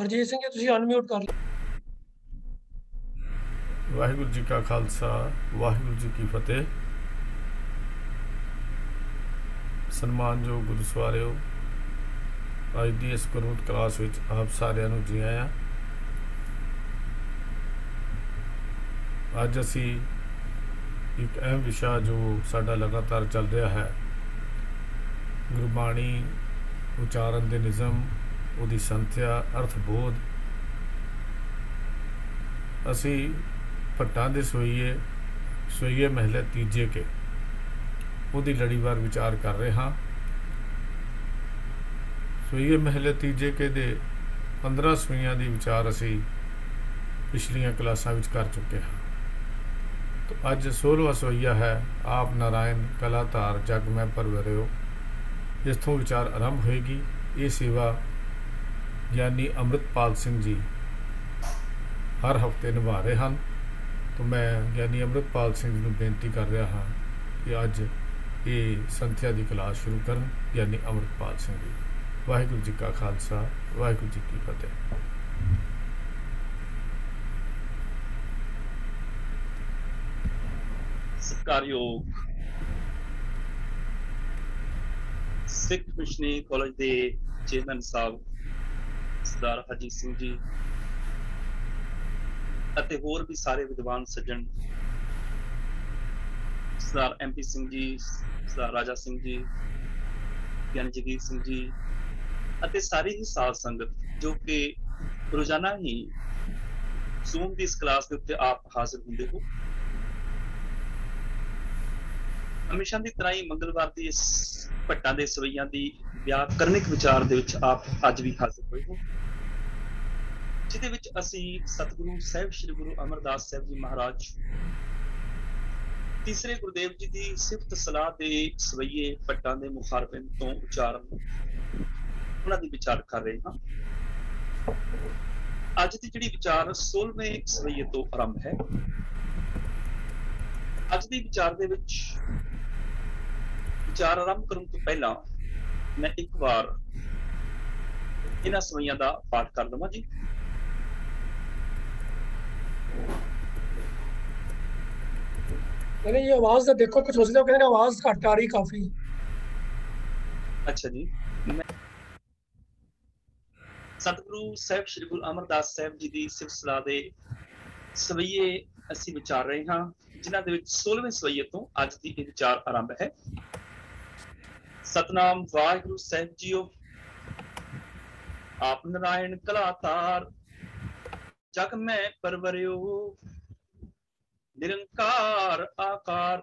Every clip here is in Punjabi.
ਹਰਜੀਤ ਸਿੰਘ ਜੀ, ਤੁਸੀਂ ਅਨਮਿਊਟ ਕਰ ਲਓ। ਵਾਹਿਗੁਰੂ ਜੀ ਕਾ ਖਾਲਸਾ, ਵਾਹਿਗੁਰੂ ਜੀ ਕੀ ਫਤਿਹ। ਸਨਮਾਨਯੋਗ ਗੁਰੂ ਸਵਾਰਿਓ ਅੱਜ ਦੀ ਇਸ ਗੁਰਮਤਿ ਕਲਾਸ ਵਿੱਚ ਆਪ ਸਾਰਿਆਂ ਨੂੰ ਜੀ ਆਇਆਂ। ਅੱਜ ਅਸੀਂ ਇੱਕ ਅਹਿਮ ਵਿਸ਼ਾ ਜੋ ਸਾਡਾ ਲਗਾਤਾਰ ਚੱਲ ਰਿਹਾ ਹੈ, ਗੁਰਬਾਣੀ ਉਚਾਰਨ ਦੇ ਨਿਯਮ ਉਹਦੀ ਸੰਥਿਆ ਅਰਥ ਬੋਧ। ਅਸੀਂ ਭੱਟਾਂ ਦੇ ਸੋਈਏ ਸੋਈਏ ਮਹਿਲੇ ਤੀਜੇ ਕੇ। ਉਹਦੀ ਲੜੀਵਾਰ ਵਿਚਾਰ ਕਰ ਰਹੇ ਹਾਂ। ਸੋਈਏ ਮਹਿਲੇ ਤੀਜੇ ਕੇ ਦੇ 15 ਸਵਈਆਂ ਦੀ ਵਿਚਾਰ ਅਸੀਂ ਪਿਛਲੀਆਂ ਕਲਾਸਾਂ ਵਿੱਚ ਕਰ ਚੁੱਕੇ ਹਾਂ। ਤਾਂ ਅੱਜ 16ਵਾਂ ਸਵਈਆ ਹੈ, ਆਪ ਨਾਰਾਇਣ ਕਲਾਧਾਰ ਜਗ ਮੈਂ ਪਰਵਰਿਓ। ਇਸ ਤੋਂ ਵਿਚਾਰ ਆਰੰਭ ਹੋਏਗੀ। ਇਹ ਸੇਵਾ ਗਿਆਨੀ ਅੰਮ੍ਰਿਤਪਾਲ ਸਿੰਘ ਜੀ ਹਰ ਹਫ਼ਤੇ ਨਿਭਾ ਰਹੇ ਹਨ। ਤਾਂ ਮੈਂ ਗਿਆਨੀ ਅੰਮ੍ਰਿਤਪਾਲ ਸਿੰਘ ਜੀ ਨੂੰ ਬੇਨਤੀ ਕਰ ਰਿਹਾ ਹਾਂ ਕਿ ਅੱਜ ਇਹ ਸੰਥਿਆ ਦੀ ਕਲਾਸ ਸ਼ੁਰੂ ਕਰਨ ਗਿਆਨੀ ਅੰਮ੍ਰਿਤਪਾਲ ਸਿੰਘ ਜੀ। ਵਾਹਿਗੁਰੂ ਜੀ ਕਾ ਖਾਲਸਾ, ਵਾਹਿਗੁਰੂ ਜੀ ਕੀ ਫਤਿਹ। ਸਤਿਕਾਰਯੋਗ ਸਿੱਖ ਮਿਸ਼ਨਰੀ ਕਾਲਜ ਦੇ ਚੇਅਰਮੈਨ ਸਾਹਿਬ ਸਰਦਾਰ ਹਰਜੀਤ ਸਿੰਘ ਜੀ ਅਤੇ ਹੋਰ ਵੀ ਸਾਰੇ ਵਿਦਵਾਨ ਸੱਜਣ। ਸਰਦਾਰ ਐਮਪੀ ਸਿੰਘ ਜੀ, ਸਰਦਾਰ ਰਾਜਾ ਸਿੰਘ ਜੀ ਗਿਆਨੀ ਜਗੀਰ ਸਿੰਘ ਜੀ ਅਤੇ ਸਾਰੀ ਹੀ ਸਾਧ ਸੰਗਤ ਜੋ ਕਿ ਰੋਜ਼ਾਨਾ ਹੀ ਜ਼ੂਮ ਦੀ ਇਸ ਕਲਾਸ ਦੇ ਉੱਤੇ ਆਪ ਹਾਜ਼ਰ ਹੁੰਦੇ ਹੋ। ਹਮੇਸ਼ਾ ਦੀ ਤਰ੍ਹਾਂ ਹੀ ਮੰਗਲਵਾਰ ਦੀ ਇਸ ਭੱਟਾਂ ਦੇ ਸਵਈਆਂ ਦੀ ਵਿਆਕਰਨਿਕ ਵਿਚਾਰ ਦੇ ਵਿੱਚ ਆਪ ਅੱਜ ਵੀ ਹਾਜ਼ਰ ਹੋਏ ਹੋ। ਜਿਹਦੇ ਵਿੱਚ ਅਸੀਂ ਸਤਿਗੁਰੂ ਸਾਹਿਬ, ਸ੍ਰੀ ਗੁਰੂ ਅਮਰਦਾਸ ਸਾਹਿਬ ਜੀ ਮਹਾਰਾਜ, ਤੀਸਰੇ ਗੁਰਦੇਵ ਜੀ ਦੀ ਸਿਫਤ ਸਲਾਹ ਦੇ ਸਵਈਏ ਭੱਟਾਂ ਦੇ ਮੁਖਾਰਬਿਨ ਤੋਂ ਉਚਾਰਨ ਉਹਨਾਂ ਦੀ ਵਿਚਾਰ ਕਰ ਰਹੇ ਹਾਂ। ਅੱਜ ਦੀ ਜਿਹੜੀ ਵਿਚਾਰ 16ਵੇਂ ਸਵਈਏ ਤੋਂ ਆਰੰਭ ਹੈ। ਅੱਜ ਦੀ ਵਿਚਾਰ ਦੇ ਵਿੱਚ ਵਿਚਾਰ ਆਰੰਭ ਕਰਨ ਤੋਂ ਪਹਿਲਾਂ ਮੈਂ ਇੱਕ ਵਾਰ ਇਹਨਾਂ ਸਵਈਆਂ ਦਾ ਪਾਠ ਕਰ ਲਵਾਂ ਜੀ। ਕਹਿੰਦੇ ਇਹ ਆਵਾਜ਼ ਦਾ ਦੇਖੋ ਕੁਝ ਸੋਚਦੇ ਹੋ ਕਹਿੰਦੇ ਆਵਾਜ਼ ਘੱਟ ਆ ਰਹੀ ਕਾਫੀ। ਅੱਛਾ ਜੀ। ਸਤਿਗੁਰੂ ਸਾਹਿਬ, ਸ੍ਰੀ ਗੁਰੂ ਅਮਰਦਾਸ ਸਾਹਿਬ ਜੀ ਦੀ ਸਿਫਤ ਦੇ ਸਵਈਏ ਅਸੀਂ ਵਿਚਾਰ ਰਹੇ ਹਾਂ, ਜਿਨ੍ਹਾਂ ਦੇ ਵਿੱਚ 16ਵੇਂ ਸਵਈਏ ਤੋਂ ਅੱਜ ਦੀ ਇਹ ਵਿਚਾਰ ਆਰੰਭ ਹੈ। ਸਤਨਾਮ ਵਾਹਿਗੁਰੂ ਸਾਹਿਬ ਜੀਓ। ਆਪ ਨਾਰਾਇਣ ਕਲਾਤਾਰ ਜਗ ਮੈਂ ਪਰਵਰਿਓ ਨਿਰੰਕਾਰ ਆਕਾਰ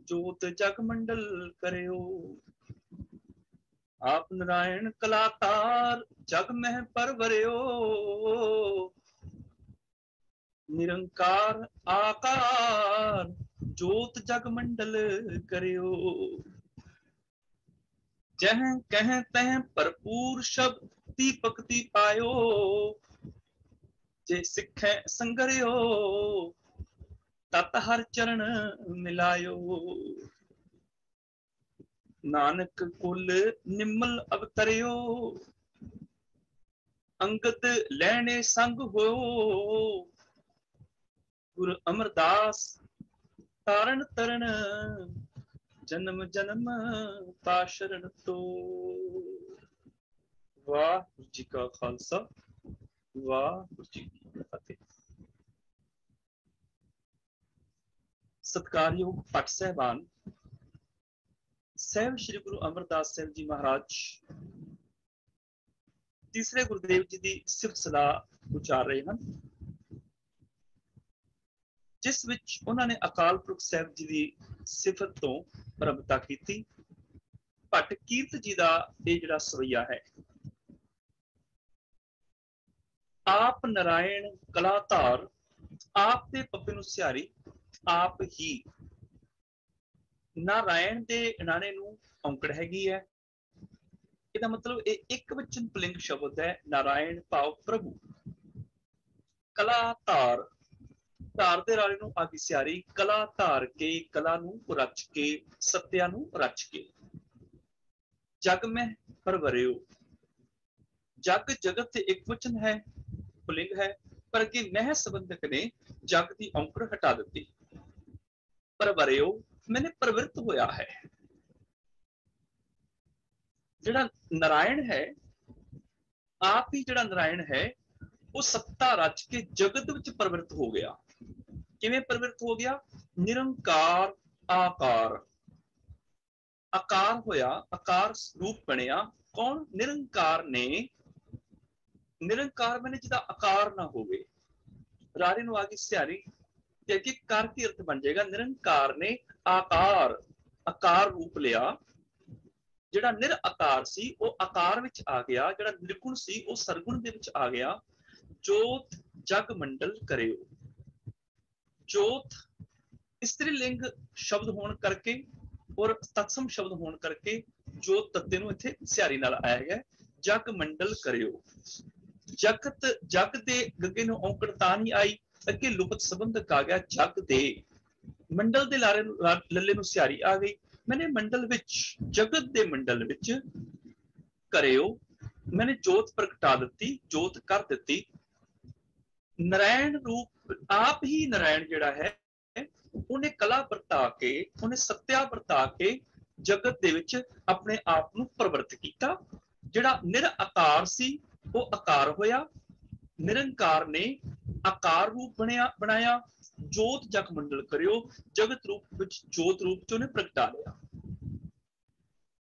ਜੋਤ ਜਗ ਮੰਡਲ ਕਰਿਓ ਆਪ ਨਾਰਾਇਣ ਕਲਾਤਾਰ ਜਗ ਮਹਿ ਪਰਵਰਿਓ ਨਿਰੰਕਾਰ ਆਕਾਰ ਜੋਤ ਜਗ ਮੰਡਲ ਕਰਿਓ ਜਹ ਕਹਿ ਤਹ ਭਰਪੂਰ ਸ਼ਬਦ ਦੀਪਕ ਦੀ ਪਾਇਓ ਜੇ ਸਿੱਖੈ ਸੰਗਰਿਓ, ਤਤ ਹਰ ਚਰਨ ਮਿਲਾਇਓ। ਨਾਨਕ ਕੁਲ ਨਿਮਲ ਅਵਤਰਿਓ, ਅੰਗਦ ਲੈਣੇ ਸੰਗ ਹੋਇਓ। ਗੁਰ ਅਮਰਦਾਸ ਤਾਰਨ ਤਰਨ, ਜਨਮ ਜਨਮ ਪਾਸ਼ਰਨ ਤੋ। ਵਾਹਿਗੁਰੂ ਜੀ ਕਾ ਖਾਲਸਾ। ਵਾਹਿਗੁਰੂ ਜੀ ਕੀ ਫਤਿਹ। ਸਤਕਾਰਯੋਗ ਪਟ ਸਹਿਬਾਨ, ਸਹਿਬ ਸ੍ਰੀ ਗੁਰੂ ਅਮਰਦਾਸ ਸਾਹਿਬ ਜੀ ਮਹਾਰਾਜ, ਤੀਸਰੇ ਗੁਰਦੇਵ ਜੀ ਦੀ ਸਿਫਤ ਸਦਾ ਉਚਾਰ ਰਹੇ ਹਨ। ਜਿਸ ਵਿੱਚ ਉਹਨਾਂ ਨੇ ਅਕਾਲ ਪੁਰਖ ਸਾਹਿਬ ਜੀ ਦੀ ਸਿਫਤ ਤੋਂ ਪ੍ਰਭਤਾ ਕੀਤੀ। ਭੱਟ ਕੀਰਤ ਜੀ ਦਾ ਇਹ ਜਿਹੜਾ ਸਵਈਆ ਹੈ ਆਪ ਨਰਾਇਣ ਕਲਾਧਾਰ, ਆਪ ਦੇ ਪੱਪੇ ਨੂੰ ਸਿਹਾਰੀ, ਆਪ ਹੀ। ਨਾਰਾਇਣ ਦੇ ਨਾਣੇ ਨੂੰ ਔਂਕੜ ਹੈਗੀ ਹੈ। ਇਹਦਾ ਮਤਲਬ ਇਹ ਇੱਕ ਵਚਨ ਪਲਿੰਗ ਸ਼ਬਦ ਹੈ, ਨਾਰਾਇਣ ਭਾਵ ਪ੍ਰਭੂ। ਕਲਾ ਧਾਰ ਧਾਰ ਦੇ ਰਾਲੇ ਨੂੰ ਆਗੀ ਸਿਆਰੀ ਕਲਾ ਧਾਰ ਕੇ ਕਲਾ ਨੂੰ ਰਚ ਕੇ, ਸਤਿਆ ਨੂੰ ਰਚ ਕੇ। ਜਗ ਮੈਂ ਪਰਵਰਿਓ ਜਗ ਜਗਤ ਤੇ ਇੱਕ ਵਚਨ ਹੈ ਪੁਲਿੰਗ ਹੈ ਪਰ ਕਿ ਮਹਿ ਸੰਬੰਧਕ ਨੇ ਜਗ ਦੀ ਔਂਕੜ ਹਟਾ ਦਿੱਤੀ ਪਰ ਵਰਿਓ ਮੈਨੇ ਪ੍ਰਵਿਰਤ ਹੋਇਆ ਹੈ ਜਿਹੜਾ ਨਾਰਾਇਣ ਹੈ ਆਪ ਹੀ ਜਿਹੜਾ ਨਾਰਾਇਣ ਹੈ ਉਹ ਸੱਤਾ ਰਚ ਕੇ ਜਗਤ ਵਿੱਚ ਪ੍ਰਵਿਰਤ ਹੋ ਗਿਆ ਕਿਵੇਂ ਪ੍ਰਵਿਰਤ ਹੋ ਗਿਆ ਨਿਰੰਕਾਰ ਆਕਾਰ ਆਕਾਰ ਹੋਇਆ ਆਕਾਰ ਰੂਪ ਬਣਿਆ ਕੌਣ ਨਿਰੰਕਾਰ ਨੇ ਨਿਰੰਕਾਰ ਮੈਨੇ ਜਿਹਦਾ ਆਕਾਰ ਨਾ ਹੋਵੇ। ਰਾਰੇ ਨੂੰ ਆ ਗਈ ਸਿਆਰੀ ਤੇ ਅੱਗੇ ਕਰ ਕੀ ਅਰਥ ਬਣ ਜਾਏਗਾ? ਨਿਰੰਕਾਰ ਨੇ ਆਕਾਰ ਆਕਾਰ ਰੂਪ ਲਿਆ। ਜਿਹੜਾ ਨਿਰ ਸੀ, ਉਹ ਆਕਾਰ ਵਿੱਚ ਆ ਗਿਆ। ਜਿਹੜਾ ਨਿਰਗੁਣ ਸੀ, ਉਹ ਸਰਗੁਣ ਦੇ ਵਿੱਚ ਆ ਗਿਆ। ਜੋਤ ਜਗ ਮੰਡਲ ਕਰਿਓ। ਜੋਤ ਇਸਤਰੀ ਲਿੰਗ ਸ਼ਬਦ ਹੋਣ ਕਰਕੇ ਔਰ ਤਤਸਮ ਸ਼ਬਦ ਹੋਣ ਕਰਕੇ ਜੋਤ ਤੱਤੇ ਨੂੰ ਇੱਥੇ ਸਿਆਰੀ ਨਾਲ ਆਇਆ ਗਿਆ। ਜਗ ਮੰਡਲ ਕਰਿਓ। ਜਗਤ, ਜਗ ਦੇ ਗੱਗੇ ਨੂੰ ਔਂਕੜ ਤਾਂ ਨਹੀਂ ਆਈ, ਅੱਗੇ ਲੁਪਤ ਸੰਬੰਧਕ ਆ ਗਿਆ ਜਗ ਦੇ। ਮੰਡਲ ਦੇ ਲਾਰੇ ਨੂੰ ਲੱਲੇ ਨੂੰ ਸਿਆਰੀ ਆ ਗਈ। ਮੈਨੇ ਮੰਡਲ ਵਿੱਚ, ਜਗਤ ਦੇ ਮੰਡਲ ਵਿੱਚ ਕਰਿਓ। ਮੈਨੇ ਜੋਤ ਪ੍ਰਗਟਾ ਦਿੱਤੀ, ਜੋਤ ਕਰ ਦਿੱਤੀ। ਨਰਾਇਣ ਰੂਪ, ਆਪ ਹੀ ਨਰਾਇਣ ਜਿਹੜਾ ਹੈ, ਉਹਨੇ ਕਲਾ ਵਰਤਾ ਕੇ, ਉਹਨੇ ਸਤਿਆ ਵਰਤਾ ਕੇ ਜਗਤ ਦੇ ਵਿੱਚ ਆਪਣੇ ਆਪ ਨੂੰ ਪ੍ਰਵਰਤ ਕੀਤਾ, ਜਿਹੜਾ ਨਿਰ ਆਕਾਰ ਸੀ। ਉਹ ਆਕਾਰ ਹੋਇਆ। ਨਿਰੰਕਾਰ ਨੇ ਆਕਾਰ ਰੂਪ ਬਣਿਆ, ਬਣਾਇਆ, ਜੋਤ ਜਗ ਮੰਡਲ ਕਰਿਓ, ਜਗਤ ਰੂਪ ਵਿੱਚ ਜੋਤ ਰੂਪ ਚ ਉਹਨੇ ਪ੍ਰਗਟਾ ਲਿਆ।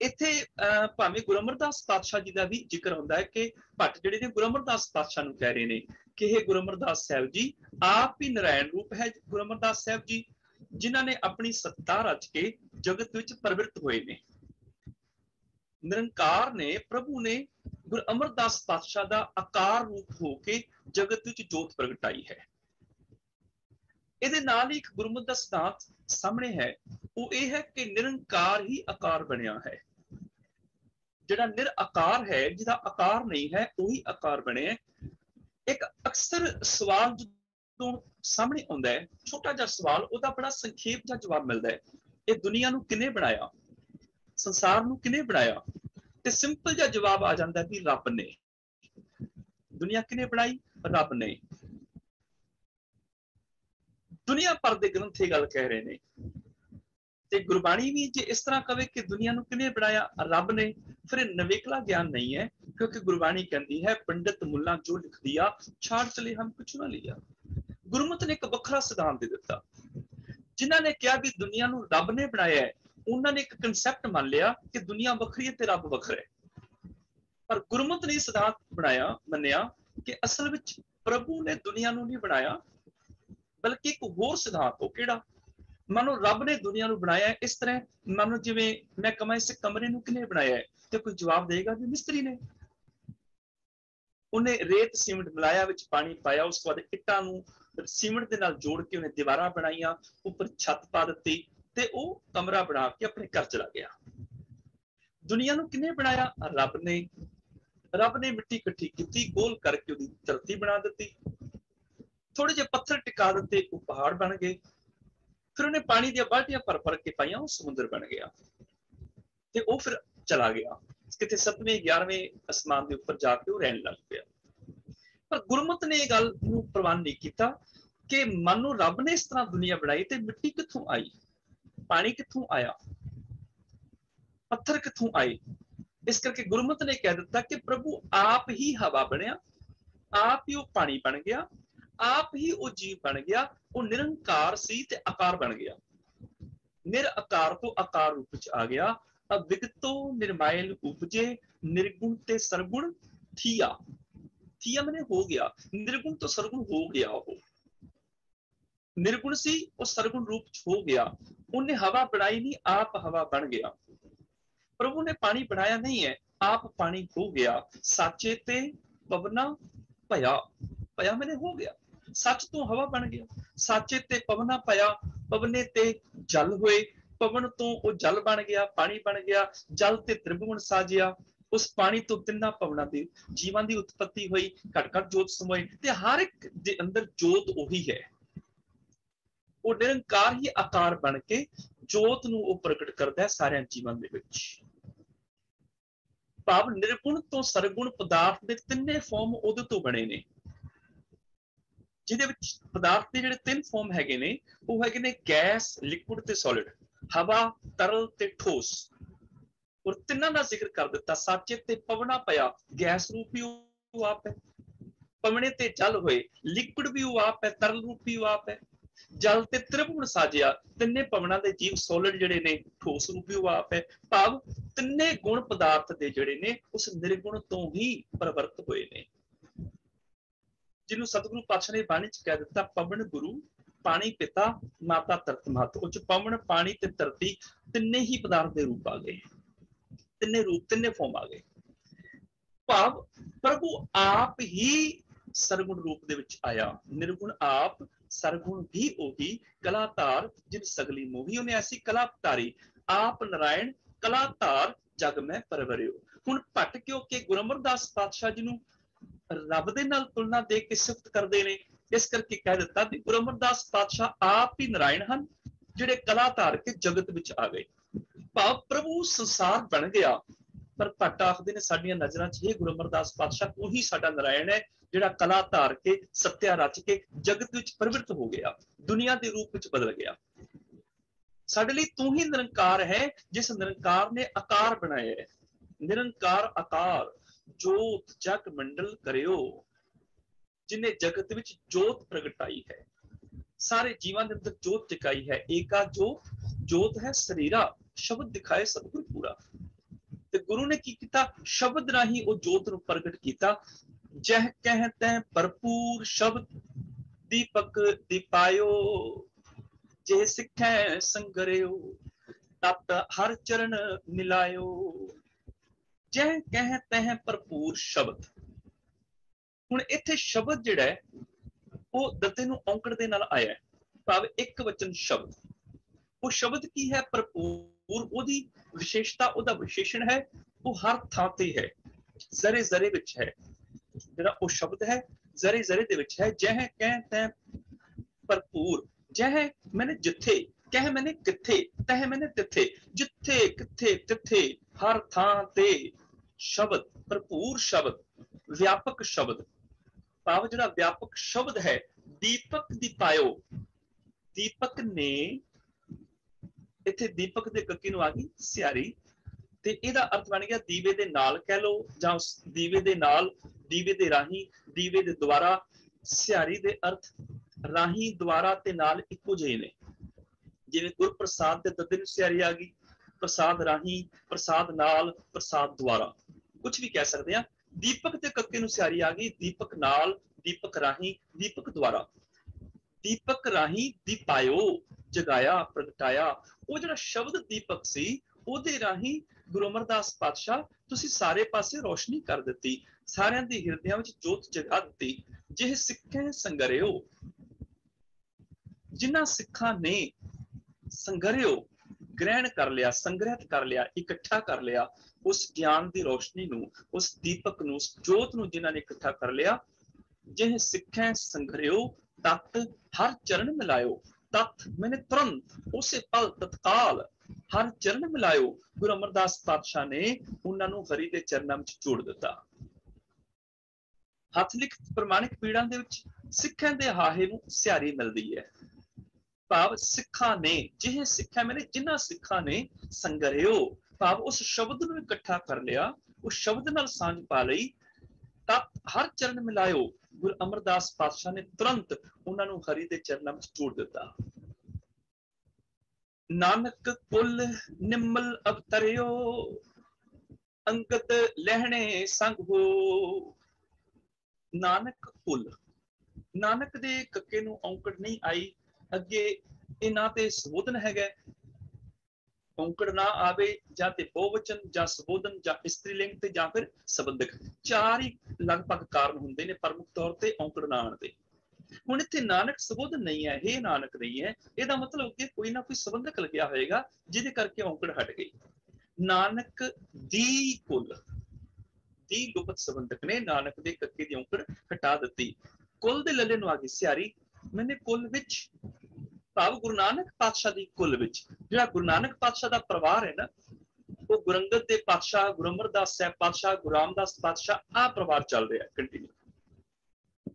ਇੱਥੇ ਭਾਵੇਂ ਗੁਰੂ ਅਮਰਦਾਸ ਪਾਤਸ਼ਾਹ ਜੀ ਦਾ ਵੀ ਜ਼ਿਕਰ ਹੁੰਦਾ ਹੈ ਕਿ ਭੱਟ ਜਿਹੜੇ ਨੇ ਗੁਰੂ ਅਮਰਦਾਸ ਪਾਤਸ਼ਾਹ ਨੂੰ ਕਹਿ ਰਹੇ ਨੇ ਕਿ ਇਹ ਗੁਰੂ ਅਮਰਦਾਸ ਸਾਹਿਬ ਜੀ, ਆਪ ਹੀ ਨਰਾਇਣ ਰੂਪ ਹੈ ਗੁਰੂ ਅਮਰਦਾਸ ਸਾਹਿਬ ਜੀ, ਜਿਨ੍ਹਾਂ ਨੇ ਆਪਣੀ ਸੱਤਾ ਰਚ ਕੇ ਜਗਤ ਵਿੱਚ ਪ੍ਰਵਿਰਤ ਹੋਏ ਨੇ। ਨਿਰੰਕਾਰ ਨੇ ਪ੍ਰਭੂ ਨੇ ਗੁਰੂ ਅਮਰਦਾਸ ਪਾਤਸ਼ਾਹ ਦਾ ਆਕਾਰ ਰੂਪ ਹੋ ਕੇ ਜਗਤ ਵਿੱਚ ਜੋਤ ਪ੍ਰਗਟਾਈ ਹੈ। ਇਹਦੇ ਨਾਲ ਹੀ ਇੱਕ ਗੁਰਮਤਿ ਦਾ ਸਿਧਾਂਤ ਸਾਹਮਣੇ ਹੈ। ਉਹ ਇਹ ਹੈ ਕਿ ਨਿਰੰਕਾਰ ਹੀ ਆਕਾਰ ਬਣਿਆ ਹੈ। ਜਿਹੜਾ ਨਿਰਆਕਾਰ ਹੈ, ਜਿਹਦਾ ਆਕਾਰ ਨਹੀਂ ਹੈ, ਉਹੀ ਆਕਾਰ ਬਣਿਆ ਇੱਕ ਅਕਸਰ ਸਵਾਲ ਜਦੋਂ ਸਾਹਮਣੇ ਆਉਂਦਾ ਹੈ, ਛੋਟਾ ਜਿਹਾ ਸਵਾਲ, ਉਹਦਾ ਬੜਾ ਸੰਖੇਪ ਜਿਹਾ ਜਵਾਬ ਮਿਲਦਾ ਹੈ। ਇਹ ਦੁਨੀਆ ਨੂੰ ਕਿਨੇ ਬਣਾਇਆ? ਸੰਸਾਰ ਨੂੰ ਕਿਨੇ ਬਣਾਇਆ? ਤੇ ਸਿੰਪਲ ਜਿਹਾ ਜਵਾਬ ਆ ਜਾਂਦਾ ਹੈ ਵੀ ਰੱਬ ਨੇ। ਦੁਨੀਆ ਕਿਨੇ ਬਣਾਈ? ਰੱਬ ਨੇ। ਦੁਨੀਆ ਭਰ ਦੇ ਗ੍ਰੰਥ ਇਹ ਗੱਲ ਕਹਿ ਰਹੇ ਨੇ। ਤੇ ਗੁਰਬਾਣੀ ਵੀ ਜੇ ਇਸ ਤਰ੍ਹਾਂ ਕਵੇ ਕਿ ਦੁਨੀਆ ਨੂੰ ਕਿਨੇ ਬਣਾਇਆ? ਰੱਬ ਨੇ। ਫਿਰ ਇਹ ਨਵੇਕਲਾ ਗਿਆਨ ਨਹੀਂ ਹੈ, ਕਿਉਂਕਿ ਗੁਰਬਾਣੀ ਕਹਿੰਦੀ ਹੈ, ਪੰਡਤ ਮੁੱਲਾ ਜੋ ਲਿਖ ਦਿਆ ਛਾੜ ਚਲੇ ਹਮ ਕੁਛ ਨਾ ਲਿਆ। ਗੁਰਮਤਿ ਨੇ ਇੱਕ ਵੱਖਰਾ ਸਿਧਾਂਤ ਦੇ ਦਿੱਤਾ। ਜਿਨ੍ਹਾਂ ਨੇ ਕਿਹਾ ਵੀ ਦੁਨੀਆ ਨੂੰ ਰੱਬ ਨੇ ਬਣਾਇਆ ਹੈ ਉਹਨਾਂ ਨੇ ਇੱਕ ਕਨਸੈਪਟ ਮੰਨ ਲਿਆ ਕਿ ਦੁਨੀਆ ਵੱਖਰੀ ਹੈ ਤੇ ਰੱਬ ਵੱਖਰਾ ਹੈ। ਪਰ ਗੁਰਮਤਿ ਨੇ ਸਿਧਾਂਤ ਬਣਾਇਆ, ਮੰਨਿਆ ਕਿ ਅਸਲ ਵਿੱਚ ਪ੍ਰਭੂ ਨੇ ਦੁਨੀਆ ਨੂੰ ਨਹੀਂ ਬਣਾਇਆ, ਬਲਕਿ ਇੱਕ ਹੋਰ ਸਿਧਾਂਤ ਉਹ ਕਿਹੜਾ? ਮਾਨੋ ਰੱਬ ਨੇ ਦੁਨੀਆ ਨੂੰ ਬਣਾਇਆ ਇਸ ਤਰ੍ਹਾਂ ਮਾਨੋ ਜਿਵੇਂ ਮੈਂ ਕਮਾਂ ਇਸ ਕਮਰੇ ਨੂੰ ਕਿਨੇ ਬਣਾਇਆ ਤੇ ਕੋਈ ਜਵਾਬ ਦੇਗਾ ਵੀ ਮਿਸਤਰੀ ਨੇ। ਉਹਨੇ ਰੇਤ ਸੀਮਿੰਟ ਮਿਲਾਇਆ, ਵਿੱਚ ਪਾਣੀ ਪਾਇਆ, ਉਸ ਤੋਂ ਬਾਅਦ ਇੱਟਾਂ ਨੂੰ ਸੀਮਿੰਟ ਦੇ ਨਾਲ ਜੋੜ ਕੇ ਉਹਨੇ ਦੀਵਾਰਾਂ ਬਣਾਈਆਂ, ਉੱਪਰ ਛੱਤ ਪਾ ਦਿੱਤੀ ਤੇ ਉਹ ਕਮਰਾ ਬਣਾ ਕੇ ਆਪਣੇ ਘਰ ਚਲਾ ਗਿਆ। ਦੁਨੀਆ ਨੂੰ ਕਿਨੇ ਬਣਾਇਆ? ਰੱਬ ਨੇ। ਰੱਬ ਨੇ ਮਿੱਟੀ ਇਕੱਠੀ ਕੀਤੀ, ਗੋਲ ਕਰਕੇ ਉਹਦੀ ਧਰਤੀ ਬਣਾ ਦਿੱਤੀ। ਥੋੜੇ ਜਿਹੇ ਪੱਥਰ ਟਿਕਾ ਦਿੱਤੇ, ਉਹ ਪਹਾੜ ਬਣ ਗਏ। ਫਿਰ ਉਹਨੇ ਪਾਣੀ ਦੀਆਂ ਬਾਲਟੀਆਂ ਭਰ ਭਰ ਕੇ ਪਾਈਆਂ, ਉਹ ਸਮੁੰਦਰ ਬਣ ਗਿਆ। ਤੇ ਉਹ ਫਿਰ ਚਲਾ ਗਿਆ। ਕਿਤੇ 7ਵੇਂ 11ਵੇਂ ਅਸਮਾਨ ਦੇ ਉੱਪਰ ਜਾ ਕੇ ਉਹ ਰਹਿਣ ਲੱਗ ਪਿਆ। ਪਰ ਗੁਰਮਤ ਨੇ ਇਹ ਗੱਲ ਨੂੰ ਪ੍ਰਵਾਨ ਨਹੀਂ ਕੀਤਾ ਕਿ ਮਨ ਨੂੰ ਰੱਬ ਨੇ ਇਸ ਤਰ੍ਹਾਂ ਦੁਨੀਆ ਬਣਾਈ ਤੇ ਮਿੱਟੀ ਕਿੱਥੋਂ ਆਈ? ਪਾਣੀ ਕਿੱਥੋਂ ਆਇਆ? ਪੱਥਰ ਕਿੱਥੋਂ ਆਏ? ਇਸ ਕਰਕੇ ਗੁਰਮਤ ਨੇ ਕਹਿ ਦਿੱਤਾ ਕਿ ਪ੍ਰਭੂ ਆਪ ਹੀ ਹਵਾ ਬਣਿਆ, ਆਪ ਹੀ ਉਹ ਪਾਣੀ ਬਣ ਗਿਆ, ਆਪ ਹੀ ਉਹ ਜੀਵ ਬਣ ਗਿਆ, ਉਹ ਨਿਰੰਕਾਰ ਸੀ ਤੇ ਆਕਾਰ ਬਣ ਗਿਆ। ਨਿਰ ਤੋਂ ਆਕਾਰ ਰੂਪ ਵਿੱਚ ਆ ਗਿਆ ਅਵਿਗਤੋ ਨਿਰਮਾਇਲ ਉਪਜੇ, ਨਿਰਗੁਣ ਤੇ ਸਰਗੁਣ ਥੀਆ। ਥੀਆ ਮਨੇ ਹੋ ਗਿਆ, ਨਿਰਗੁਣ ਤੋਂ ਸਰਗੁਣ ਹੋ ਗਿਆ ਉਹ। ਨਿਰਗੁਣ ਸੀ, ਉਹ ਸਰਗੁਣ ਰੂਪ ਚ ਹੋ ਗਿਆ। ਉਹਨੇ ਹਵਾ ਬਣਾਈ ਨਹੀਂ ਆਪ ਹਵਾ ਬਣ ਗਿਆ। ਪ੍ਰਭੂ ਨੇ ਪਾਣੀ ਬਣਾਇਆ ਨਹੀਂ ਹੈ, ਆਪ ਪਾਣੀ ਹੋ ਗਿਆ। ਸਾਚੇ ਤੇ ਪਵਨਾ ਭਇਆ ਭਇਆ ਮੈਨੇ ਹੋ ਗਿਆ। ਸੱਚ ਤੋਂ ਹਵਾ ਬਣ ਗਿਆ। ਸਾਚੇ ਤੇ ਪਵਨਾ ਭਇਆ, ਪਵਨੇ ਤੇ ਜਲ ਹੋਏ। ਪਵਨ ਤੋਂ ਉਹ ਜਲ ਬਣ ਗਿਆ, ਪਾਣੀ ਬਣ ਗਿਆ, ਜਲ ਤੇ ਤ੍ਰਿਭੁਵਨ ਸਾਜਿਆ। ਉਸ ਪਾਣੀ ਤੋਂ ਤਿੰਨਾਂ ਪਵਨਾਂ ਦੇ ਜੀਵਾਂ ਦੀ ਉਤਪਤੀ ਹੋਈ ਘਟ ਘਟ ਜੋਤ ਸਮੋਈ ਤੇ ਹਰ ਇੱਕ ਦੇ ਅੰਦਰ ਜੋਤ ਉਹੀ ਹੈ। ਉਹ ਨਿਰੰਕਾਰ ਹੀ ਆਕਾਰ ਬਣ ਕੇ ਜੋਤ ਨੂੰ ਉਹ ਪ੍ਰਗਟ ਕਰਦਾ ਹੈ ਸਾਰਿਆਂ ਜੀਵਾਂ ਦੇ ਵਿੱਚ। ਭਾਵ ਨਿਰਗੁਣ ਤੋਂ ਸਰਗੁਣ ਪਦਾਰਥ ਦੇ ਤਿੰਨੇ ਫਾਰਮ ਉਹਦੇ ਤੋਂ ਬਣੇ ਨੇ। ਜਿਹਦੇ ਵਿੱਚ ਪਦਾਰਥ ਦੇ ਜਿਹੜੇ ਤਿੰਨ ਫਾਰਮ ਹੈਗੇ ਨੇ, ਉਹ ਹੈਗੇ ਨੇ ਗੈਸ ਲਿਕੁਇਡ ਤੇ ਸੋਲਿਡ ਹਵਾ, ਤਰਲ ਤੇ ਠੋਸ। ਔਰ ਤਿੰਨਾਂ ਦਾ ਜ਼ਿਕਰ ਕਰ ਦਿੱਤਾ, ਸਾਚੇ ਤੇ ਪਵਣਾ ਪਿਆ, ਗੈਸ ਰੂਪੀ ਉਹ ਆਪ ਹੈ। ਪਵਣੇ ਤੇ ਜਲ ਹੋਏ ਲਿਕੁਇਡ ਵੀ ਉਹ ਆਪ ਹੈ, ਤਰਲ ਰੂਪੀ ਉਹ ਆਪ ਹੈ। ਜਲ ਤੇ ਤ੍ਰਿਭੁਵਨ ਸਾਜਿਆ, ਤਿੰਨੇ ਪਵਨਾਂ ਦੇ ਜੀਵ ਸੋਲਿਡ ਜਿਹੜੇ ਨੇ, ਠੋਸ ਰੂਪੀ ਉਹ ਆਪ ਹੈ। ਭਾਵ ਤਿੰਨੇ ਗੁਣ ਪਦਾਰਥ ਦੇ ਜਿਹੜੇ ਨੇ, ਉਸ ਨਿਰਗੁਣ ਤੋਂ ਹੀ ਪ੍ਰਵਰਤ ਹੋਏ ਨੇ। ਜਿਹਨੂੰ ਸਤਿਗੁਰੂ ਪਾਤਸ਼ਾਹ ਨੇ ਬਾਣੀ ਚ ਕਹਿ ਦਿੱਤਾ, ਪਵਨ ਗੁਰੂ, ਪਾਣੀ ਪਿਤਾ, ਮਾਤਾ ਧਰਤ ਮਾਤ ਉਹ ਪਵਨ, ਪਾਣੀ ਤੇ ਧਰਤੀ ਤਿੰਨੇ ਹੀ ਪਦਾਰਥ ਦੇ ਰੂਪ ਆ ਗਏ। ਤਿੰਨੇ ਰੂਪ, ਤਿੰਨੇ ਫਾਰਮ ਆ ਗਏ। ਭਾਵ ਪ੍ਰਭੂ ਆਪ ਹੀ ਸਰਗੁਣ ਰੂਪ ਦੇ ਵਿੱਚ ਆਇਆ। ਨਿਰਗੁਣ ਆਪ ਸਰਗੁਣ ਵੀ ਉਹੀ ਕਲਾਧਾਰ ਜਿਨ ਸਗਲੀ ਮੋਹੀ ਉਹਨੇ ਐਸੀ ਕਲਾ ਧਾਰੀ ਆਪ ਨਰਾਇਣ ਕਲਾਧਾਰ ਜਗ ਮੈਂ ਪਰਵਰਿਓ। ਹੁਣ ਭੱਟ ਕਿਉਂ ਕਿ ਗੁਰੂ ਅਮਰਦਾਸ ਪਾਤਸ਼ਾਹ ਜੀ ਨੂੰ ਰੱਬ ਦੇ ਨਾਲ ਤੁਲਨਾ ਦੇ ਕੇ ਸਿਫਤ ਕਰਦੇ ਨੇ? ਇਸ ਕਰਕੇ ਕਹਿ ਦਿੱਤਾ ਕਿ ਗੁਰੂ ਅਮਰਦਾਸ ਪਾਤਸ਼ਾਹ ਆਪ ਹੀ ਨਰਾਇਣ ਹਨ, ਜਿਹੜੇ ਕਲਾ ਧਾਰ ਕੇ ਜਗਤ ਵਿੱਚ ਆ ਗਏ। ਭਾਵ ਪ੍ਰਭੂ ਸੰਸਾਰ ਬਣ ਗਿਆ। ਪਰ ਭੱਟ ਆਖਦੇ ਨੇ, ਸਾਡੀਆਂ ਨਜ਼ਰਾਂ 'ਚ ਇਹ ਗੁਰੂ ਅਮਰਦਾਸ ਪਾਤਸ਼ਾਹ, ਉਹੀ ਸਾਡਾ ਨਰਾਇਣ ਹੈ। ਜਿਹੜਾ ਕਲਾ ਧਾਰ ਕੇ, ਸੱਤਿਆ ਰਚ ਕੇ ਜਗਤ ਵਿੱਚ ਪ੍ਰਵਿਰਤ ਹੋ ਗਿਆ, ਦੁਨੀਆ ਦੇ ਰੂਪ ਵਿੱਚ ਬਦਲ ਗਿਆ। ਸਾਡੇ ਲਈ ਤੂੰ ਹੀ ਨਿਰੰਕਾਰ ਹੈ, ਜਿਸ ਨਿਰੰਕਾਰ ਨੇ ਆਕਾਰ ਬਣਾਇਆ ਹੈ। ਨਿਰੰਕਾਰ ਆਕਾਰ, ਜੋਤ ਜਗ ਮੰਡਲ ਕਰਿਓ, ਜਿਨੇ ਜਗਤ ਵਿੱਚ ਜੋਤ ਪ੍ਰਗਟਾਈ ਹੈ। ਸਾਰੇ ਜੀਵਾਂ ਦੇ ਅੰਦਰ ਜੋਤ ਜਗਾਈ ਹੈ। ਏਕਾ ਜੋਤ ਜੋਤ ਹੈ ਸਰੀਰਾ, ਸ਼ਬਦ ਦਿਖਾਏ ਸਤਿਗੁਰ ਪੂਰਾ। ਤੇ ਗੁਰੂ ਨੇ ਕੀ ਕੀਤਾ? ਸ਼ਬਦ ਰਾਹੀਂ ਉਹ ਜੋਤ ਨੂੰ ਪ੍ਰਗਟ ਕੀਤਾ। ਜਹ ਕਹਿਤੈ ਭਰਪੂਰ ਸ਼ਬਦ ਦੀਪਕ ਦੀਪਾਇਓ, ਜੇ ਸਿੱਖੈ ਸੰਗਰਿਓ ਤਤ ਹਰ ਚਰਨ ਮਿਲਾਇਓ। ਜਹ ਕਹਿਤੈ ਭਰਪੂਰ ਸ਼ਬਦ। ਹੁਣ ਇੱਥੇ ਸ਼ਬਦ ਜਿਹੜਾ ਹੈ, ਉਹ ਦੱਤੇ ਨੂੰ ਔਂਕੜ ਦੇ ਨਾਲ ਆਇਆ ਹੈ। ਭਾਵ ਇੱਕ ਵਚਨ ਸ਼ਬਦ। ਉਹ ਸ਼ਬਦ ਕੀ ਹੈ? ਭਰਪੂਰ। ਉਹਦੀ ਵਿਸ਼ੇਸ਼ਤਾ, ਉਹਦਾ ਵਿਸ਼ੇਸ਼ਣ ਹੈ, ਉਹ ਹਰ ਥਾਂ ਤੇ ਹੈ। ਜ਼ਰੇ ਜ਼ਰੇ ਵਿੱਚ ਹੈ। ਜਿਹੜਾ ਉਹ ਸ਼ਬਦ ਹੈ, ਜ਼ਰੇ ਜ਼ਰੇ ਦੇ ਵਿੱਚ ਹੈ, ਜਹ ਕਹਿ ਤੈ ਭਰਪੂਰ, ਜਹ ਮੈਨੇ ਜਿੱਥੇ, ਕਹਿ ਮੈਨੇ ਕਿੱਥੇ, ਤਹ ਮੈਨੇ ਤਿੱਥੇ, ਜਿੱਥੇ ਕਿੱਥੇ ਤਿੱਥੇ, ਹਰ ਥਾਂ ਤੇ ਸ਼ਬਦ, ਭਰਪੂਰ ਸ਼ਬਦ, ਵਿਆਪਕ ਸ਼ਬਦ। ਭਾਵ ਜਿਹੜਾ ਵਿਆਪਕ ਸ਼ਬਦ ਹੈ, ਦੀਪਕ ਦੀ ਪਾਇਓ। ਦੀਪਕ ਨੇ, ਇੱਥੇ ਦੀਪਕ ਦੇ ਕੱਕੀ ਨੂੰ ਆ ਗਈ ਸਿਆਰੀ। ਤੇ ਇਹਦਾ ਅਰਥ ਬਣ ਗਿਆ ਦੀਵੇ ਦੇ ਨਾਲ ਕਹਿ ਲਓ ਜਾਂ ਉਸ ਦੀਵੇ ਦੇ ਨਾਲ, ਦੀਵੇ ਦੇ ਰਾਹੀਂ, ਦੀਵੇ ਦੇ ਦੁਆਰਾ ਸਿਆਰੀ ਦੇ ਅਰਥ ਰਾਹੀਂ, ਦੁਆਰਾ ਤੇ ਨਾਲ ਇੱਕੋ ਜਿਹੇ ਨੇ। ਜਿਵੇਂ ਗੁਰਪ੍ਰਸਾਦ ਦੇ ਦੱਦੇ ਨੂੰ ਸਿਆਰੀ ਆ ਗਈ, ਪ੍ਰਸਾਦ ਰਾਹੀਂ, ਪ੍ਰਸਾਦ ਨਾਲ, ਪ੍ਰਸਾਦ ਦੁਆਰਾ। ਕੁਝ ਵੀ ਕਹਿ ਸਕਦੇ ਆ ਦੀਪਕ ਤੇ ਕੱਕੇ ਨੂੰ ਸਿਆਰੀ ਆ ਗਈ, ਦੀਪਕ ਨਾਲ, ਦੀਪਕ ਰਾਹੀਂ, ਦੀਪਕ ਦੁਆਰਾ। ਦੀਪਕ ਰਾਹੀਂ ਦੀਪਾਇਓ, ਜਗਾਇਆ, ਪ੍ਰਗਟਾਇਆ, ਉਹ ਜਿਹੜਾ ਸ਼ਬਦ ਦੀਪਕ ਸੀ ਉਹਦੇ ਰਾਹੀਂ ਗੁਰੂ ਅਮਰਦਾਸ ਪਾਤਸ਼ਾਹ ਤੁਸੀਂ ਸਾਰੇ ਪਾਸੇ ਰੋਸ਼ਨੀ ਕਰ ਦਿੱਤੀ, ਸਾਰਿਆਂ ਦੇ ਹਿਰਦਿਆਂ ਵਿੱਚ ਜੋਤ ਜਗਾ ਦਿੱਤੀ ਜਿਹ ਸਿੱਖੇ ਸੰਗਰਿਓ, ਜਿਨ੍ਹਾਂ ਸਿੱਖਾਂ ਨੇ ਸੰਗਰਿਓ ਗ੍ਰਹਿਣ ਕਰ ਲਿਆ, ਸੰਗ੍ਰਹਿਤ ਕਰ ਲਿਆ, ਇਕੱਠਾ ਕਰ ਲਿਆ, ਉਸ ਗਿਆਨ ਦੀ ਰੋਸ਼ਨੀ ਨੂੰ, ਉਸ ਦੀਪਕ ਨੂੰ, ਉਸ ਜੋਤ ਨੂੰ ਜਿਨ੍ਹਾਂ ਨੇ ਇਕੱਠਾ ਕਰ ਲਿਆ ਜਿਹ ਸਿੱਖੇ ਸੰਗਰਿਓ ਤਤ ਹਰ ਚਰਨ ਮਿਲਾਇਓ, ਤਤ ਮੈਨੇ ਤੁਰੰਤ, ਉਸੇ ਪਲ ਤਤਕਾਲ ਹਰ ਚਰਨ ਮਿਲਾਇਓ, ਗੁਰੂ ਅਮਰਦਾਸ ਪਾਤਸ਼ਾਹ ਨੇ ਉਹਨਾਂ ਨੂੰ ਹਰੀ ਦੇ ਚਰਨਾਂ ਵਿੱਚ ਜੋੜ ਦਿੱਤਾ। ਹੱਥ ਲਿਖ ਪ੍ਰਮਾਣਿਕ ਪੀੜਾਂ ਦੇ ਵਿੱਚ ਸਿੱਖਾਂ ਦੇ ਹਾਹੇ ਨੂੰ ਸਿਆਰੀ ਮਿਲਦੀ ਹੈ। ਭਾਵ ਸਿੱਖਾਂ ਨੇ, ਜਿਹੇ ਸਿੱਖਾਂ ਮੈਨੇ ਜਿਨ੍ਹਾਂ ਸਿੱਖਾਂ ਨੇ ਸੰਗਰਿਓ, ਭਾਵ ਉਸ ਸ਼ਬਦ ਨੂੰ ਇਕੱਠਾ ਕਰ ਲਿਆ, ਉਸ ਸ਼ਬਦ ਨਾਲ ਸਾਂਝ ਪਾ ਲਈ, ਤਾਂ ਹਰ ਚਰਨ ਮਿਲਾਇਓ, ਗੁਰੂ ਅਮਰਦਾਸ ਪਾਤਸ਼ਾਹ ਨੇ ਤੁਰੰਤ ਉਹਨਾਂ ਨੂੰ ਹਰੀ ਦੇ ਚਰਨਾਂ ਵਿੱਚ ਜੋੜ ਦਿੱਤਾ। ਨਾਨਕ ਕੁਲ ਨਿਮਲ ਅਵਤਰਿਓ ਅੰਗਤ ਲਹਿਣੇ ਸੰਗ ਹੋ। ਨਾਨਕ ਕੁਲ, ਨਾਨਕ ਦੇ ਕੱਕੇ ਨੂੰ ਔਂਕੜ ਨਹੀਂ ਆਈ। ਅੱਗੇ ਇਹਨਾਂ ਤੇ ਸੰਬੋਧਨ ਹੈਗਾ। ਔਂਕੜ ਨਾ ਆਵੇ ਜਾਂ ਤੇ ਬਹੁਵਚਨ, ਜਾਂ ਸੰਬੋਧਨ, ਜਾਂ ਇਸਤਰੀ ਲਿੰਗ ਤੇ ਜਾਂ ਫਿਰ ਸੰਬੰਧਕ। ਚਾਰ ਹੀ ਲਗਭਗ ਕਾਰਨ ਹੁੰਦੇ ਨੇ, ਪ੍ਰਮੁੱਖ ਤੌਰ ਤੇ ਔਂਕੜ ਨਾ ਆਉਣ ਦੇ। ਹੁਣ ਇੱਥੇ ਨਾਨਕ ਸੰਬੋਧਨ ਨਹੀਂ ਹੈ ਇਹ ਨਾਨਕ ਨਹੀਂ ਹੈ। ਇਹਦਾ ਮਤਲਬ ਕਿ ਕੋਈ ਨਾ ਕੋਈ ਸੰਬੰਧਕ ਲੱਗਿਆ ਹੋਏਗਾ, ਜਿਹਦੇ ਕਰਕੇ ਔਂਕੜ ਹਟ ਗਈ। ਨਾਨਕ ਦੀ ਕੁਲ, ਦੀ ਲੁਪਤ ਸੰਬੰਧਕ ਨੇ ਨਾਨਕ ਦੇ ਕੱਕੇ ਦੀ ਔਂਕੜ ਹਟਾ ਦਿੱਤੀ। ਕੁਲ ਦੇ ਲੱਲੇ ਨੂੰ ਆ ਗਈ ਸਿਆਰੀ। ਮੈਨੇ ਕੁਲ ਵਿੱਚ ਭਾਵ ਗੁਰੂ ਨਾਨਕ ਪਾਤਸ਼ਾਹ ਦੀ ਕੁਲ ਵਿੱਚ, ਜਿਹੜਾ ਗੁਰੂ ਨਾਨਕ ਪਾਤਸ਼ਾਹ ਦਾ ਪਰਿਵਾਰ ਹੈ ਨਾ, ਉਹ ਗੁਰੰਗਤ ਦੇ ਪਾਤਸ਼ਾਹ ਗੁਰੂ ਅਮਰਦਾਸ ਸਾਹਿਬ ਪਾਤਸ਼ਾਹ, ਗੁਰੂ ਰਾਮਦਾਸ ਪਾਤਸ਼ਾਹ ਆ ਪਰਿਵਾਰ ਚੱਲ ਰਿਹਾ ਕੰਟੀਨਿਊ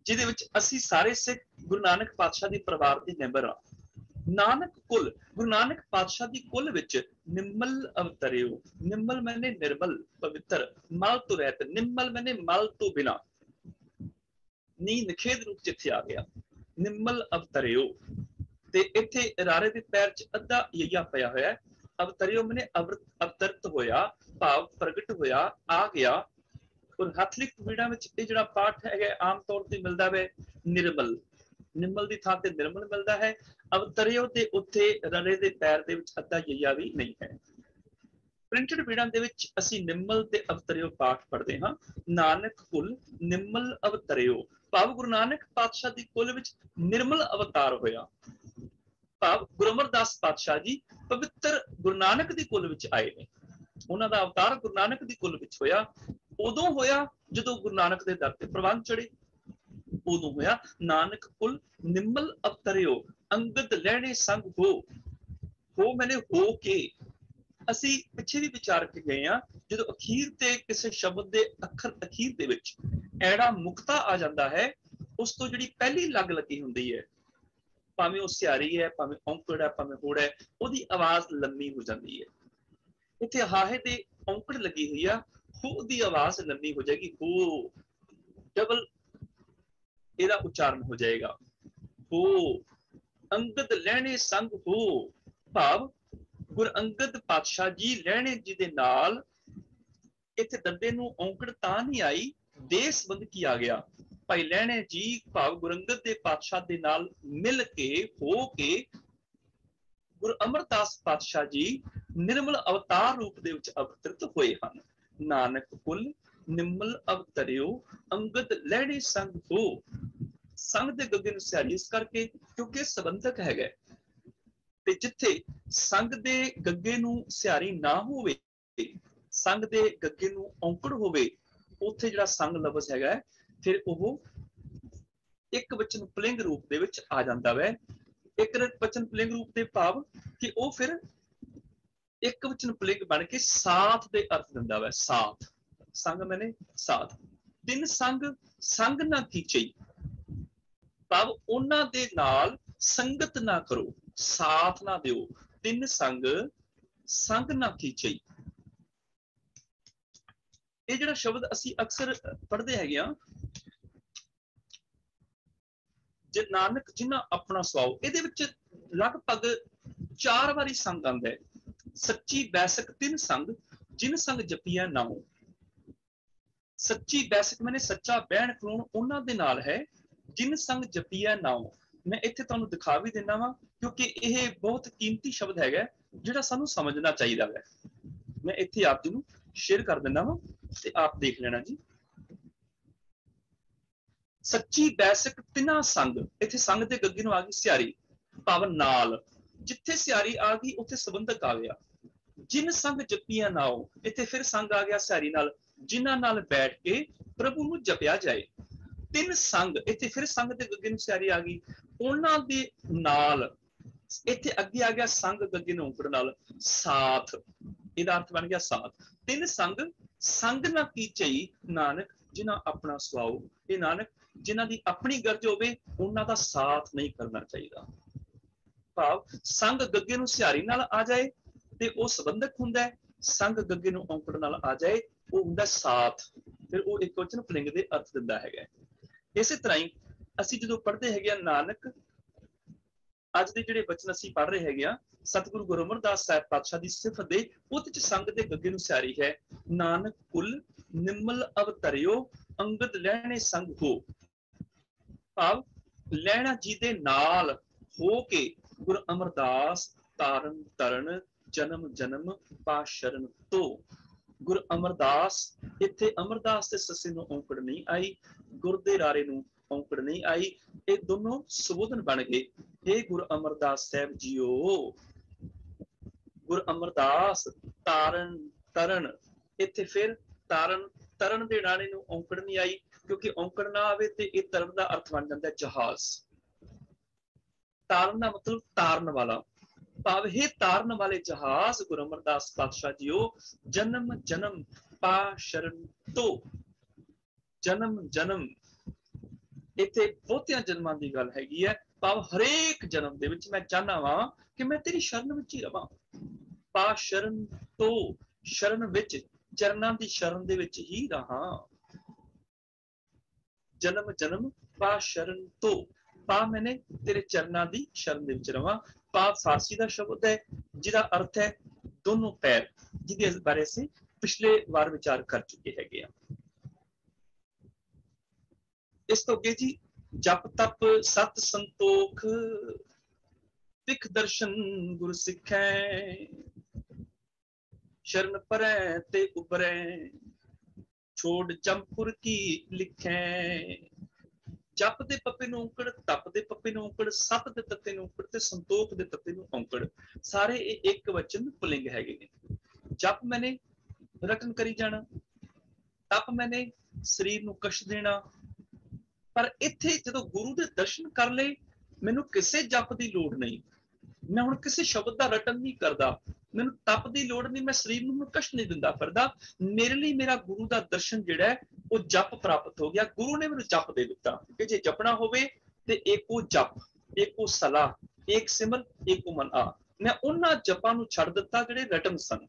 ਜਿਹਦੇ ਵਿੱਚ ਅਸੀਂ ਸਾਰੇ ਸਿੱਖ ਗੁਰੂ ਨਾਨਕ ਪਾਤਸ਼ਾਹ ਦੇ ਪਰਿਵਾਰ ਦੇ ਮੈਂਬਰ ਆ ਨਾਨਕ ਕੁਲ, ਗੁਰੂ ਨਾਨਕ ਪਾਤਸ਼ਾਹ ਦੀ ਕੁਲ ਵਿੱਚ ਨਿਮਲ ਅਵਤਰਿਓ, ਨਿਮਲ ਮੈਨੇ ਨਿਰਮਲ, ਪਵਿੱਤਰ, ਮਲ ਤੋਂ ਰਹਿਤ, ਨਿਮਲ ਮੈਨੇ ਮਲ ਤੋਂ ਬਿਨਾ। ਨੀ ਨਿਖੇਧ ਰੂਪ ਜਿੱਥੇ ਆ ਗਿਆ। ਨਿਮਲ ਅਵਤਰਿਓ। ਤੇ ਇੱਥੇ ਇਰਾਰੇ ਦੇ ਪੈਰ 'ਚ ਅੱਧਾ ਯਈਆ ਪਿਆ ਹੋਇਆ ਹੈ। ਅਵਤਰਿਓ ਮੈਨੇ ਅਵਰ- ਅਵਤਰਤ ਹੋਇਆ, ਭਾਵ ਪ੍ਰਗਟ ਹੋਇਆ, ਆ ਗਿਆ। ਔਰ ਹੱਥਲਿਕ ਵੀੜਾ ਵਿੱਚ ਇਹ ਜਿਹੜਾ ਪਾਠ ਹੈਗਾ ਆਮ ਤੌਰ ਤੇ ਮਿਲਦਾ ਹੈ ਨਿਰਮਲ। ਨਿਰਮਲ ਦੀ ਥਾਂ ਤੇ ਨਿਰਮਲ ਮਿਲਦਾ ਹੈ। ਅਵਤਰਿਓ ਤੇ ਉੱਥੇ ਰਰੇ ਦੇ ਪੈਰ ਦੇ ਵਿੱਚ ਅੱਧਾ ਯਈਆ ਵੀ ਨਹੀਂ ਹੈ। ਪ੍ਰਿੰਟਡ ਵੀੜਾਂ ਦੇ ਵਿੱਚ ਅਸੀਂ ਨਿਰਮਲ ਤੇ ਅਵਤਰਿਓ ਪਾਠ ਪੜ੍ਹਦੇ ਹਾਂ। ਨਾਨਕ ਕੁਲ ਨਿਮਲ ਅਵਤਰਿਓ। ਭਾਵ ਗੁਰੂ ਨਾਨਕ ਪਾਤਸ਼ਾਹ ਦੀ ਕੁਲ ਵਿੱਚ ਨਿਰਮਲ ਅਵਤਾਰ ਹੋਇਆ। ਭਾਵ ਗੁਰੂ ਅਮਰਦਾਸ ਪਾਤਸ਼ਾਹ ਜੀ ਪਵਿੱਤਰ ਗੁਰੂ ਨਾਨਕ ਦੀ ਕੁਲ ਵਿੱਚ ਆਏ ਨੇ। ਉਹਨਾਂ ਦਾ ਅਵਤਾਰ ਗੁਰੂ ਨਾਨਕ ਦੀ ਕੁਲ ਵਿੱਚ ਹੋਇਆ। ਉਦੋਂ ਹੋਇਆ ਜਦੋਂ ਗੁਰੂ ਨਾਨਕ ਦੇ ਦਰ ਤੇ ਪ੍ਰਬੰਧ ਚੜੇ ਉਦੋਂ ਹੋਇਆ ਨਾਨਕ ਕੁਲ ਨਿਮਲ ਅਵਤਰਿਓ, ਅੰਗਦ ਲੈਣੇ ਸੰਗ ਹੋ। ਹੋ ਮੈਨੇ ਹੋ ਕੇ। ਅਸੀਂ ਪਿੱਛੇ ਵੀ ਵਿਚਾਰ ਕੇ ਗਏ ਆ ਜਦੋਂ ਅਖੀਰ ਤੇ ਕਿਸੇ ਸ਼ਬਦ ਦੇ ਅੱਖਰ ਅਖੀਰ ਦੇ ਵਿੱਚ ਐੜਾ ਮੁਕਤਾ ਆ ਜਾਂਦਾ ਹੈ, ਉਸ ਤੋਂ ਜਿਹੜੀ ਪਹਿਲੀ ਲੱਗ ਲੱਗੀ ਹੁੰਦੀ ਹੈ, ਭਾਵੇਂ ਉਹ ਸਿਆਰੀ ਹੈ, ਭਾਵੇਂ ਔਂਕੜ ਹੈ, ਭਾਵੇਂ ਹੋੜ ਹੈ, ਉਹਦੀ ਆਵਾਜ਼ ਲੰਮੀ ਹੋ ਜਾਂਦੀ ਹੈ। ਇੱਥੇ ਹਾਹੇ ਤੇ ਔਂਕੜ ਲੱਗੀ ਹੋਈ ਆ ਖੂ ਦੀ ਆਵਾਜ਼ ਲੰਮੀ ਹੋ ਜਾਏਗੀ ਹੋ ਡਬਲ ਇਹਦਾ ਉਚਾਰਨ ਹੋ ਜਾਏਗਾ। ਹੋ ਅੰਗਦ ਲੈਣੇ ਸੰਗ ਹੋ, ਭਾਵ ਗੁਰ ਅੰਗਦ ਪਾਤਸ਼ਾਹ ਜੀ ਲੈਣੇ ਜੀ ਦੇ ਨਾਲ ਇੱਥੇ ਦੰਦੇ ਨੂੰ ਔਂਕੜ ਤਾਂ ਨਹੀਂ ਆਈ ਦੇ ਸੰਬੰਧ ਕੀ ਆ ਗਿਆ? ਭਾਈ ਲੈਣੇ ਜੀ, ਭਾਵ ਗੁਰੰਗਦ ਦੇ ਪਾਤਸ਼ਾਹ ਦੇ ਨਾਲ ਮਿਲ ਕੇ, ਹੋ ਕੇ ਗੁਰ ਅਮਰਦਾਸ ਪਾਤਸ਼ਾਹ ਜੀ ਨਿਰਮਲ ਅਵਤਾਰ ਰੂਪ ਦੇ ਵਿੱਚ ਅਵਤਰਿਤ ਹੋਏ ਹਨ। ਨਾਨਕ ਕੁਲ ਨਿਮਲ ਅਵਤਰਿਓ, ਅੰਗਦ ਲੈਣੇ ਸੰਗ ਹੋ ਸੰਗ ਦੇ ਗੱਗੇ ਨੂੰ ਸਿਆਰੀ ਇਸ ਕਰਕੇ ਕਿਉਂਕਿ ਸੰਬੰਧਕ ਹੈਗਾ ਤੇ ਜਿੱਥੇ ਸੰਗ ਦੇ ਗੱਗੇ ਨੂੰ ਸਿਆਰੀ ਨਾ ਹੋਵੇ, ਸੰਗ ਦੇ ਗੱਗੇ ਨੂੰ ਔਂਕੜ ਹੋਵੇ, ਉੱਥੇ ਜਿਹੜਾ ਸੰਗ ਲਫ਼ਜ਼ ਹੈਗਾ ਫਿਰ ਉਹ ਇੱਕ ਵਚਨ ਪਲਿੰਗ ਰੂਪ ਦੇ ਵਿੱਚ ਆ ਜਾਂਦਾ ਵੈ। ਇੱਕ ਵਚਨ ਪਲਿੰਗ ਰੂਪ ਦੇ ਭਾਵ ਕਿ ਉਹ ਫਿਰ ਇੱਕ ਵਚਨ ਪਲਿੰਗ ਬਣ ਕੇ ਸਾਥ ਦੇ ਅਰਥ ਦਿੰਦਾ ਵੈ, ਸਾਥ। ਸੰਗ ਮੈਨੇ ਸਾਥ। ਤਿੰਨ ਸੰਗ ਸੰਗ ਨਾ ਕੀਚਈ। ਭਾਵ ਉਹਨਾਂ ਦੇ ਨਾਲ ਸੰਗਤ ਨਾ ਕਰੋ, ਸਾਥ ਨਾ ਦਿਓ। ਤਿੰਨ ਸੰਗ ਸੰਗ ਨਾ ਕੀਚਈ। ਇਹ ਜਿਹੜਾ ਸ਼ਬਦ ਅਸੀਂ ਅਕਸਰ ਪੜ੍ਹਦੇ ਹੈਗੇ ਆ, ਜੇ ਨਾਨਕ ਜਿਨ੍ਹਾਂ ਆਪਣਾ ਸਵਾਉ ਇਹਦੇ ਵਿੱਚ ਲਗਭਗ ਚਾਰ ਵਾਰੀ ਸੰਗ ਆਉਂਦਾ ਹੈ। ਸੱਚੀ ਬੈਸਕ ਤਿੰਨ ਸੰਗ, ਜਿਨ ਸੰਗ ਜਪੀਆ ਨਾਉ ਸੱਚੀ ਬੈਸਕ ਮੈਨੇ ਸੱਚਾ ਬਹਿਣ ਖਲੋਣ ਉਹਨਾਂ ਦੇ ਨਾਲ ਹੈ, ਜਿਨ ਸੰਗ ਜਪੀਆ ਨਾਉ ਮੈਂ ਇੱਥੇ ਤੁਹਾਨੂੰ ਦਿਖਾ ਵੀ ਦਿੰਦਾ ਵਾਂ, ਕਿਉਂਕਿ ਇਹ ਬਹੁਤ ਕੀਮਤੀ ਸ਼ਬਦ ਹੈਗਾ, ਜਿਹੜਾ ਸਾਨੂੰ ਸਮਝਣਾ ਚਾਹੀਦਾ ਹੈ। ਮੈਂ ਇੱਥੇ ਆਪ ਜੀ ਨੂੰ ਸ਼ੇਅਰ ਕਰ ਦਿੰਦਾ ਵਾਂ ਤੇ ਆਪ ਦੇਖ ਲੈਣਾ ਜੀ। ਸੱਚੀ ਬੈਸਕ ਤਿਨਾ ਸੰਗ, ਇੱਥੇ ਸੰਗ ਦੇ ਗੱਗੇ ਨੂੰ ਆ ਗਈ ਸਿਆਰੀ ਭਾਵ ਨਾਲ। ਜਿੱਥੇ ਸਿਆਰੀ ਆ ਗਈ, ਉੱਥੇ ਸੰਬੰਧਕ ਆ ਗਿਆ। ਜਿਨ ਸੰਗ ਜਪੀਆਂ ਨਾਓ ਇੱਥੇ ਫਿਰ ਸੰਗ ਆ ਗਿਆ ਸਿਆਰੀ ਨਾਲ, ਜਿਨ੍ਹਾਂ ਨਾਲ ਬੈਠ ਕੇ ਪ੍ਰਭੂ ਨੂੰ ਜਪਿਆ ਜਾਏ। ਤਿੰਨ ਸੰਗ, ਇੱਥੇ ਫਿਰ ਸੰਗ ਤੇ ਗੱਗੇ ਨੂੰ ਸਿਆਰੀ ਆ ਗਈ। ਉਹਨਾਂ ਦੇ ਨਾਲ ਇੱਥੇ ਅੱਗੇ ਆ ਗਿਆ ਸੰਗ ਗੱਗੇ ਨੂੰ ਔਂਕੜ ਨਾਲ, ਸਾਥ। ਇਹਦਾ ਅਰਥ ਬਣ ਗਿਆ ਸਾਥ। ਤਿੰਨ ਸੰਗ ਸੰਗ ਨਾ ਕੀਚਈ ਨਾਨਕ, ਜਿਨ੍ਹਾਂ ਆਪਣਾ ਸੁਆਉ ਇਹ ਨਾਨਕ, ਜਿਨ੍ਹਾਂ ਦੀ ਆਪਣੀ ਗਰਜ ਹੋਵੇ, ਉਹਨਾਂ ਦਾ ਸਾਥ ਨਹੀਂ ਕਰਨਾ ਚਾਹੀਦਾ। ਭਾਵ, ਸੰਗ ਗੱਗੇ ਨੂੰ ਸਿਹਾਰੀ ਨਾਲ ਆ ਜਾਏ ਤੇ ਉਹ ਸੰਬੰਧਕ ਹੁੰਦਾ ਹੈ, ਸੰਗ ਗੱਗੇ ਨੂੰ ਔਂਕੜ ਨਾਲ ਆ ਜਾਏ, ਉਹ ਹੁੰਦਾ ਸਾਥ। ਫਿਰ ਉਹ ਇੱਕ ਵਚਨ ਪਲਿੰਗ ਦੇ ਅਰਥ ਦਿੰਦਾ ਹੈਗਾ ਇਸੇ ਤਰ੍ਹਾਂ ਹੀ ਅਸੀਂ ਜਦੋਂ ਪੜ੍ਹਦੇ ਹੈਗੇ ਆ ਨਾਨਕ, ਅੱਜ ਦੇ ਜਿਹੜੇ ਬਚਨ ਅਸੀਂ ਪੜ੍ਹ ਰਹੇ ਹੈਗੇ ਆ ਸਤਿਗੁਰੂ ਗੁਰੂ ਅਮਰਦਾਸ ਸਾਹਿਬ ਪਾਤਸ਼ਾਹ ਦੀ ਸਿਫਤ ਦੇ ਉਹਦੇ ਚ ਸੰਗ ਦੇ ਗੱਗੇ ਨੂੰ ਸਿਆਰੀ ਹੈ, ਨਾਨਕ ਕੁਲ ਨਿਮਲ ਅਵਤਰਿਓ, ਅੰਗਦ ਲੈਣੇ ਸੰਗ ਹੋ। ਭਾਵ ਲੈਣਾ ਜੀ ਦੇ ਨਾਲ ਹੋ ਕੇ ਗੁਰ ਅਮਰਦਾਸ ਤਾਰਨ ਤਰਨ ਜਨਮ ਜਨਮ ਪਾਸ਼ਰਨ ਤੋਂ। ਗੁਰ ਅਮਰਦਾਸ, ਇੱਥੇ ਅਮਰਦਾਸ ਤੇ ਸੱਸੇ ਨੂੰ ਔਂਕੜ ਨਹੀਂ ਆਈ, ਗੁਰ ਦੇ ਰਾਰੇ ਨੂੰ ਔਂਕੜ ਨਹੀਂ ਆਈ। ਇਹ ਦੋਨੋਂ ਸੁਬੋਧਨ ਬਣ ਗਏ। हे ਗੁਰੂ ਅਮਰਦਾਸ ਸਾਹਿਬ ਜੀਓ, ਗੁਰ ਅਮਰਦਾਸ ਤਾਰਨ ਤਰਨ। ਇੱਥੇ ਫਿਰ ਤਾਰਨ, ਤਰਨ ਦੇ ਨਾਲੇ ਨੂੰ ਔਂਕੜ ਨਹੀਂ ਆਈ, ਕਿਉਂਕਿ ਔਂਕੜ ਨਾ ਆਵੇ ਤੇ ਇਹ ਤਰਨ ਦਾ ਅਰਥ ਬਣ ਜਾਂਦਾ ਜਹਾਜ਼। ਤਾਰਨ ਦਾ ਮਤਲਬ ਤਾਰਨ ਵਾਲਾ। ਭਾਵ ਤਾਰਨ ਵਾਲੇ ਜਹਾਜ਼, ਗੁਰੂ ਅਮਰਦਾਸ ਪਾਤਸ਼ਾਹ ਜੀਓ, ਜਨਮ ਜਨਮ ਪਾ ਸ਼ਰਨ ਤੋ। ਜਨਮ ਜਨਮ। ਇੱਥੇ ਬਹੁਤਿਆਂ ਜਨਮਾਂ ਦੀ ਗੱਲ ਹੈਗੀ ਹੈ। ਭਾਵ ਹਰੇਕ ਜਨਮ ਦੇ ਵਿੱਚ ਮੈਂ ਚਾਹਨਾ ਵਾਂ ਕਿ ਮੈਂ ਤੇਰੀ ਸ਼ਰਨ ਵਿੱਚ ਹੀ ਰਵਾਂ। ਪਾ ਸ਼ਰਨ ਤੋ, ਸ਼ਰਨ ਵਿੱਚ, ਚਰਨਾਂ ਦੀ ਸ਼ਰਨ ਦੇ ਵਿੱਚ ਹੀ ਰਹਾ। ਜਨਮ ਜਨਮ, ਪਾ ਸ਼ਰਨ ਤੋ। ਪਾ ਮੈਨੇ ਤੇਰੇ ਚਰਨਾਂ ਦੀ ਸ਼ਰਨ ਦੇ ਵਿੱਚ ਰਵਾਂ। ਪਾ ਫਾਰਸੀ ਦਾ ਸ਼ਬਦ ਹੈ, ਜਿਹਦਾ ਅਰਥ ਹੈ ਦੋਨੋਂ ਪੈਰ, ਜਿਹਦੇ ਬਾਰੇ ਅਸੀਂ ਪਿਛਲੇ ਵਾਰ ਵਿਚਾਰ ਕਰ ਚੁੱਕੇ ਹੈਗੇ ਆ ਇਸ ਤੋਂ ਅੱਗੇ ਜੀ, ਜਪ ਤਪ ਸਤ ਸੰਤੋਖ, ਤਿਖ ਦਰਸ਼ਨ ਗੁਰ ਸਿੱਖੈ, ਸ਼ਰਨ ਪਰੈ ਤੇ ਉਬਰੈ ਛੋੜ ਚੰਪੁਰ ਕੀ ਲਿਖੈ। ਜਪ ਦੇ ਪੱਪੇ ਨੂੰ ਔਂਕੜ ਤਪ ਦੇ ਪੱਪੇ ਨੂੰ ਔਂਕੜ ਸਤ ਦੇ ਤੱਤੇ ਨੂੰ ਔਂਕੜ ਤੇ ਸੰਤੋਖ ਦੇ ਤੱਤੇ ਨੂੰ ਔਂਕੜ ਸਾਰੇ ਇਹ ਇੱਕ ਵਚਨ ਪੁਲਿੰਗ ਹੈਗੇ ਨੇ। ਜਪ ਮੈਨੇ ਰਟਨ ਕਰੀ ਜਾਣਾ ਤਪ ਮੈਨੇ ਸਰੀਰ ਨੂੰ ਕਸ਼ ਦੇਣਾ। ਪਰ ਇੱਥੇ ਜਦੋਂ ਗੁਰੂ ਦੇ ਦਰਸ਼ਨ ਕਰ ਲਏ ਮੈਨੂੰ ਕਿਸੇ ਜਪ ਦੀ ਲੋੜ ਨਹੀਂ। ਮੈਂ ਹੁਣ ਕਿਸੇ ਸ਼ਬਦ ਦਾ ਰਟਨ ਨਹੀਂ ਕਰਦਾ। ਮੈਨੂੰ ਤਪ ਦੀ ਲੋੜ ਨਹੀਂ ਮੈਂ ਸਰੀਰ ਨੂੰ ਹੁਣ ਕਸ਼ਟ ਨਹੀਂ ਦਿੰਦਾ ਫਿਰਦਾ। ਮੇਰੇ ਲਈ ਮੇਰਾ ਗੁਰੂ ਦਾ ਦਰਸ਼ਨ ਜਿਹੜਾ ਹੈ, ਉਹ ਜਪ ਪ੍ਰਾਪਤ ਹੋ ਗਿਆ। ਗੁਰੂ ਨੇ ਮੈਨੂੰ ਜਪ ਦੇ ਦਿੱਤਾ ਕਿ ਜੇ ਜਪਣਾ ਹੋਵੇ ਤੇ ਏਕੋ ਜਪ ਏਕੋ ਸਲਾ ਏਕ ਸਿਮਰ ਏਕੋ ਮਨ ਆ। ਮੈਂ ਉਹਨਾਂ ਜਪਾਂ ਨੂੰ ਛੱਡ ਦਿੱਤਾ ਜਿਹੜੇ ਰਟਨ ਸਨ।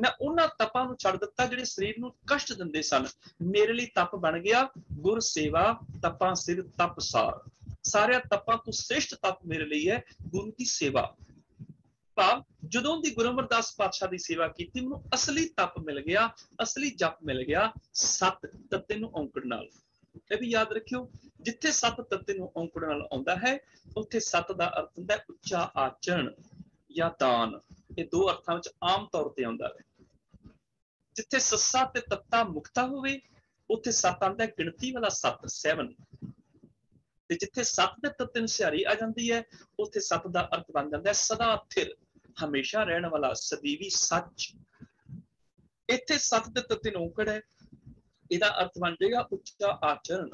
ਮੈਂ ਉਹਨਾਂ ਤਪਾਂ ਨੂੰ ਛੱਡ ਦਿੱਤਾ ਜਿਹੜੇ ਸਰੀਰ ਨੂੰ ਕਸ਼ਟ ਦਿੰਦੇ ਸਨ। ਮੇਰੇ ਲਈ ਤਪ ਬਣ ਗਿਆ। ਗੁਰ ਸੇਵਾ, ਤਪਾਂ ਸਿਰ ਤਪ ਸਾਰ। ਸਾਰਿਆਂ ਤਪਾਂ ਤੋਂ ਸ੍ਰੇਸ਼ਟ ਤਪ ਮੇਰੇ ਲਈ ਹੈ। ਗੁਰੂ ਦੀ ਸੇਵਾ। ਭਾਵ ਜਦੋਂ ਦੀ ਗੁਰੂ ਅਮਰਦਾਸ ਪਾਤਸ਼ਾਹ ਦੀ ਸੇਵਾ ਕੀਤੀ ਉਹਨੂੰ ਅਸਲੀ ਤਪ ਮਿਲ ਗਿਆ, ਅਸਲੀ ਜਪ ਮਿਲ ਗਿਆ ਸਤ ਤੱਤੇ ਨੂੰ ਔਂਕੜ ਨਾਲ। ਇਹ ਵੀ ਯਾਦ ਰੱਖਿਓ, ਜਿੱਥੇ ਸਤ ਤੱਤੇ ਨੂੰ ਔਂਕੜ ਨਾਲ ਆਉਂਦਾ ਹੈ, ਉੱਥੇ ਸਤ ਦਾ ਅਰਥ ਹੁੰਦਾ ਹੈ ਉੱਚਾ ਆਚਰਣ ਜਾਂ ਦਾਨ। ਇਹ ਦੋ ਅਰਥਾਂ ਵਿੱਚ ਆਮ ਤੌਰ ਤੇ ਆਉਂਦਾ ਹੈ। ਜਿੱਥੇ ਸੱਸਾ ਤੇ ਤੱਤਾ ਮੁਕਤਾ ਹੋਵੇ, ਉੱਥੇ ਸੱਤ ਆਉਂਦਾ ਗਿਣਤੀ ਵਾਲਾ ਸੱਤ 7 ਤੇ ਜਿੱਥੇ ਸੱਤ ਦੇ ਤੱਤੇ ਨੂੰ ਸਿਹਾਰੀ ਆ ਜਾਂਦੀ ਹੈ, ਉੱਥੇ ਸੱਤ ਦਾ ਅਰਥ ਬਣ ਜਾਂਦਾ ਹੈ, ਸਦਾ ਥਿਰ। ਹਮੇਸ਼ਾ ਰਹਿਣ ਵਾਲਾ ਸਦੀਵੀ ਸੱਚ। ਇੱਥੇ ਸੱਤ ਦੇ ਤੱਤੇ ਨੂੰ ਹੈ। ਇਹਦਾ ਅਰਥ ਬਣ ਜਾਏਗਾ ਉੱਚਾ ਆਚਰਣ।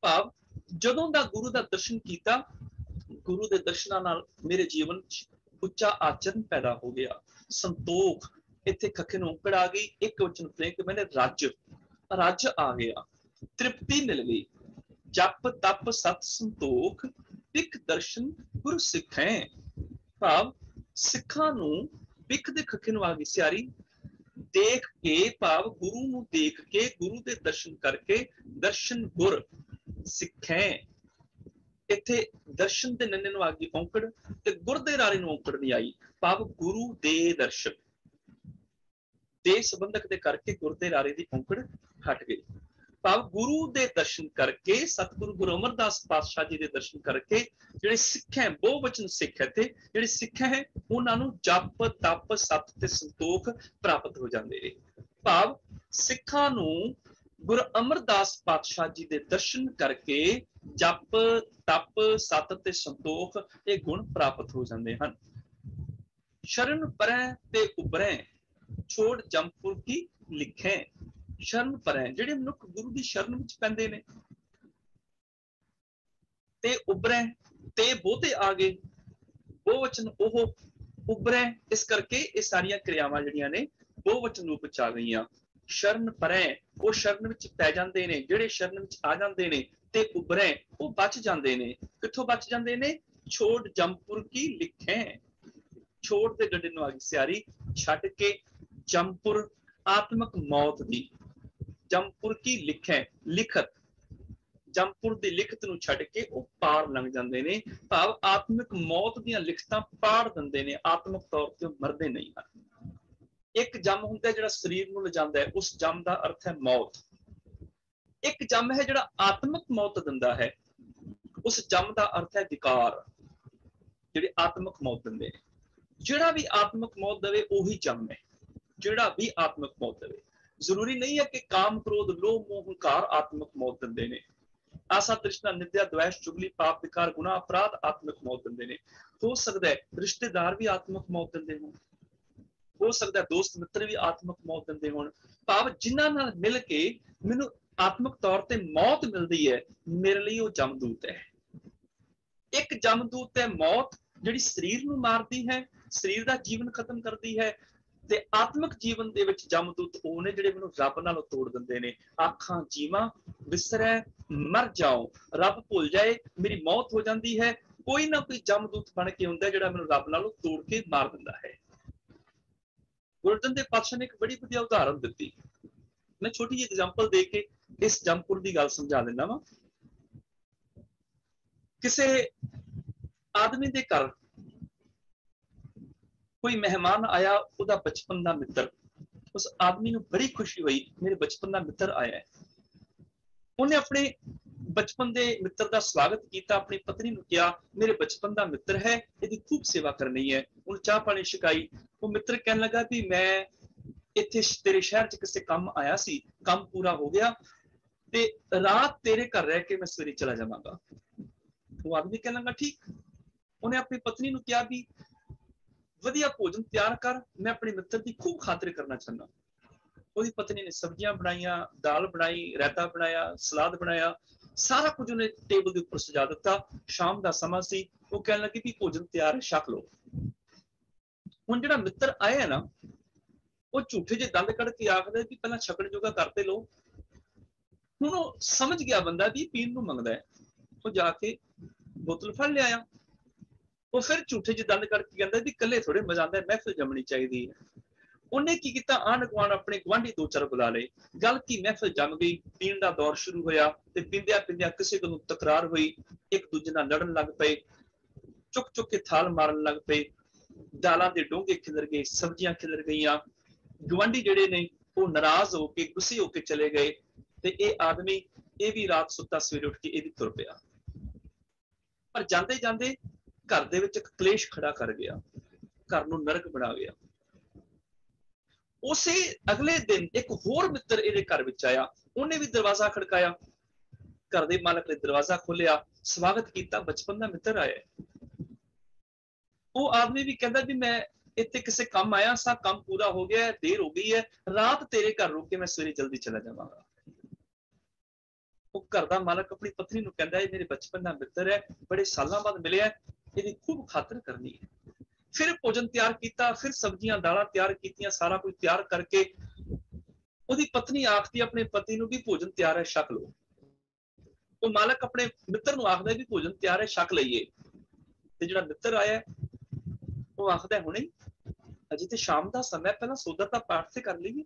ਭਾਵ ਜਦੋਂ ਦਾ ਗੁਰੂ ਦਾ ਦਰਸ਼ਨ ਕੀਤਾ, ਗੁਰੂ ਦੇ ਦਰਸ਼ਨਾਂ ਨਾਲ ਮੇਰੇ ਜੀਵਨ 'ਚ ਉੱਚਾ ਆਚਰਣ ਪੈਦਾ ਹੋ ਗਿਆ। ਸੰਤੋਖ, ਇੱਥੇ ਖੱਖੇ ਨੌਕੜ ਆ ਗਈ। ਇੱਕ ਵਚਨ ਪ੍ਰੇਕ ਮੈਨੇ ਰੱਜ। ਰੱਜ ਆ ਗਿਆ। ਤ੍ਰਿਪਤੀ ਮਿਲ ਗਈ। ਜਪ, ਤਪ, ਸਤ, ਸੰਤੋਖ ਪਿਕ ਦਰਸ਼ਨ ਗੁਰ ਸਿੱਖੈ ਭਾਵ ਸਿੱਖਾਂ ਨੂੰ ਪਿਕ ਦੇ ਖੱਖੇ ਸਿਆਰੀ, ਦੇਖ ਕੇ ਭਾਵ ਗੁਰੂ ਨੂੰ ਦੇਖ ਕੇ, ਗੁਰੂ ਦੇ ਦਰਸ਼ਨ ਕਰਕੇ ਦਰਸ਼ਨ ਗੁਰ ਸਿੱਖੈ। ਇੱਥੇ ਦਰਸ਼ਨ ਦੇ ਨੰਨੇ ਨੂੰ ਆ ਗਈ ਔਂਕੜ ਤੇ ਗੁਰ ਦੇ ਰਾਰੇ ਨੂੰ ਔਂਕੜ ਨਹੀਂ ਆਈ। ਭਾਵ ਗੁਰੂ ਦੇ ਦਰਸ਼ਨ। ਦੇ ਸੰਬੰਧਕ ਦੇ ਕਰਕੇ ਗੁਰ ਦੇ ਰਾਰੇ ਦੀ ਔਂਕੜ ਹਟ ਗਈ। ਭਾਵ ਗੁਰੂ ਦੇ ਦਰਸ਼ਨ ਕਰਕੇ, ਸਤਿਗੁਰੂ ਗੁਰੂ ਅਮਰਦਾਸ ਪਾਤਸ਼ਾਹ ਜੀ ਦੇ ਦਰਸ਼ਨ ਕਰਕੇ, ਜਿਹੜੇ ਸਿੱਖ ਹੈ ਬਹੁਵਚਨ ਸਿੱਖ ਹੈ ਤੇ ਜਿਹੜੇ ਸਿੱਖ ਹੈ, ਉਹਨਾਂ ਨੂੰ ਜਪ, ਤਪ, ਸਤ ਤੇ ਸੰਤੋਖ ਪ੍ਰਾਪਤ ਹੋ ਜਾਂਦੇ ਨੇ। ਭਾਵ ਸਿੱਖਾਂ ਨੂੰ ਗੁਰੂ ਅਮਰਦਾਸ ਪਾਤਸ਼ਾਹ ਜੀ ਦੇ ਦਰਸ਼ਨ ਕਰਕੇ ਜਪ, ਤਪ, ਸਤ ਤੇ ਸੰਤੋਖ ਇਹ ਗੁਣ ਪ੍ਰਾਪਤ ਹੋ ਜਾਂਦੇ ਹਨ। ਸ਼ਰਨ ਪਰੈ ਤੇ ਉਬਰੈ ਛੋੜ ਜੰਪੁਰ ਕੀ ਲਿਖੈ। ਸ਼ਰਨ ਪਰੈ ਜਿਹੜੇ ਮਨੁੱਖ ਗੁਰੂ ਦੀ ਸ਼ਰਨ ਵਿੱਚ ਪੈਂਦੇ ਨੇ। ਤੇ ਉਬਰੈ ਤੇ ਬਹੁਤੇ ਆ ਗਏ। ਉਹ ਵਚਨ ਉਹ ਉਬਰੈ ਇਸ ਕਰਕੇ ਇਹ ਸਾਰੀਆਂ ਕਿਰਿਆਵਾਂ ਜਿਹੜੀਆਂ ਨੇ ਉਹ ਰੂਪ ਚ ਆ ਗਈਆਂ। ਸ਼ਰਨ ਪਰੈ ਉਹ ਸ਼ਰਨ ਵਿੱਚ ਪੈ ਜਾਂਦੇ ਨੇ, ਜਿਹੜੇ ਸ਼ਰਨ ਵਿੱਚ ਆ ਜਾਂਦੇ ਨੇ, ਤੇ ਉਬਰੈ ਉਹ ਬਚ ਜਾਂਦੇ ਨੇ। ਕਿੱਥੋਂ ਬਚ ਜਾਂਦੇ ਨੇ? ਛੋੜ ਜੰਪੁਰ ਕੀ ਲਿਖੈ। ਛੋੜ ਦੇ ਡੰਡੇ ਨੂੰ ਆ ਗਈ ਸਿਆਰੀ, ਛੱਡ ਕੇ ਜੰਪੁਰ ਆਤਮਕ ਮੌਤ ਦੀ। ਜੰਪੁਰ ਕੀ ਲਿਖੈ ਲਿਖਤ। ਜੰਪੁਰ ਦੀ ਲਿਖਤ ਨੂੰ ਛੱਡ ਕੇ ਉਹ ਪਾਰ ਲੰਘ ਜਾਂਦੇ ਨੇ। ਭਾਵ ਆਤਮਿਕ ਮੌਤ ਦੀਆਂ ਲਿਖਤਾਂ ਪਾੜ ਦਿੰਦੇ ਨੇ। ਆਤਮਿਕ ਤੌਰ ਤੇ ਮਰਦੇ ਨਹੀਂ ਹਨ। ਇੱਕ ਜੰਮ ਹੁੰਦਾ ਜਿਹੜਾ ਸਰੀਰ ਨੂੰ ਲਿਜਾਂਦਾ ਹੈ। ਉਸ ਜੰਮ ਦਾ ਅਰਥ ਹੈ ਮੌਤ। ਇੱਕ ਜੰਮ ਹੈ ਜਿਹੜਾ ਆਤਮਿਕ ਮੌਤ ਦਿੰਦਾ ਹੈ। ਉਸ ਜੰਮ ਦਾ ਅਰਥ ਹੈ ਵਿਕਾਰ। ਜਿਹੜੇ ਆਤਮਿਕ ਮੌਤ ਦਿੰਦੇ ਨੇ। ਜਿਹੜਾ ਵੀ ਆਤਮਿਕ ਮੌਤ ਦੇਵੇ, ਉਹੀ ਜੰਮ ਹੈ। ਜਿਹੜਾ ਵੀ ਆਤਮਿਕ ਮੌਤ ਦੇਵੇ। ਜ਼ਰੂਰੀ ਨਹੀਂ ਹੈ ਕਿ ਕਾਮ ਕ੍ਰੋਧ, ਲੋਭ, ਮੋਹ, ਹੰਕਾਰ, ਆਤਮਿਕ ਮੌਤ ਦਿੰਦੇ ਨੇ। ਆਸਾ ਤ੍ਰਿਸ਼ਨਾ, ਨਿੰਦਿਆ ਦ્વੈਸ਼ ਚੁਗਲੀ, ਪਾਪ, ਵਿਕਾਰ, ਗੁਨਾਹ, ਅਪਰਾਧ, ਆਤਮਿਕ ਮੌਤ ਦਿੰਦੇ ਨੇ। ਹੋ ਸਕਦਾ ਹੈ ਰਿਸ਼ਤੇਦਾਰ ਵੀ ਆਤਮਿਕ ਮੌਤ ਦਿੰਦੇ ਹੋਣ। ਹੋ ਸਕਦਾ ਦੋਸਤ, ਮਿੱਤਰ ਵੀ ਆਤਮਿਕ ਮੌਤ ਦਿੰਦੇ ਹੋਣ। ਭਾਵ ਜਿਨ੍ਹਾਂ ਨਾਲ ਮਿਲ ਕੇ ਮੈਨੂੰ ਆਤਮਿਕ ਤੌਰ ਤੇ ਮੌਤ ਮਿਲਦੀ ਹੈ, ਮੇਰੇ ਲਈ ਉਹ ਜਮਦੂਤ ਹੈ। ਇੱਕ ਜਮਦੂਤ ਹੈ ਮੌਤ, ਜਿਹੜੀ ਸਰੀਰ ਨੂੰ ਮਾਰਦੀ ਹੈ, ਸਰੀਰ ਦਾ ਜੀਵਨ ਖਤਮ ਕਰਦੀ ਹੈ ਤੇ ਆਤਮਿਕ ਜੀਵਨ ਦੇ ਵਿੱਚ ਜਮਦੂਤ ਉਹ ਨੇ ਜਿਹੜੇ ਮੈਨੂੰ ਰੱਬ ਨਾਲੋਂ ਤੋੜ ਦਿੰਦੇ ਨੇ। ਆਖਾਂ, ਜੀਵਾਂ ਵਿਸਰੈ ਮਰ ਜਾਓ। ਰੱਬ ਭੁੱਲ ਜਾਏ, ਮੇਰੀ ਮੌਤ ਹੋ ਜਾਂਦੀ ਹੈ। ਕੋਈ ਨਾ ਕੋਈ ਜਮਦੂਤ ਬਣ ਕੇ ਹੁੰਦਾ ਜਿਹੜਾ ਮੈਨੂੰ ਰੱਬ ਨਾਲੋਂ ਤੋੜ ਕੇ ਮਾਰ ਦਿੰਦਾ ਹੈ। ਗੁਰਦਨ ਦੇ ਪਾਤਸ਼ਾਹ ਨੇ ਇੱਕ ਬੜੀ ਵਧੀਆ ਉਦਾਹਰਨ ਦਿੱਤੀ। ਮੈਂ ਛੋਟੀ ਜਿਹੀ ਐਗਜ਼ਾਮਪਲ ਦੇ ਕੇ ਇਸ ਜੰਪੁਰ ਦੀ ਗੱਲ ਸਮਝਾ ਦਿੰਦਾ ਵਾਂ। ਕਿਸੇ ਆਦਮੀ ਦੇ ਘਰ ਕੋਈ ਮਹਿਮਾਨ ਆਇਆ, ਉਹਦਾ ਬਚਪਨ ਦਾ ਮਿੱਤਰ। ਉਸ ਆਦਮੀ ਨੂੰ ਬੜੀ ਖੁਸ਼ੀ ਹੋਈ, ਮੇਰੇ ਬਚਪਨ ਦਾ ਮਿੱਤਰ ਆਇਆ ਹੈ। ਉਹਨੇ ਆਪਣੇ ਬਚਪਨ ਦੇ ਮਿੱਤਰ ਦਾ ਸਵਾਗਤ ਕੀਤਾ, ਆਪਣੀ ਪਤਨੀ ਨੂੰ ਕਿਹਾ, ਮੇਰੇ ਬਚਪਨ ਦਾ ਮਿੱਤਰ ਹੈ, ਇਹਦੀ ਖੂਬ ਸੇਵਾ ਕਰਨੀ ਹੈ। ਉਹਨੂੰ ਚਾਹ ਪਾਣੀ ਛਕਾਈ। ਉਹ ਮਿੱਤਰ ਕਹਿਣ ਲੱਗਾ ਵੀ ਮੈਂ ਇੱਥੇ ਤੇਰੇ ਸ਼ਹਿਰ 'ਚ ਕਿਸੇ ਕੰਮ ਆਇਆ ਸੀ, ਕੰਮ ਪੂਰਾ ਹੋ ਗਿਆ ਤੇ ਰਾਤ ਤੇਰੇ ਘਰ ਰਹਿ ਕੇ ਮੈਂ ਸਵੇਰੇ ਚਲਾ ਜਾਵਾਂਗਾ। ਉਹ ਆਦਮੀ ਕਹਿਣ ਲੱਗਾ, ਠੀਕ। ਉਹਨੇ ਆਪਣੀ ਪਤਨੀ ਨੂੰ ਕਿਹਾ ਵੀ ਵਧੀਆ ਭੋਜਨ ਤਿਆਰ ਕਰ, ਮੈਂ ਆਪਣੇ ਮਿੱਤਰ ਦੀ ਖੂਬ ਖਾਤਰ ਕਰਨਾ ਚਾਹੁੰਦਾ। ਉਹਦੀ ਪਤਨੀ ਨੇ ਸਬਜ਼ੀਆਂ ਬਣਾਈਆਂ, ਦਾਲ ਬਣਾਈ, ਰਾਇਤਾ ਬਣਾਇਆ, ਸਲਾਦ ਬਣਾਇਆ, ਸਾਰਾ ਕੁਝ ਉਹਨੇ ਟੇਬਲ ਦੇ ਉੱਪਰ ਸਜਾ ਦਿੱਤਾ। ਸ਼ਾਮ ਦਾ ਸਮਾਂ ਸੀ, ਉਹ ਕਹਿਣ ਲੱਗੀ ਵੀ ਭੋਜਨ ਤਿਆਰ ਹੈ, ਛਕ ਲਓ। ਹੁਣ ਜਿਹੜਾ ਮਿੱਤਰ ਆਇਆ ਨਾ, ਉਹ ਝੂਠੇ ਜਿਹੇ ਦੰਦ ਕੱਢ ਕੇ ਆਖਦਾ ਕਿ ਪਹਿਲਾਂ ਛਕਣ ਜੋਗਾ ਕਰਤੇ ਲਓ। ਹੁਣ ਉਹ ਸਮਝ ਗਿਆ ਬੰਦਾ ਵੀ ਪੀਣ ਨੂੰ ਮੰਗਦਾ ਹੈ। ਉਹ ਜਾ ਕੇ ਬੋਤਲ ਫੜ ਲਿਆਇਆ। ਉਹ ਫਿਰ ਝੂਠੇ ਚ ਦੰਦ ਕੱਢ ਕੇ ਕਹਿੰਦਾ ਵੀ ਇਕੱਲੇ ਥੋੜੇ ਮਜ਼ਾ ਆਉਂਦਾ ਹੈ, ਜੰਮਣੀ ਚਾਹੀਦੀ ਹੈ। ਉਹਨੇ ਕੀ ਕੀਤਾ? ਆਂਢ ਗੁਆਂਢ ਆਪਣੇ ਗੁਆਂਢੀ ਦੋ ਚਾਰ ਬੁਲਾ ਲਏ। ਗੱਲ ਕੀ? ਮਹਿਫਿਲ ਜੰਮ ਗਈ। ਪੀਣ ਦਾ ਦੌਰ ਸ਼ੁਰੂ ਹੋਇਆ ਤੇ ਪਿੰਦਿਆਂ ਪਿੰਦਿਆਂ ਕਿਸੇ ਨੂੰ ਤਕਰਾਰ ਹੋਈ। ਇੱਕ ਦੂਜੇ ਨਾਲ ਲੜਨ ਲੱਗ ਪਏ। ਚੁੱਕ ਚੁੱਕ ਕੇ ਥਾਲ ਮਾਰਨ ਲੱਗ ਪਏ। ਦਾਲਾਂ ਦੇ ਡੋਂਗੇ ਖਿਲਰ ਗਏ ਸਬਜ਼ੀਆਂ ਖਿਲਰ ਗਈਆਂ। ਗਵਾਂਢੀ ਜਿਹੜੇ ਨੇ ਉਹ ਨਾਰਾਜ਼ ਹੋ ਕੇ ਗੁੱਸੇ ਹੋ ਕੇ ਚਲੇ ਗਏ ਤੇ ਇਹ ਆਦਮੀ ਇਹ ਵੀ ਰਾਤ ਸੁੱਤਾ ਸਵੇਰੇ ਉੱਠ ਕੇ ਇਹ ਵੀ ਤੁਰ ਪਿਆ। ਪਰ ਜਾਂਦੇ ਜਾਂਦੇ ਘਰ ਦੇ ਵਿੱਚ ਇੱਕ ਕਲੇਸ਼ ਖੜਾ ਕਰ ਗਿਆ, ਘਰ ਨੂੰ ਨਰਕ ਬਣਾ ਗਿਆ। ਉਸੇ ਅਗਲੇ ਦਿਨ ਇੱਕ ਹੋਰ ਮਿੱਤਰ ਇਹਦੇ ਘਰ ਵਿੱਚ ਆਇਆ, ਉਹਨੇ ਵੀ ਦਰਵਾਜ਼ਾ ਖੜਕਾਇਆ। ਘਰ ਦੇ ਮਾਲਕ ਨੇ ਦਰਵਾਜ਼ਾ ਖੋਲ੍ਹਿਆ, ਸਵਾਗਤ ਕੀਤਾ, ਬਚਪਨ ਦਾ ਮਿੱਤਰ ਆਇਆ। ਉਹ ਆਦਮੀ ਵੀ ਕਹਿੰਦਾ ਵੀ ਮੈਂ ਇੱਥੇ ਕਿਸੇ ਕੰਮ ਆਇਆ, ਸਾਂ ਕੰਮ ਪੂਰਾ ਹੋ ਗਿਆ, ਦੇਰ ਹੋ ਗਈ ਹੈ, ਰਾਤ ਤੇਰੇ ਘਰ ਰੁਕ ਕੇ ਮੈਂ ਸਵੇਰੇ ਜਲਦੀ ਚਲਾ ਜਾਵਾਂਗਾ। ਉਹ ਘਰ ਦਾ ਮਾਲਕ ਆਪਣੀ ਪਤਨੀ ਨੂੰ ਕਹਿੰਦਾ, ਇਹ ਮੇਰੇ ਬਚਪਨ ਦਾ ਮਿੱਤਰ ਹੈ, ਬੜੇ ਸਾਲਾਂ ਬਾਅਦ ਮਿਲਿਆ ਇਹਦੀ ਖੂਬ ਖਾਤਰ ਕਰਨੀ ਹੈ। ਫਿਰ ਭੋਜਨ ਤਿਆਰ ਕੀਤਾ, ਫਿਰ ਸਬਜ਼ੀਆਂ, ਦਾਲਾਂ ਤਿਆਰ ਕੀਤੀਆਂ, ਸਾਰਾ ਕੁਝ ਤਿਆਰ ਕਰਕੇ ਉਹਦੀ ਪਤਨੀ ਆਖਦੀ, ਆਪਣੇ ਪਤੀ ਨੂੰ ਵੀ ਭੋਜਨ ਤਿਆਰ ਹੈ, ਛਕ ਲਓ। ਉਹ ਮਾਲਕ ਆਪਣੇ ਮਿੱਤਰ ਨੂੰ ਆਖਦਾ ਵੀ ਭੋਜਨ ਤਿਆਰ ਹੈ, ਛਕ ਲਈਏ। ਤੇ ਜਿਹੜਾ ਮਿੱਤਰ ਆਇਆ ਉਹ ਆਖਦਾ ਹੁਣੇ, ਅਜੇ ਤੇ ਸ਼ਾਮ ਦਾ ਸਮਾਂ ਪਹਿਲਾਂ ਸੋਦਰ ਦਾ ਪਾਠ ਤੇ ਕਰ ਲਈਏ।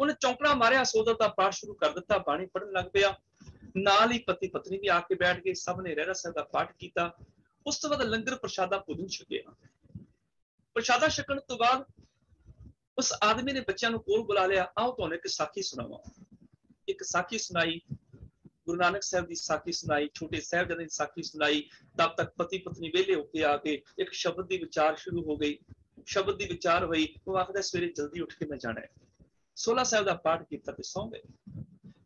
ਉਹਨੇ ਚੌਂਕੜਾ ਮਾਰਿਆ ਸੋਦਰ ਦਾ ਪਾਠ ਸ਼ੁਰੂ ਕਰ ਦਿੱਤਾ, ਬਾਣੀ ਪੜਨ ਲੱਗ ਪਿਆ। ਨਾਲ ਹੀ ਪਤੀ ਪਤਨੀ ਵੀ ਆ ਕੇ ਬੈਠ ਗਏ, ਸਭ ਨੇ ਰਹਿਰਾ ਸਾਹਿਬ ਦਾ ਪਾਠ ਕੀਤਾ। ਉਸ ਤੋਂ ਬਾਅਦ ਲੰਗਰ ਪ੍ਰਸ਼ਾਦਾ ਭੋਜਨ ਛਕਿਆ। ਪ੍ਰਸ਼ਾਦਾ ਛਕਣ ਤੋਂ ਬਾਅਦ ਉਸ ਆਦਮੀ ਨੇ ਬੱਚਿਆਂ ਨੂੰ ਕੋਲ ਬੁਲਾ ਲਿਆ, ਆਓ ਤੁਹਾਨੂੰ ਇੱਕ ਸਾਖੀ ਸੁਣਾਵਾਂ। ਇੱਕ ਸਾਖੀ ਸੁਣਾਈ, ਗੁਰੂ ਨਾਨਕ ਸਾਹਿਬ ਦੀ ਸਾਖੀ ਸੁਣਾਈ, ਛੋਟੇ ਸਾਹਿਬਜ਼ਾਦੇ ਦੀ ਸਾਖੀ ਸੁਣਾਈ, ਤਬ ਤੱਕ ਪਤੀ ਪਤਨੀ ਵਿਹਲੇ ਹੋ ਕੇ ਆ ਕੇ ਇੱਕ ਸ਼ਬਦ ਦੀ ਵਿਚਾਰ ਸ਼ੁਰੂ ਹੋ ਗਈ। ਸ਼ਬਦ ਦੀ ਵਿਚਾਰ ਹੋਈ, ਉਹ ਆਖਦਾ ਸਵੇਰੇ ਜਲਦੀ ਉੱਠ ਕੇ ਮੈਂ ਜਾਣਾ ਹੈ। 16 ਸਾਹਿਬ ਦਾ ਪਾਠ ਕੀਤਾ ਤੇ ਸੌਂ ਗਏ।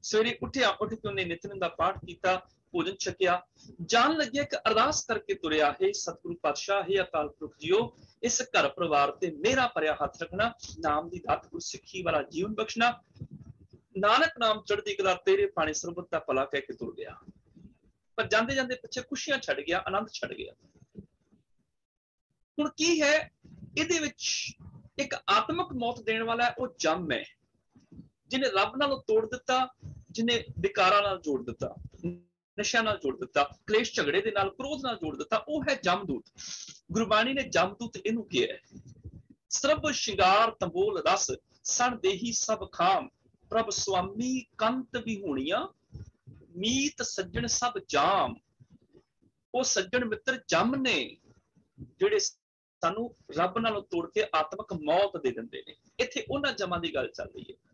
ਸਵੇਰੇ ਉੱਠਿਆ, ਉੱਠ ਕੇ ਉਹਨੇ ਨਿਤਨੇਮ ਦਾ ਪਾਠ ਕੀਤਾ, ਭੋਜਨ ਛਕਿਆ। ਜਾਣ ਲੱਗਿਆ ਕਿ ਅਰਦਾਸ ਕਰਕੇ ਤੁਰਿਆ, ਹੈ ਸਤਿਗੁਰੂ ਪਾਤਸ਼ਾਹ, ਹੈ ਅਕਾਲ ਪੁਰਖ ਜੀਓ, ਇਸ ਘਰ ਪਰਿਵਾਰ ਤੇ ਮੇਰਾ ਭਰਿਆ ਹੱਥ ਰੱਖਣਾ, ਨਾਮ ਦੀ ਦਾਤ ਗੁਰ ਸਿੱਖੀ ਵਾਲਾ ਜੀਵਨ ਬਖਸ਼ਣਾ। ਨਾਨਕ ਨਾਮ ਚੜ੍ਹਦੀ ਕਲਾ ਤੇਰੇ ਪਾਣੀ ਸਰਬਤ ਦਾ ਭਲਾ ਕਹਿ ਕੇ ਤੁਰ ਗਿਆ। ਪਰ ਜਾਂਦੇ ਜਾਂਦੇ ਪਿੱਛੇ ਖੁਸ਼ੀਆਂ ਛੱਡ ਗਿਆ, ਆਨੰਦ ਛੱਡ ਗਿਆ। ਹੁਣ ਕੀ ਹੈ? ਇਹਦੇ ਵਿੱਚ ਇੱਕ ਆਤਮਿਕ ਮੌਤ ਦੇਣ ਵਾਲਾ ਉਹ ਜੰਮ ਹੈ। ਜਿਹਨੇ ਰੱਬ ਨਾਲੋਂ ਤੋੜ ਦਿੱਤਾ ਜਿਹਨੇ ਵਿਕਾਰਾਂ ਨਾਲ ਜੋੜ ਦਿੱਤਾ, ਨਸ਼ਿਆਂ ਨਾਲ ਜੋੜ ਦਿੱਤਾ, ਕਲੇਸ਼ ਝਗੜੇ ਦੇ ਨਾਲ, ਕ੍ਰੋਧ ਨਾਲ ਜੋੜ ਦਿੱਤਾ, ਉਹ ਹੈ ਜਮਦੂਤ। ਗੁਰਬਾਣੀ ਨੇ ਜਮਦੂਤ ਇਹਨੂੰ ਕਿਹਾ ਸਰਬ ਸ਼ਿੰਗਾਰ ਤੰਬੋਲ ਰਸ, ਸਣ ਦੇਹੀ ਸਭ ਖਾਮ, ਪ੍ਰਭ ਸੁਆਮੀ ਕੰਤ ਵੀ ਹੋਣੀਆਂ, ਮੀਤ ਸੱਜਣ ਸਭ ਜਾਮ। ਉਹ ਸੱਜਣ ਮਿੱਤਰ ਜਮ ਨੇ, ਜਿਹੜੇ ਸਾਨੂੰ ਰੱਬ ਨਾਲੋਂ ਤੋੜ ਕੇ ਆਤਮਿਕ ਮੌਤ ਦੇ ਦਿੰਦੇ ਨੇ। ਇੱਥੇ ਉਹਨਾਂ ਜਮਾਂ ਦੀ ਗੱਲ ਚੱਲ ਰਹੀ ਹੈ।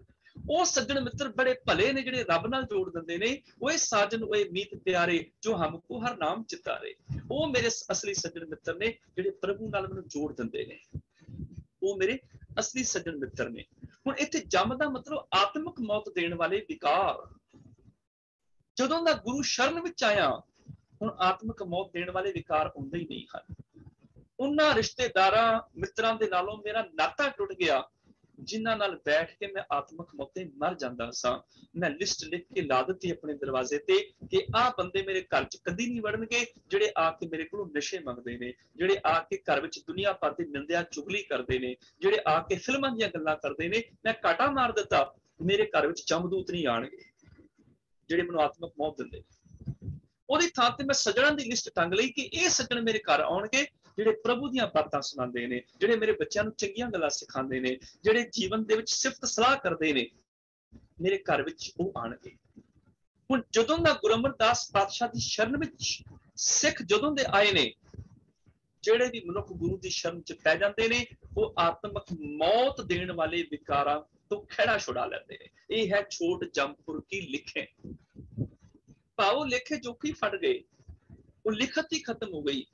ਉਹ ਸੱਜਣ ਮਿੱਤਰ ਬੜੇ ਭਲੇ ਨੇ ਜਿਹੜੇ ਰੱਬ ਨਾਲ ਜੋੜ ਦਿੰਦੇ ਨੇ। ਓਏ ਸਾਜਨ ਓਏ ਮੀਤ ਪਿਆਰੇ ਜੋ ਹਮਕੋ ਹਰ ਨਾਮ ਚਿਤਾਰੇ। ਉਹ ਮੇਰੇ ਅਸਲੀ ਸੱਜਣ ਮਿੱਤਰ ਨੇ ਜਿਹੜੇ ਪ੍ਰਭੂ ਨਾਲ ਮੈਨੂੰ ਜੋੜ ਦਿੰਦੇ ਨੇ। ਉਹ ਮੇਰੇ ਅਸਲੀ ਸੱਜਣ ਮਿੱਤਰ ਨੇ। ਹੁਣ ਇੱਥੇ ਜੰਮ ਦਾ ਮਤਲਬ ਆਤਮਿਕ ਮੌਤ ਦੇਣ ਵਾਲੇ ਵਿਕਾਰ। ਜਦੋਂ ਦਾ ਗੁਰੂ ਸ਼ਰਨ ਵਿੱਚ ਆਇਆ, ਹੁਣ ਆਤਮਿਕ ਮੌਤ ਦੇਣ ਵਾਲੇ ਵਿਕਾਰ ਹੁੰਦੇ ਹੀ ਨਹੀਂ ਹਨ। ਉਹਨਾਂ ਰਿਸ਼ਤੇਦਾਰਾਂ, ਮਿੱਤਰਾਂ ਦੇ ਨਾਲੋਂ ਮੇਰਾ ਨਾਤਾ ਟੁੱਟ ਗਿਆ। ਜਿਨ੍ਹਾਂ ਨਾਲ ਬੈਠ ਕੇ ਮੈਂ ਆਤਮਿਕ ਮੌਤੇ ਮਰ ਜਾਂਦਾ ਸਾਂ। ਮੈਂ ਲਿਸਟ ਲਿਖ ਕੇ ਲਾ ਦਿੱਤੀ ਆਪਣੇ ਦਰਵਾਜ਼ੇ ਤੇ ਕਿ ਆਹ ਬੰਦੇ ਮੇਰੇ ਘਰ 'ਚ ਕਦੀ ਨਹੀਂ ਵੜਨਗੇ, ਜਿਹੜੇ ਆ ਕੇ ਮੇਰੇ ਕੋਲੋਂ ਨਸ਼ੇ ਮੰਗਦੇ ਨੇ, ਜਿਹੜੇ ਆ ਕੇ ਘਰ ਵਿੱਚ ਦੁਨੀਆ ਭਰ ਦੀ ਨਿੰਦਿਆ ਚੁਗਲੀ ਕਰਦੇ ਨੇ, ਜਿਹੜੇ ਆ ਕੇ ਫਿਲਮਾਂ ਦੀਆਂ ਗੱਲਾਂ ਕਰਦੇ ਨੇ, ਮੈਂ ਕਾਟਾ ਮਾਰ ਦਿੱਤਾ, ਮੇਰੇ ਘਰ ਵਿੱਚ ਚਮਦੂਤ ਨਹੀਂ ਆਣਗੇ ਜਿਹੜੇ ਮੈਨੂੰ ਆਤਮਿਕ ਮੌਤ ਦਿੰਦੇ ਉਹਦੀ ਥਾਂ ਤੇ ਮੈਂ ਸੱਜਣਾਂ ਦੀ ਲਿਸਟ ਟੰਗ ਲਈ ਕਿ ਇਹ ਸੱਜਣ ਮੇਰੇ ਘਰ ਆਉਣਗੇ ਜਿਹੜੇ ਪ੍ਰਭੂ ਦੀਆਂ ਬਾਤਾਂ ਸੁਣਾਉਂਦੇ ਨੇ, ਜਿਹੜੇ ਮੇਰੇ ਬੱਚਿਆਂ ਨੂੰ ਚੰਗੀਆਂ ਗੱਲਾਂ ਸਿਖਾਉਂਦੇ ਨੇ, ਜਿਹੜੇ ਜੀਵਨ ਦੇ ਵਿੱਚ ਸਿਫਤ ਸਲਾਹ ਕਰਦੇ ਨੇ, ਮੇਰੇ ਘਰ ਵਿੱਚ ਉਹ ਆਣਗੇ ਹੁਣ ਜਦੋਂ ਦਾ ਗੁਰੂ ਅਮਰਦਾਸ ਪਾਤਸ਼ਾਹ ਦੀ ਸ਼ਰਨ ਵਿੱਚ ਸਿੱਖ ਜਦੋਂ ਦੇ ਆਏ ਨੇ, ਜਿਹੜੇ ਵੀ ਮਨੁੱਖ ਗੁਰੂ ਦੀ ਸ਼ਰਨ ਚ ਪੈ ਜਾਂਦੇ ਨੇ, ਉਹ ਆਤਮਿਕ ਮੌਤ ਦੇਣ ਵਾਲੇ ਵਿਕਾਰਾਂ ਤੋਂ ਖੜਾ ਛੁਡਾ ਲੈਂਦੇ ਨੇ। ਇਹ ਹੈ ਛੋਟ ਜੰਪੁਰ ਕੀ ਲਿਖੇ। ਭਾਵ ਲਿਖੇ ਜੋ ਕੀ ਫਟ ਗਏ, ਉਹ ਲਿਖਤ ਹੀ ਖਤਮ ਹੋ ਗਈ।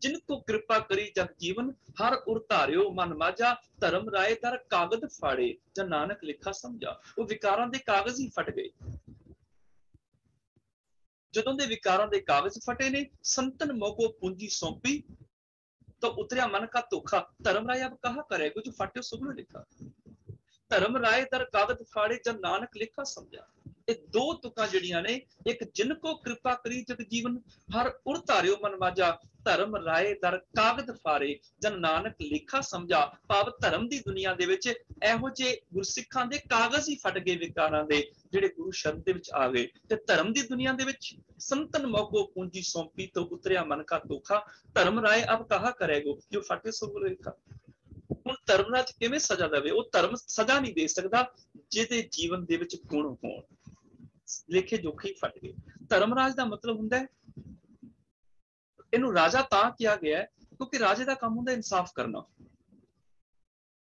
ਜਿਨ ਕੋ ਕਿਰਪਾ ਕਰੀ ਜਗ ਜੀਵਨ, ਹਰ ਉਰ ਧਾਰਿਓ ਮਨ ਮਾਝਾ, ਧਰਮ ਰਾਏ ਦਰ ਕਾਗਦ ਫਾੜੇ ਜਾਂ ਨਾਨਕ ਲਿਖਾ ਸਮਝਾ। ਉਹ ਵਿਕਾਰਾਂ ਦੇ ਕਾਗਜ਼ ਹੀ ਫਟ ਗਏ। ਜਦੋਂ ਦੇ ਵਿਕਾਰਾਂ ਦੇ ਕਾਗਜ਼ ਫਟੇ ਨੇ, ਸੰਤਨ ਮੋਕੋ ਪੂੰਜੀ ਸੌਂਪੀ, ਤਾਂ ਉਤਰਿਆ ਮਨ ਕਾ ਧੋਖਾ। ਧਰਮ ਰਾਏ ਅਬ ਕਹਾ ਕਰੇ? ਕੁਝ ਫਟਿਓ ਸੁਗਣ ਲਿਖਾ। ਧਰਮ ਰਾਏ ਦਰ ਕਾਗਜ਼ ਫਾੜੇ ਜਾਂ ਨਾਨਕ ਲਿਖਾ ਸਮਝਾ। ਇਹ ਦੋ ਤੁਕਾਂ ਜਿਹੜੀਆਂ ਨੇ, ਇੱਕ ਜਿਨ ਕੋ ਕਿਰਪਾ ਕਰੀ ਜਗ ਜੀਵਨ, ਹਰ ਉਰ ਧਾਰਿਓ ਮਨ ਵਾਜਾ ਧਰਮ ਰਾਏ ਦਰ ਕਾਗਦ ਫਾਰੇ, ਜਨ ਨਾਨਕ ਲੇਖਾ ਸਮਝਾ, ਭਾਵ ਧਰਮ ਦੀ ਦੁਨੀਆ ਦੇ ਵਿੱਚ ਇਹੋ ਜਿਹੇ ਗੁਰਸਿੱਖਾਂ ਦੇ ਕਾਗਜ਼ ਹੀ ਫਟ ਗਏ ਵਿਕਾਰਾਂ ਦੇ, ਜਿਹੜੇ ਗੁਰੂ ਸ਼ਬਦ ਦੇ ਵਿੱਚ ਆ ਗਏ। ਤੇ ਧਰਮ ਦੀ ਦੁਨੀਆ ਦੇ ਵਿੱਚ ਸੰਤਨ ਮੋਗੋ ਪੂੰਜੀ ਸੌਂਪੀ ਤੋਂ ਉਤਰਿਆ ਮਨ ਕਾ ਧੋਖਾ। ਧਰਮ ਰਾਏ ਅਬ ਕਹਾ ਕਰੇਗੋ? ਜੋ ਫਟੇ ਸੁਭ ਲੇਖਾ ਹੁਣ ਧਰਮ ਧਰਮਰਾਜ ਕਿਵੇਂ ਸਜ਼ਾ ਦੇਵੇ? ਉਹ ਧਰਮ ਸਜ਼ਾ ਨਹੀਂ ਦੇ ਸਕਦਾ, ਜਿਹਦੇ ਜੀਵਨ ਦੇ ਵਿੱਚ ਗੁਣ ਹੋਣ। ਲੇਖੇ ਜੋਖੇ ਫਟ ਗਏ। ਧਰਮ ਰਾਜ ਦਾ ਮਤਲਬ ਹੁੰਦਾ ਹੈ ਇਹਨੂੰ ਰਾਜਾ ਤਾਂ ਕਿਹਾ ਗਿਆ ਹੈ ਕਿਉਂਕਿ ਰਾਜੇ ਦਾ ਕੰਮ ਹੁੰਦਾ ਇਨਸਾਫ ਕਰਨਾ।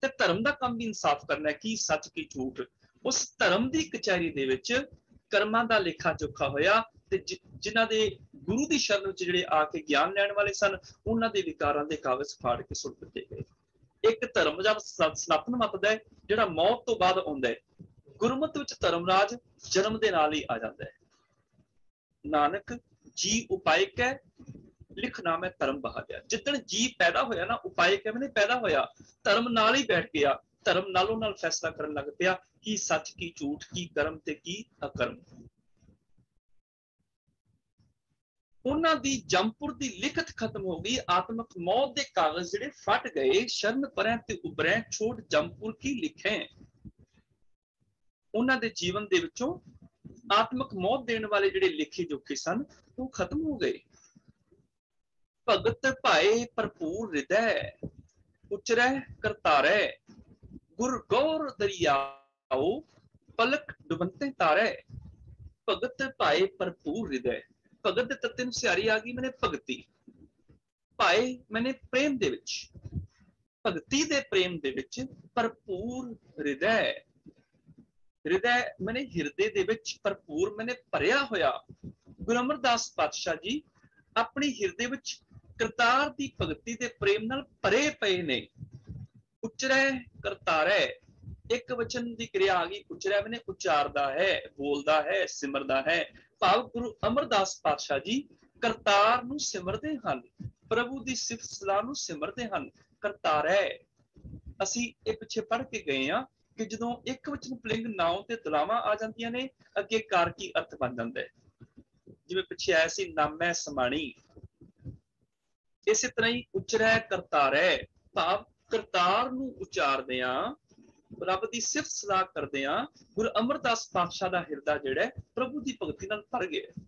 ਤੇ ਧਰਮ ਦਾ ਕੰਮ ਵੀ ਇਨਸਾਫ ਕਰਨਾ ਕੀ ਸੱਚ, ਕੀ ਝੂਠ। ਉਸ ਧਰਮ ਦੀ ਕਚਹਿਰੀ ਦੇ ਵਿੱਚ ਕਰਮਾਂ ਦਾ ਲੇਖਾ ਜੋਖਾ ਹੋਇਆ ਤੇ ਜਿਨ੍ਹਾਂ ਦੇ ਗੁਰੂ ਦੀ ਸ਼ਰਨ ਵਿੱਚ ਜਿਹੜੇ ਆ ਕੇ ਗਿਆਨ ਲੈਣ ਵਾਲੇ ਸਨ, ਉਹਨਾਂ ਦੇ ਵਿਕਾਰਾਂ ਦੇ ਕਾਗਜ਼ ਫਾੜ ਕੇ ਸੁੱਟ ਦਿੱਤੇ ਗਏ। ਇੱਕ ਧਰਮ ਜਦ ਸਨਾਤਨ ਮਤ ਦਾ ਜਿਹੜਾ ਮੌਤ ਤੋਂ ਬਾਅਦ ਆਉਂਦਾ ਹੈ। ਗੁਰਮਤ ਵਿੱਚ ਧਰਮਰਾਜ ਜਨਮ ਦੇ ਨਾਲ ਹੀ ਆ ਜਾਂਦਾ ਹੈ। ਨਾਨਕ, ਜੀ ਉਪਾਇਕ ਹੈ ਲਿਖਣਾ ਮੈਂ ਧਰਮ ਬਹਾਦਿਆ ਜਿੱਦਣ ਜੀ ਪੈਦਾ ਹੋਇਆ ਨਾ ਉਪਾਏ ਕਿਵੇਂ ਮੈਨੇ ਪੈਦਾ ਹੋਇਆ, ਧਰਮ ਨਾਲ ਹੀ ਬੈਠ ਗਿਆ। ਧਰਮ ਨਾਲੋਂ ਨਾਲ ਫੈਸਲਾ ਕਰਨ ਲੱਗ ਪਿਆ ਕਿ ਸੱਚ ਕੀ, ਝੂਠ ਕੀ, ਕਰਮ ਤੇ ਕੀ ਅਕਰਮ। ਉਹਨਾਂ ਦੀ ਜੰਪੁਰ ਦੀ ਲਿਖਤ ਖਤਮ ਹੋ ਗਈ। ਆਤਮਕ ਮੌਤ ਦੇ ਕਾਗਜ਼ ਜਿਹੜੇ ਫਟ ਗਏ, ਸ਼ਰਨ ਪਰੈ ਤੇ ਉਬਰੈ ਛੋਟ ਜੰਪੁਰ ਕੀ ਲਿਖੇ? ਉਹਨਾਂ ਦੇ ਜੀਵਨ ਦੇ ਵਿੱਚੋਂ ਆਤਮਕ ਮੌਤ ਦੇਣ ਵਾਲੇ ਜਿਹੜੇ ਲਿਖੇ ਜੋਖੇ ਸਨ, ਉਹ ਖਤਮ ਹੋ ਗਏ। ਭਗਤ ਭਾਏ ਭਰਪੂਰ ਹਿਰਦੈ, ਉਚਰੈ ਕਰਤਾਰੈ, ਗੁਰ ਗੌਰ ਦਰਿਆਓ, ਪਲਕ ਡੁਬੰਤੇ ਤਾਰੈ। ਭਗਤ ਭਾਏ ਭਰਪੂਰ ਹਿਰਦੈ, ਭਗਤ ਦੇ ਸਿਆਰੀ ਆ ਗਈ, ਮੈਨੇ ਭਗਤੀ। ਭਾਏ ਮੈਨੇ ਪ੍ਰੇਮ ਦੇ ਵਿੱਚ, ਭਗਤੀ ਦੇ ਪ੍ਰੇਮ ਦੇ ਵਿੱਚ ਭਰਪੂਰ ਹਿਰਦੈ। ਹਿਰਦੈ ਮੈਨੇ ਹਿਰਦੇ ਦੇ ਵਿੱਚ ਭਰਪੂਰ ਮੈਨੇ ਭਰਿਆ ਹੋਇਆ। ਗੁਰੂ ਅਮਰਦਾਸ ਪਾਤਸ਼ਾਹ ਜੀ ਆਪਣੀ ਹਿਰਦੇ ਵਿੱਚ ਕਰਤਾਰ ਦੀ ਭਗਤੀ ਦੇ ਪ੍ਰੇਮ ਨਾਲ ਭਰੇ ਪਏ ਨੇ। ਉਚਰੈ ਕਰਤਾਰੈ, ਇੱਕ ਵਚਨ ਦੀ ਕਿਰਿਆ ਆ ਗਈ। ਉਚਰੈ ਮੈਨੇ ਉਚਾਰਦਾ ਹੈ, ਬੋਲਦਾ ਹੈ, ਸਿਮਰਦਾ ਹੈ। ਭਾਵ ਗੁਰੂ ਅਮਰਦਾਸ ਪਾਤਸ਼ਾਹ ਜੀ ਕਰਤਾਰ ਨੂੰ ਸਿਮਰਦੇ ਹਨ। ਪ੍ਰਭੂ ਦੀ ਸਿਫਤ ਸਲਾਹ ਨੂੰ ਸਿਮਰਦੇ ਹਨ। ਕਰਤਾਰੈ, ਅਸੀਂ ਇਹ ਪਿੱਛੇ ਪੜ੍ਹ ਕੇ ਗਏ ਆ ਕਿ ਜਦੋਂ ਇੱਕ ਵਚਨ ਪਲਿੰਗ ਨਾਉ ਤੇ ਤਲਾਵਾਂ ਆ ਜਾਂਦੀਆਂ ਨੇ, ਅੱਗੇ ਕਾਰ ਕੀ ਅਰਥ ਬਣ ਜਾਂਦਾ ਹੈ? ਜਿਵੇਂ ਪਿੱਛੇ ਆਇਆ ਸੀ, ਨਾਮੈ ਸਮਾਣੀ। ਇਸੇ ਤਰ੍ਹਾਂ ਹੀ ਉਚਰੈ ਕਰਤਾਰੈ ਭਾਵ ਕਰਤਾਰ ਨੂੰ ਉਚਾਰਦੇ ਆ ਰੱਬ ਦੀ ਸਿਫਤ ਸਲਾਹ ਕਰਦੇ ਆ ਗੁਰੂ ਅਮਰਦਾਸ ਪਾਤਸ਼ਾਹ ਦਾ ਹਿਰਦਾ ਜਿਹੜਾ ਪ੍ਰਭੂ ਦੀ ਭਗਤੀ ਨਾਲ ਭਰ ਗਿਆ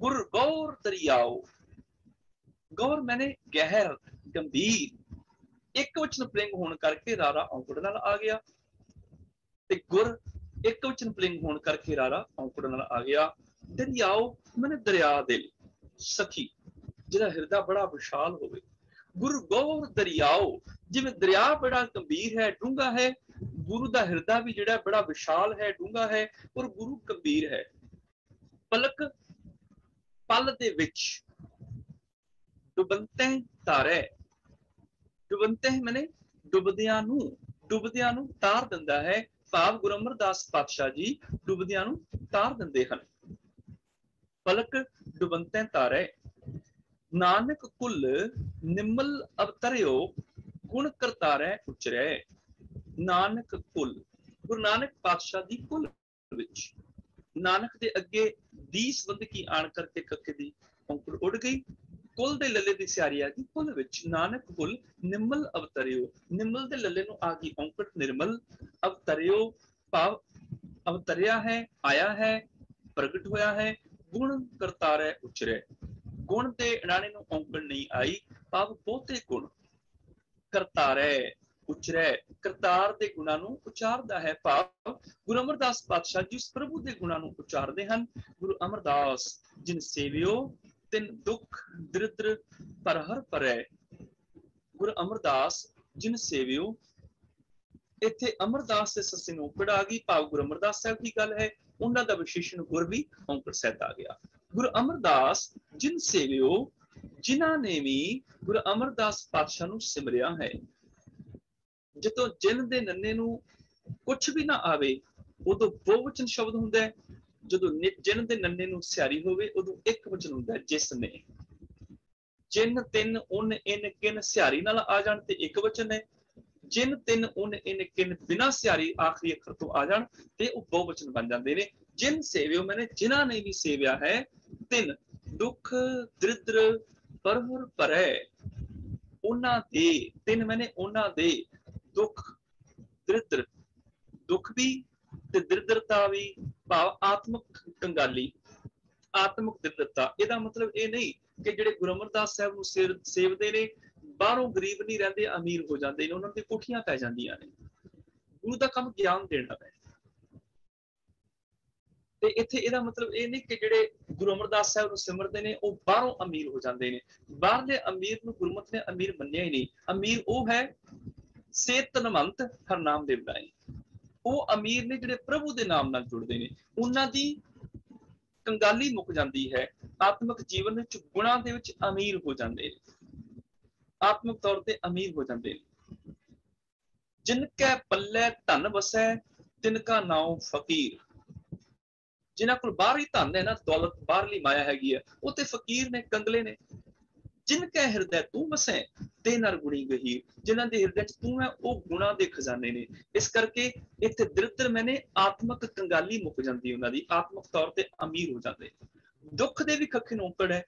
ਗੁਰ ਗੌਰ ਦਰਿਆਓ, ਗੌਰ ਮੈਨੇ ਗਹਿਰ, ਗੰਭੀਰ, ਇੱਕ ਵਚਨ ਪਲਿੰਗ ਹੋਣ ਕਰਕੇ ਰਾਰਾ ਔਂਕੜ ਨਾਲ ਆ ਗਿਆ। ਤੇ ਗੁਰ ਇੱਕ ਵਚਨ ਪਲਿੰਗ ਹੋਣ ਕਰਕੇ ਰਾਰਾ ਔਂਕੜ ਨਾਲ ਆ ਗਿਆ। ਦਰਿਆਓ, ਮੈਨੇ ਦਰਿਆ ਦਿਲ ਸਖੀ ਜਿਹਦਾ ਹਿਰਦਾ ਬੜਾ ਵਿਸ਼ਾਲ ਹੋਵੇ। ਗੁਰੂ ਗੌਰ ਦਰਿਆਓ, ਜਿਵੇਂ ਦਰਿਆ ਬੜਾ ਗੰਭੀਰ ਹੈ, ਡੂੰਘਾ ਹੈ, ਗੁਰੂ ਦਾ ਹਿਰਦਾ ਵੀ ਜਿਹੜਾ ਬੜਾ ਵਿਸ਼ਾਲ ਹੈ, ਡੂੰਘਾ ਹੈ ਔਰ ਗੁਰੂ ਗੰਭੀਰ ਹੈ। ਪਲਕ ਪਲ ਦੇ ਵਿੱਚ ਡੁਬੰਤੇ ਤਾਰੇ ਡੁਬੰਤੇ ਮਨੇ ਡੁੱਬਦਿਆਂ ਨੂੰ ਡੁੱਬਦਿਆਂ ਨੂੰ ਤਾਰ ਦਿੰਦਾ ਹੈ। ਭਾਵ ਗੁਰੂ ਅਮਰਦਾਸ ਪਾਤਸ਼ਾਹ ਜੀ ਡੁੱਬਦਿਆਂ ਨੂੰ ਤਾਰ ਦਿੰਦੇ ਹਨ। ਪਲਕ ਡੁਬੰਤੇ ਤਾਰੇ ਨਾਨਕ ਕੁਲ ਨਿਮਲ ਅਵਤਰਿਓ, ਗੁਣ ਕਰਤਾਰੈ ਉਚਰੈ। ਨਾਨਕ ਕੁਲ, ਗੁਰੂ ਨਾਨਕ ਪਾਤਸ਼ਾਹ ਦੀ ਕੁਲ ਵਿੱਚ। ਨਾਨਕ ਦੇ ਅੱਗੇ ਦੀ ਸੰਬੰਧਕੀ ਆਣ ਕਰਕੇ ਕੱਕੇ ਦੀ ਔਂਕੜ ਉੱਡ ਗਈ। ਕੁਲ ਦੇ ਲੱਲੇ ਦੀ ਸਿਆਰੀ ਆ ਗਈ। ਕੁਲ ਵਿੱਚ ਨਾਨਕ ਕੁਲ ਨਿਮਲ ਅਵਤਰਿਓ। ਨਿਮਲ ਦੇ ਲੱਲੇ ਨੂੰ ਆ ਗਈ ਔਂਕੜ ਨਿਰਮਲ। ਅਵਤਰਿਓ ਭਾਵ ਅਵਤਰਿਆ ਹੈ, ਆਇਆ ਹੈ, ਪ੍ਰਗਟ ਹੋਇਆ ਹੈ, ਗੁਣ ਕਰਤਾਰੈ ਉਚਰੈ। ਗੁਣ ਦੇ ਅਣਾਣੇ ਨੂੰ ਔਂਕੜ ਨਹੀਂ ਆਈ, ਭਾਵ ਬਹੁਤੇ ਗੁਣ। ਕਰਤਾਰੈ ਉਚਰੈ ਕਰਤਾਰ ਦੇ ਗੁਣਾਂ ਨੂੰ ਉਚਾਰਦਾ ਹੈ ਭਾਵ ਗੁਰੂ ਅਮਰਦਾਸ ਪਾਤਸ਼ਾਹ ਜੀ ਉਸ ਪ੍ਰਭੂ ਦੇ ਗੁਣਾਂ ਨੂੰ ਉਚਾਰਦੇ ਹਨ। ਗੁਰੂ ਅਮਰਦਾਸ, ਜਿਨ ਸੇਵਿਓ, ਤਿਨ ਦੁਖ ਦਰਿਦਰ ਪਰ ਪਰੈ। ਗੁਰੂ ਅਮਰਦਾਸ, ਜਿਨ ਸੇਵਿਓ, ਇੱਥੇ ਅਮਰਦਾਸ ਦੇ ਸੱਸੇ ਨੂੰ ਉੱਕੜ ਆ ਗਈ। ਭਾਵ ਗੁਰੂ ਅਮਰਦਾਸ ਸਾਹਿਬ ਦੀ ਗੱਲ ਹੈ, ਉਹਨਾਂ ਦਾ ਵਿਸ਼ੇਸ਼ਣ ਗੁਰ ਵੀ ਔਂਕੜ ਸਹਿਤ ਆ ਗਿਆ। ਗੁਰੂ ਅਮਰਦਾਸ ਜਿਨ ਸੇਵਿਓ, ਜਿਨ੍ਹਾਂ ਨੇ ਵੀ ਗੁਰੂ ਅਮਰਦਾਸ ਪਾਤਸ਼ਾਹ ਨੂੰ ਸਿਮਰਿਆ ਹੈ। ਜਦੋਂ ਜਿਨ ਦੇ ਨੰਨੇ ਨੂੰ ਕੁਝ ਵੀ ਨਾ ਆਵੇ, ਉਦੋਂ ਬਹੁਵਚਨ ਸ਼ਬਦ ਹੁੰਦਾ ਹੈ। ਜਦੋਂ ਜਿਨ ਦੇ ਨੰਨੇ ਨੂੰ ਸਿਆਰੀ ਹੋਵੇ, ਉਦੋਂ ਇੱਕ ਵਚਨ ਹੁੰਦਾ ਜਿਸ ਨੇ। ਜਿਨ ਤਿੰਨ ਉਨ ਇਨ ਕਿਨ ਸਿਆਰੀ ਨਾਲ ਆ ਜਾਣ ਤੇ ਇੱਕ ਵਚਨ ਹੈ। ਜਿਨ ਤਿੰਨ ਉਨ ਇਨ ਕਿਨ ਬਿਨਾ ਸਿਆਰੀ ਆਖਰੀ ਅੱਖਰ ਤੋਂ ਆ ਜਾਣ ਤੇ ਉਹ ਬਹੁਵਚਨ ਬਣ ਜਾਂਦੇ ਨੇ। ਜਿਨ ਸੇਵਿਓ, ਮੈਨੇ ਜਿਨ੍ਹਾਂ ਨੇ ਵੀ ਸੇਵਿਆ ਹੈ, ਤਿੰਨ ਦੁੱਖ, ਦਰਿਦਰ ਪਰਹੁਰ ਪਰੈ ਉਹਨਾਂ ਦੇ, ਤਿੰਨ ਮੈਨੇ ਉਹਨਾਂ ਦੇ ਦੁੱਖ, ਦਰਿਦਰ। ਦੁੱਖ ਵੀ ਤੇ ਦਰਿਦਰਤਾ ਵੀ, ਭਾਵ ਆਤਮਿਕ ਕੰਗਾਲੀ, ਆਤਮਿਕ ਦਰਿਦਰਤਾ। ਇਹਦਾ ਮਤਲਬ ਇਹ ਨਹੀਂ ਕਿ ਜਿਹੜੇ ਗੁਰੂ ਅਮਰਦਾਸ ਸਾਹਿਬ ਨੂੰ ਸੇਵ- ਸੇਵਦੇ ਨੇ, ਬਾਹਰੋਂ ਗਰੀਬ ਨਹੀਂ ਰਹਿੰਦੇ, ਅਮੀਰ ਹੋ ਜਾਂਦੇ ਨੇ, ਉਹਨਾਂ ਦੇ ਕੋਠੀਆਂ ਪੈ ਜਾਂਦੀਆਂ ਨੇ। ਗੁਰੂ ਦਾ ਕੰਮ ਗਿਆਨ ਦੇਣਾ ਹੈ। ਤੇ ਇੱਥੇ ਇਹਦਾ ਮਤਲਬ ਇਹ ਨਹੀਂ ਕਿ ਜਿਹੜੇ ਗੁਰੂ ਅਮਰਦਾਸ ਸਾਹਿਬ ਨੂੰ ਸਿਮਰਦੇ ਨੇ, ਉਹ ਬਾਹਰੋਂ ਅਮੀਰ ਹੋ ਜਾਂਦੇ ਨੇ। ਬਾਹਰਲੇ ਅਮੀਰ ਨੂੰ ਗੁਰਮਤਿ ਨੇ ਅਮੀਰ ਮੰਨਿਆ ਹੀ ਨਹੀਂ। ਅਮੀਰ ਉਹ ਹੈ ਸੇਤਨਮੰਤ ਹਰਨਾਮ ਦੇ ਬੁਲਾਏ ਉਹ ਅਮੀਰ ਨੇ ਜਿਹੜੇ ਪ੍ਰਭੂ ਦੇ ਨਾਮ ਨਾਲ ਜੁੜਦੇ ਨੇ। ਉਹਨਾਂ ਦੀ ਕੰਗਾਲੀ ਮੁੱਕ ਜਾਂਦੀ ਹੈ। ਆਤਮਿਕ ਜੀਵਨ ਵਿੱਚ ਗੁਣਾਂ ਦੇ ਵਿੱਚ ਅਮੀਰ ਹੋ ਜਾਂਦੇ ਨੇ। ਆਤਮਿਕ ਤੌਰ ਤੇ ਅਮੀਰ ਹੋ ਜਾਂਦੇ ਨੇ। ਜਿਨ ਕੈ ਪੱਲੇ ਧਨ ਵਸੈ, ਤਿਨ ਕਾ ਨਾਉ ਫਕੀਰ। ਜਿਨ੍ਹਾਂ ਕੋਲ ਬਾਹਰੀ ਧਨ ਹੈ ਨਾ, ਦੌਲਤ ਬਾਹਰਲੀ ਮਾਇਆ ਹੈਗੀ ਹੈ ਉਹ ਤੇ ਫਕੀਰ ਨੇ, ਕੰਗਲੇ ਨੇ। ਜਿਨ ਕੈ ਹਿਰਦੈ ਤੂੰ ਵਸੈ, ਤੇ ਨਰ ਗੁਣੀ ਗਹੀਰ। ਜਿਨ੍ਹਾਂ ਦੇ ਹਿਰਦੇ ਚ ਤੂੰ ਹੈ, ਉਹ ਗੁਣਾ ਦੇ ਖਜ਼ਾਨੇ ਨੇ। ਇਸ ਕਰਕੇ ਇੱਥੇ ਦਰਿਦਰ ਮੈਨੇ ਆਤਮਿਕ ਕੰਗਾਲੀ ਮੁੱਕ ਜਾਂਦੀ ਉਹਨਾਂ ਦੀ। ਆਤਮਿਕ ਤੌਰ ਤੇ ਅਮੀਰ ਹੋ ਜਾਂਦੇ। ਦੁੱਖ ਦੇ ਵੀ ਖੱਖੇ ਨੌਕੜ ਹੈ।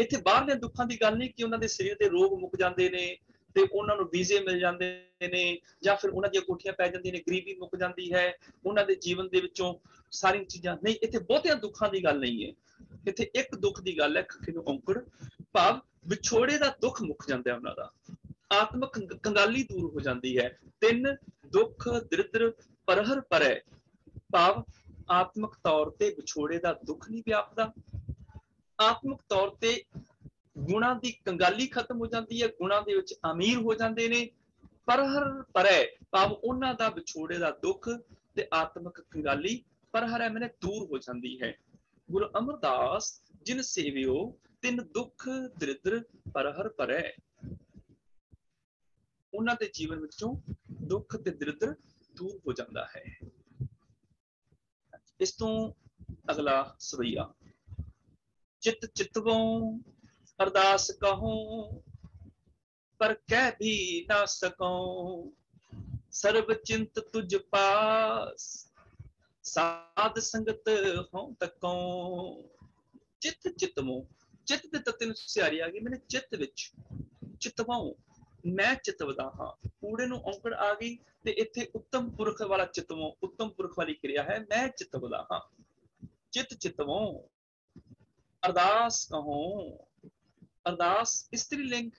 ਇੱਥੇ ਬਾਹਰਲੇ ਦੁੱਖਾਂ ਦੀ ਗੱਲ ਨਹੀਂ ਕਿ ਉਹਨਾਂ ਦੇ ਸਰੀਰ ਦੇ ਰੋਗ ਮੁੱਕ ਜਾਂਦੇ ਨੇ। ਤੇ ਉਹਨਾਂ ਨੂੰ ਵੀਜ਼ੇ ਮਿਲ ਜਾਂਦੇ ਨੇ ਜਾਂ ਫਿਰ ਉਹਨਾਂ ਦੀਆਂ ਕੋਠੀਆਂ ਪੈ ਜਾਂਦੀਆਂ ਨੇ, ਗਰੀਬੀ ਮੁੱਕ ਜਾਂਦੀ ਹੈ, ਉਹਨਾਂ ਦੇ ਜੀਵਨ ਦੇ ਵਿੱਚੋਂ ਸਾਰੀਆਂ ਚੀਜ਼ਾਂ, ਨਹੀਂ, ਇੱਥੇ ਬਹੁਤਿਆਂ ਦੁੱਖਾਂ ਦੀ ਗੱਲ ਨਹੀਂ ਹੈ। ਇੱਥੇ ਇੱਕ ਦੁੱਖ ਦੀ ਗੱਲ ਹੈ, ਖੱਖੇ ਨੂੰ ਔਂਕੜ, ਭਾਵ ਵਿਛੋੜੇ ਦਾ ਦੁੱਖ ਮੁੱਕ ਜਾਂਦਾ ਉਹਨਾਂ ਦਾ। ਆਤਮਕ ਕੰਗਾਲੀ ਦੂਰ ਹੋ ਜਾਂਦੀ ਹੈ। ਤਿੰਨ ਦੁੱਖ, ਦਰਿਦਰ, ਪਰਹਰ, ਪਰੈ, ਭਾਵ ਆਤਮਿਕ ਤੌਰ ਤੇ ਵਿਛੋੜੇ ਦਾ ਦੁੱਖ ਨਹੀਂ ਵਿਆਪਦਾ। ਆਤਮਿਕ ਤੌਰ ਤੇ ਗੁਣਾਂ ਦੀ ਕੰਗਾਲੀ ਖਤਮ ਹੋ ਜਾਂਦੀ ਹੈ, ਗੁਣਾਂ ਦੇ ਵਿੱਚ ਅਮੀਰ ਹੋ ਜਾਂਦੇ ਨੇ। ਪਰ ਪਰਹਰ ਪਰੈ ਭਾਵ ਉਹਨਾਂ ਦਾ ਵਿਛੋੜੇ ਦਾ ਦੁੱਖ ਤੇ ਆਤਮਿਕ ਕੰਗਾਲੀ ਪਰਹਰ ਹੈ ਮੈਨੇ ਦੂਰ ਹੋ ਜਾਂਦੀ ਹੈ। ਗੁਰੂ ਅਮਰਦਾਸ, ਜਿਨ ਸੇਵਿਓ, ਤਿੰਨ ਦੁੱਖ ਦਰਿਦਰ ਪਰਹਰ ਪਰੈ ਉਹਨਾਂ ਦੇ ਜੀਵਨ ਵਿੱਚੋਂ ਦੁੱਖ ਤੇ ਦਰਿਦਰ ਦੂਰ ਹੋ ਜਾਂਦਾ ਹੈ। ਇਸ ਤੋਂ ਅਗਲਾ ਸਵਈਆ, ਚਿਤ ਚਿਤਵੋਂ ਅਰਦਾਸ ਕਹੂੰ, ਪਰ ਕਹਿ ਵੀ ਨਾ ਸਕਉ ਸਰਬ ਚਿੰਤ ਤੁਝ ਪਾਸ, ਸਾਧ ਸੰਗਤ ਹੋਂ ਤਕਉ ਚਿਤ ਚਿਤਵੋਂ ਚਿਤ ਦੇ ਤੱਤੇ ਨੂੰ ਸਿਆਰੀ ਆ ਗਈ, ਮੈਨੇ ਚਿੱਤ ਵਿੱਚ ਚਿਤਵਾਉ, ਮੈਂ ਚਿਤਵਦਾ ਹਾਂ। ਕੂੜੇ ਨੂੰ ਔਂਕੜ ਆ ਗਈ ਤੇ ਇੱਥੇ ਉੱਤਮ ਪੁਰਖ ਵਾਲਾ ਚਿਤਵੋ ਉੱਤਮ ਪੁਰਖ ਵਾਲੀ ਕਿਰਿਆ ਹੈ, ਮੈਂ ਚਿਤਵਦਾ ਹਾਂ। ਚਿਤ ਚਿਤਵੋ ਅਰਦਾਸ ਕਹੋ। ਅਰਦਾਸ ਇਸਤਰੀ ਲਿੰਗ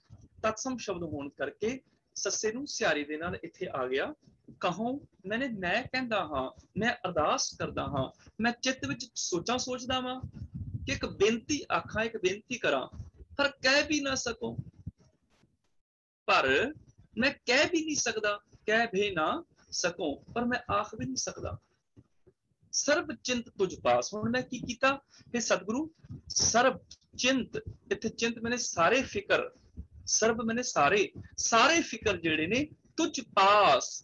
ਤਤਸਮ ਸ਼ਬਦ ਹੋਣ ਕਰਕੇ ਸੱਸੇ ਨੂੰ ਸਿਆਰੀ ਦੇ ਨਾਲ ਇੱਥੇ ਆ ਗਿਆ। ਕਹੋ, ਮੈਨੇ ਮੈਂ ਕਹਿੰਦਾ ਹਾਂ, ਮੈਂ ਅਰਦਾਸ ਕਰਦਾ ਹਾਂ, ਮੈਂ ਚਿੱਤ ਵਿੱਚ ਸੋਚਾਂ ਸੋਚਦਾ ਵਾਂ ਕਿ ਇੱਕ ਬੇਨਤੀ ਆਖਾਂ, ਇੱਕ ਬੇਨਤੀ ਕਰਾਂ, ਪਰ ਕਹਿ ਵੀ ਨਾ ਸਕੋ। ਪਰ ਮੈਂ ਕਹਿ ਵੀ ਨਹੀਂ ਸਕਦਾ, ਕਹਿ ਵੀ ਨਾ ਸਕੋ, ਪਰ ਮੈਂ ਆਖ ਵੀ ਨਹੀਂ ਸਕਦਾ। ਸਰਬ ਚਿੰਤ ਤੁਝ ਪਾਸ। ਹੁਣ ਮੈਂ ਕੀ ਕੀਤਾ? ਕਿ ਸਤਿਗੁਰੂ ਸਰਬ ਚਿੰਤ ਇੱਥੇ ਚਿੰਤ ਮੈਨੇ ਸਾਰੇ ਫਿਕਰ, ਸਰਬ ਮੈਨੇ ਸਾਰੇ ਸਾਰੇ ਫਿਕਰ ਜਿਹੜੇ ਨੇ ਤੁਝ ਪਾਸ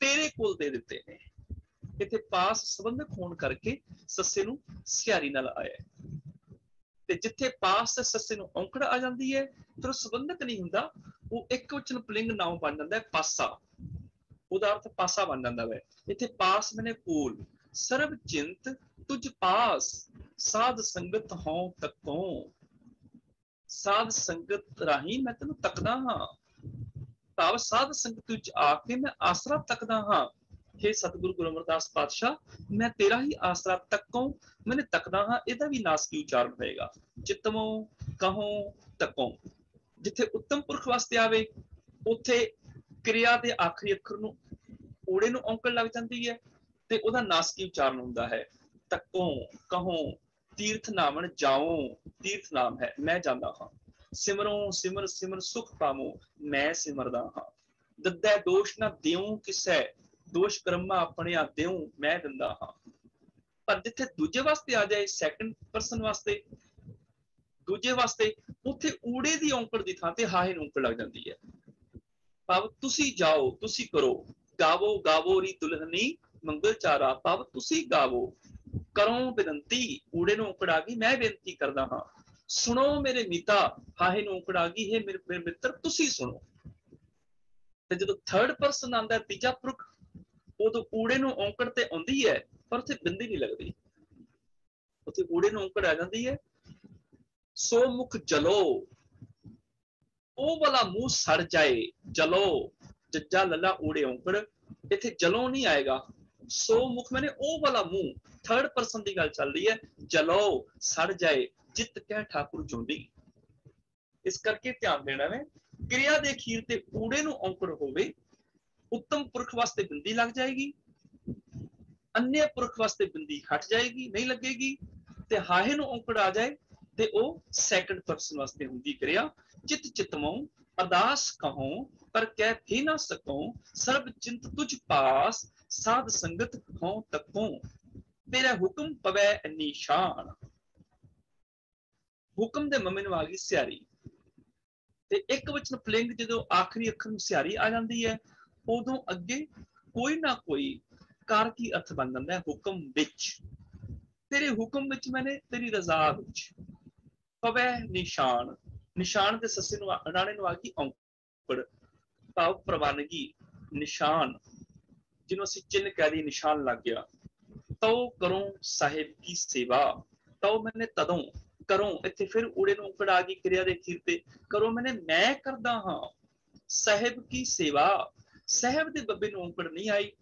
ਤੇਰੇ ਕੋਲ ਦੇ ਦਿੱਤੇ ਨੇ। ਇੱਥੇ ਪਾਸ ਸੰਬੰਧਕ ਹੋਣ ਕਰਕੇ ਸੱਸੇ ਨੂੰ ਸਿਆਰੀ ਨਾਲ ਆਇਆ ਤੇ ਜਿੱਥੇ ਪਾਸ ਤੇ ਸੱਸੇ ਨੂੰ ਔਂਕੜ ਆ ਜਾਂਦੀ ਹੈ, ਫਿਰ ਉਹ ਸੰਬੰਧਕ ਨਹੀਂ ਹੁੰਦਾ, ਉਹ ਇੱਕ ਵਚਨ ਪਲਿੰਗ ਨਾਮ ਬਣ ਜਾਂਦਾ ਹੈ, ਪਾਸਾ। ਉਹਦਾ ਅਰਥ ਪਾਸਾ ਬਣ ਜਾਂਦਾ ਹੈ ਇੱਥੇ ਪਾਸ ਮੈਨੇ ਕੋਲ ਸਰਬ ਚਿੰਤ ਤੁਝ ਪਾਸ, ਸਾਧ ਸੰਗਤ ਹਉ ਤਕੋਂ ਸਾਧ ਸੰਗਤ ਰਾਹੀਂ ਮੈਂ ਤੈਨੂੰ ਤੱਕਦਾ ਹਾਂ। ਭਾਵ ਸਾਧ ਸੰਗਤ ਵਿੱਚ ਆ ਕੇ ਮੈਂ ਆਸਰਾ ਤੱਕਦਾ ਹਾਂ। हे ਸਤਿਗੁਰੂ ਗੁਰੂ ਅਮਰਦਾਸ ਪਾਤਸ਼ਾਹ, ਮੈਂ ਤੇਰਾ ਹੀ ਆਸਰਾ ਤੱਕੋਂ, ਮੈਨੇ ਤੱਕਦਾ ਹਾਂ, ਇਹਦਾ ਵੀ ਨਾਸਕੀ ਉਚਾਰਨ ਹੋਏਗਾ? ਚਿਤਮੋ ਕਹੋ ਤੱਕੋਂ? ਜਿੱਥੇ ਉੱਤਮ ਪੁਰਖ ਵਾਸਤੇ ਆਵੇ, ਉੱਥੇ ਕਿਰਿਆ ਦੇ ਆਖਰੀ ਅੱਖਰ ਨੂੰ, ਓੜੇ ਨੂੰ ਔਂਕੜ ਲੱਗ ਜਾਂਦੀ ਹੈ। ਤੇ ਉਹਦਾ ਨਾਸਕੀ ਉਚਾਰਨ ਹੁੰਦਾ ਹੈ? ਤੱਕੋਂ, ਕਹੋ ਤੀਰਥ ਨਾਮਣ ਜਾਓ ਤੀਰਥ ਨਾਮ ਹੈ, ਮੈਂ ਜਾਂਦਾ ਹਾਂ। ਸਿਮਰੋ, ਸਿਮਰ ਸਿਮਰ ਸੁਖ ਪਾਵੋ, ਮੈਂ ਸਿਮਰਦਾ ਹਾਂ। ਦੱਦੈ ਦੋਸ਼ ਨਾ ਦਿਉ ਕਿਸੈ, ਦੋਸ਼ ਕਰਮਾ ਆਪਣੇ ਆ ਦਿਉ ਮੈਂ ਦਿੰਦਾ ਹਾਂ। ਪਰ ਜਿੱਥੇ ਦੂਜੇ ਵਾਸਤੇ ਆ ਜਾਏ ਸੈਕੰਡ ਪਰਸਨ ਵਾਸਤੇ, ਦੂਜੇ ਵਾਸਤੇ, ਉੱਥੇ ਊੜੇ ਦੀ ਔਂਕੜ ਦੀ ਥਾਂ ਤੇ ਹਾਹੇ ਨੂੰ ਔਂਕੜ ਲੱਗ ਜਾਂਦੀ ਹੈ। ਭਾਵ ਤੁਸੀਂ ਜਾਓ, ਤੁਸੀਂ ਕਰੋ। ਗਾਵੋ ਗਾਵੋ ਰੀ ਦੁਲਹਨੀ ਮੰਗਲ ਚਾਰਾ ਭਾਵ ਤੁਸੀਂ ਗਾਵੋ। ਕਰੋ ਬੇਨਤੀ ਊੜੇ ਨੂੰ ਔਂਕੜ ਆ ਗਈ, ਮੈਂ ਬੇਨਤੀ ਕਰਦਾ ਹਾਂ, ਸੁਣੋ ਮੇਰੇ ਮੀਤਾ, ਹਾਹੇ ਨੂੰ ਔਂਕੜ ਆ ਗਈ, ਹੈ ਮੇਰੇ ਮਿੱਤਰ, ਤੁਸੀਂ ਸੁਣੋ। ਤੇ ਜਦੋਂ ਥਰਡ ਪਰਸਨ ਆਂਦਾ ਹੈ, ਤੀਜਾ ਪੁਰਖ, ਉਦੋਂ ਊੜੇ ਨੂੰ ਔਂਕੜ ਤੇ ਆਉਂਦੀ ਹੈ, ਪਰ ਉੱਥੇ ਬਿੰਦੀ ਨਹੀਂ ਲੱਗਦੀ। ਉੱਥੇ ਊੜੇ ਨੂੰ ਔਂਕੜ ਆ ਜਾਂਦੀ ਹੈ। ਸੋ ਮੁਖ ਜਲੋ, ਉਹ ਵਾਲਾ ਮੂੰਹ ਸੜ ਜਾਏ, ਜਲੋ, ਜੱਜਾ ਲੱਲਾ ਊੜੇ ਔਂਕੜ, ਇੱਥੇ ਜਲੋ ਨਹੀਂ ਆਏਗਾ। ਸੋ ਮੁਖ ਮੈਨੇ ਉਹ ਵਾਲਾ ਮੂੰਹ ਥਰਡ ਪਰਸਨ ਦੀ ਗੱਲ ਚੱਲ ਰਹੀ ਹੈ, ਜਲੋ, ਸੜ ਜਾਏ, ਜਿੱਤ ਕਹਿ ਠਾਕੁਰ ਜੁੰਡੀ ਇਸ ਕਰਕੇ ਧਿਆਨ ਦੇਣਾ ਹੈ ਕਿਰਿਆ ਦੇ ਅਖੀਰ ਤੇ ਊੜੇ ਨੂੰ ਔਂਕੜ ਹੋਵੇ, ਉੱਤਮ ਪੁਰਖ ਵਾਸਤੇ ਬਿੰਦੀ ਲੱਗ ਜਾਏਗੀ ਅੰਨ੍ਯ ਪੁਰਖ ਵਾਸਤੇ ਬਿੰਦੀ ਹਟ ਜਾਏਗੀ, ਨਹੀਂ ਲੱਗੇਗੀ, ਤੇ ਹਾਹੇ ਨੂੰ ਔਂਕੜ ਆ ਜਾਏ, ਤੇ ਉਹ ਸੈਕੰਡ ਪਰਸਨ ਵਾਸਤੇ ਹੁੰਦੀ ਕਿਰਿਆ, ਚਿਤ ਚਿਤਮੋਂ ਅਰਦਾਸ ਕਹੋ ਪਰ ਕਹਿ ਫੀ ਨਾ ਸਕੋ ਸਰਬ ਚਿੰਤ ਤੁਝ ਪਾਸ ਸਾਧ ਸੰਗਤ ਹੋ ਤਕੋ, ਤੇਰਾ ਹੁਕਮ ਪਵੈ ਨਿਸ਼ਾਨ। ਹੁਕਮ ਦੇ ਮਮੇ ਨੂੰ ਆ ਗਈ ਸਿਆਰੀ। ਤੇ ਇੱਕ ਵਚਨ ਪਲਿੰਗ ਜਦੋਂ ਆਖਰੀ ਅੱਖਰ ਨੂੰ ਸਿਆਰੀ ਆ ਜਾਂਦੀ ਹੈ, ਉਦੋਂ ਅੱਗੇ ਕੋਈ ਨਾ ਕੋਈ ਕਾਰ ਕੀ ਅਰਥ ਬਣ ਜਾਂਦਾ ਹੈ, ਹੁਕਮ ਵਿੱਚ। ਤੇਰੇ ਹੁਕਮ ਵਿੱਚ ਮੈਨੇ ਤੇਰੀ ਰਜ਼ਾ ਵਿੱਚ ਪਵੈ ਨਿਸ਼ਾਨ। ਨਿਸ਼ਾਨ ਦੇ ਸੱਸੇ ਨੂੰ ਆ- ਨੂੰ ਆ ਗਈ ਔਂਕੜ। ਭਾਵ ਪ੍ਰਵਾਨਗੀ, ਨਿਸ਼ਾਨ। ਜਿਹਨੂੰ ਅਸੀਂ ਚਿੰਨ ਕਹਿ ਦੀ ਨਿਸ਼ਾਨ ਲੱਗ ਗਿਆ। ਤਉ ਕਰੋ ਸਾਹਿਬ ਕੀ ਸੇਵਾ। ਤਉ ਮੈਨੇ ਤਦੋਂ ਕਰੋ। ਇੱਥੇ ਫਿਰ ਊੜੇ ਨੂੰ ਔਂਕੜ ਆ ਗਈ ਕਿਰਿਆ ਦੇ ਅਖੀਰ ਤੇ। ਕਰੋ ਮੈਨੇ ਮੈਂ ਕਰਦਾ ਹਾਂ। ਸਾਹਿਬ ਕੀ ਸੇਵਾ। ਸਾਹਿਬ ਦੇ ਬੱਬੇ ਨੂੰ ਔਂਕੜ ਨਹੀਂ ਆਈ,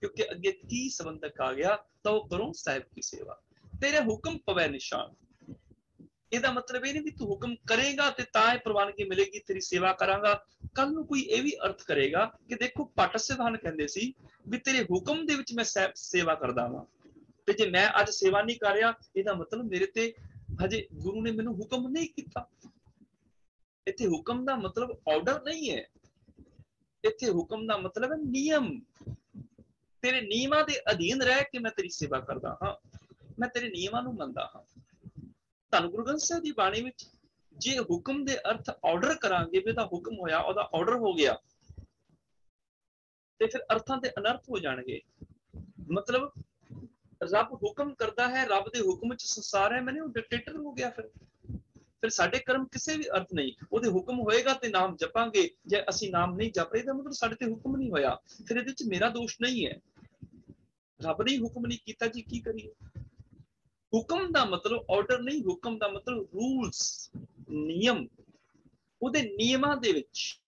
ਕਿਉਂਕਿ ਅੱਗੇ ਕੀ ਸੰਬੰਧਕ ਆ ਗਿਆ। ਤਉ ਕਰੋ ਸਾਹਿਬ ਕੀ ਸੇਵਾ। ਤੇਰੇ ਹੁਕਮ ਪਵੇ ਨਿਸ਼ਾਨ। ਇਹਦਾ ਮਤਲਬ ਇਹ ਨਹੀਂ ਵੀ ਤੂੰ ਹੁਕਮ ਕਰੇਗਾ ਤੇ ਤਾਂ ਇਹ ਪ੍ਰਵਾਨਗੀ ਮਿਲੇਗੀ, ਤੇਰੀ ਸੇਵਾ ਕਰਾਂਗਾ। ਕੱਲ ਨੂੰ ਕੋਈ ਇਹ ਵੀ ਅਰਥ ਕਰੇਗਾ ਕਿ ਦੇਖੋ ਪਟ ਸਿਧਾਨ ਕਹਿੰਦੇ ਸੀ ਵੀ ਤੇਰੇ ਹੁਕਮ ਦੇ ਵਿੱਚ ਮੈਂ ਸੈ- ਸੇਵਾ ਕਰਦਾ ਵਾਂ। ਤੇ ਜੇ ਮੈਂ ਅੱਜ ਸੇਵਾ ਨਹੀਂ ਕਰ ਰਿਹਾ, ਇਹਦਾ ਮਤਲਬ ਮੇਰੇ ਤੇ ਹਜੇ ਗੁਰੂ ਨੇ ਮੈਨੂੰ ਹੁਕਮ ਨਹੀਂ ਕੀਤਾ। ਇੱਥੇ ਹੁਕਮ ਦਾ ਮਤਲਬ ਆਰਡਰ ਨਹੀਂ ਹੈ। ਇੱਥੇ ਹੁਕਮ ਦਾ ਮਤਲਬ ਹੈ ਨਿਯਮ। ਤੇਰੇ ਨਿਯਮਾਂ ਦੇ ਅਧੀਨ ਰਹਿ ਕੇ ਮੈਂ ਤੇਰੀ ਸੇਵਾ ਕਰਦਾ ਹਾਂ। ਮੈਂ ਤੇਰੇ ਨਿਯਮਾਂ ਨੂੰ ਮੰਨਦਾ ਹਾਂ। ਧੰਨ ਗੁਰੂ ਗ੍ਰੰਥ ਸਾਹਿਬ ਦੀ ਬਾਣੀ ਵਿੱਚ ਜੇ ਹੁਕਮ ਦੇ ਅਰਥ ਆਰਡਰ ਕਰਾਂਗੇ, ਵੀ ਉਹਦਾ ਹੁਕਮ ਹੋਇਆ, ਉਹਦਾ ਆਰਡਰ ਹੋ ਗਿਆ, ਤੇ ਫਿਰ ਅਰਥਾਂ ਦੇ ਅਨਰਥ ਹੋ ਜਾਣਗੇ। ਮਤਲਬ ਰੱਬ ਹੁਕਮ ਕਰਦਾ ਹੈ, ਰੱਬ ਦੇ ਹੁਕਮ ਵਿੱਚ ਸੰਸਾਰ ਹੈ, ਮੈਨੇ ਉਹ ਡਿਕਟੇਟਰ ਹੋ ਗਿਆ ਫਿਰ। ਫਿਰ ਸਾਡੇ ਕਰਮ ਕਿਸੇ ਵੀ ਅਰਥ ਨਹੀਂ। ਉਹਦੇ ਹੁਕਮ ਹੋਏਗਾ ਤੇ ਨਾਮ ਜਪਾਂਗੇ, ਜੇ ਅਸੀਂ ਨਾਮ ਨਹੀਂ ਜਪ ਰਹੇ, ਤਾਂ ਮਤਲਬ ਸਾਡੇ ਤੇ ਹੁਕਮ ਨਹੀਂ ਹੋਇਆ। ਫਿਰ ਇਹਦੇ ਵਿੱਚ ਮੇਰਾ ਦੋਸ਼ ਨਹੀਂ ਹੈ। ਰੱਬ ਨੇ ਹੁਕਮ ਨਹੀਂ ਕੀਤਾ ਜੀ, ਕੀ ਕਰੀਏ? ਹੁਕਮ ਦਾ ਮਤਲਬ ਆਰਡਰ ਨਹੀਂ, ਹੁਕਮ ਦਾ ਮਤਲਬ ਰੂਲਸ ਨਿਯਮ। ਉਹਦੇ ਨਿਯਮਾਂ ਦੇ ਵਿੱਚ,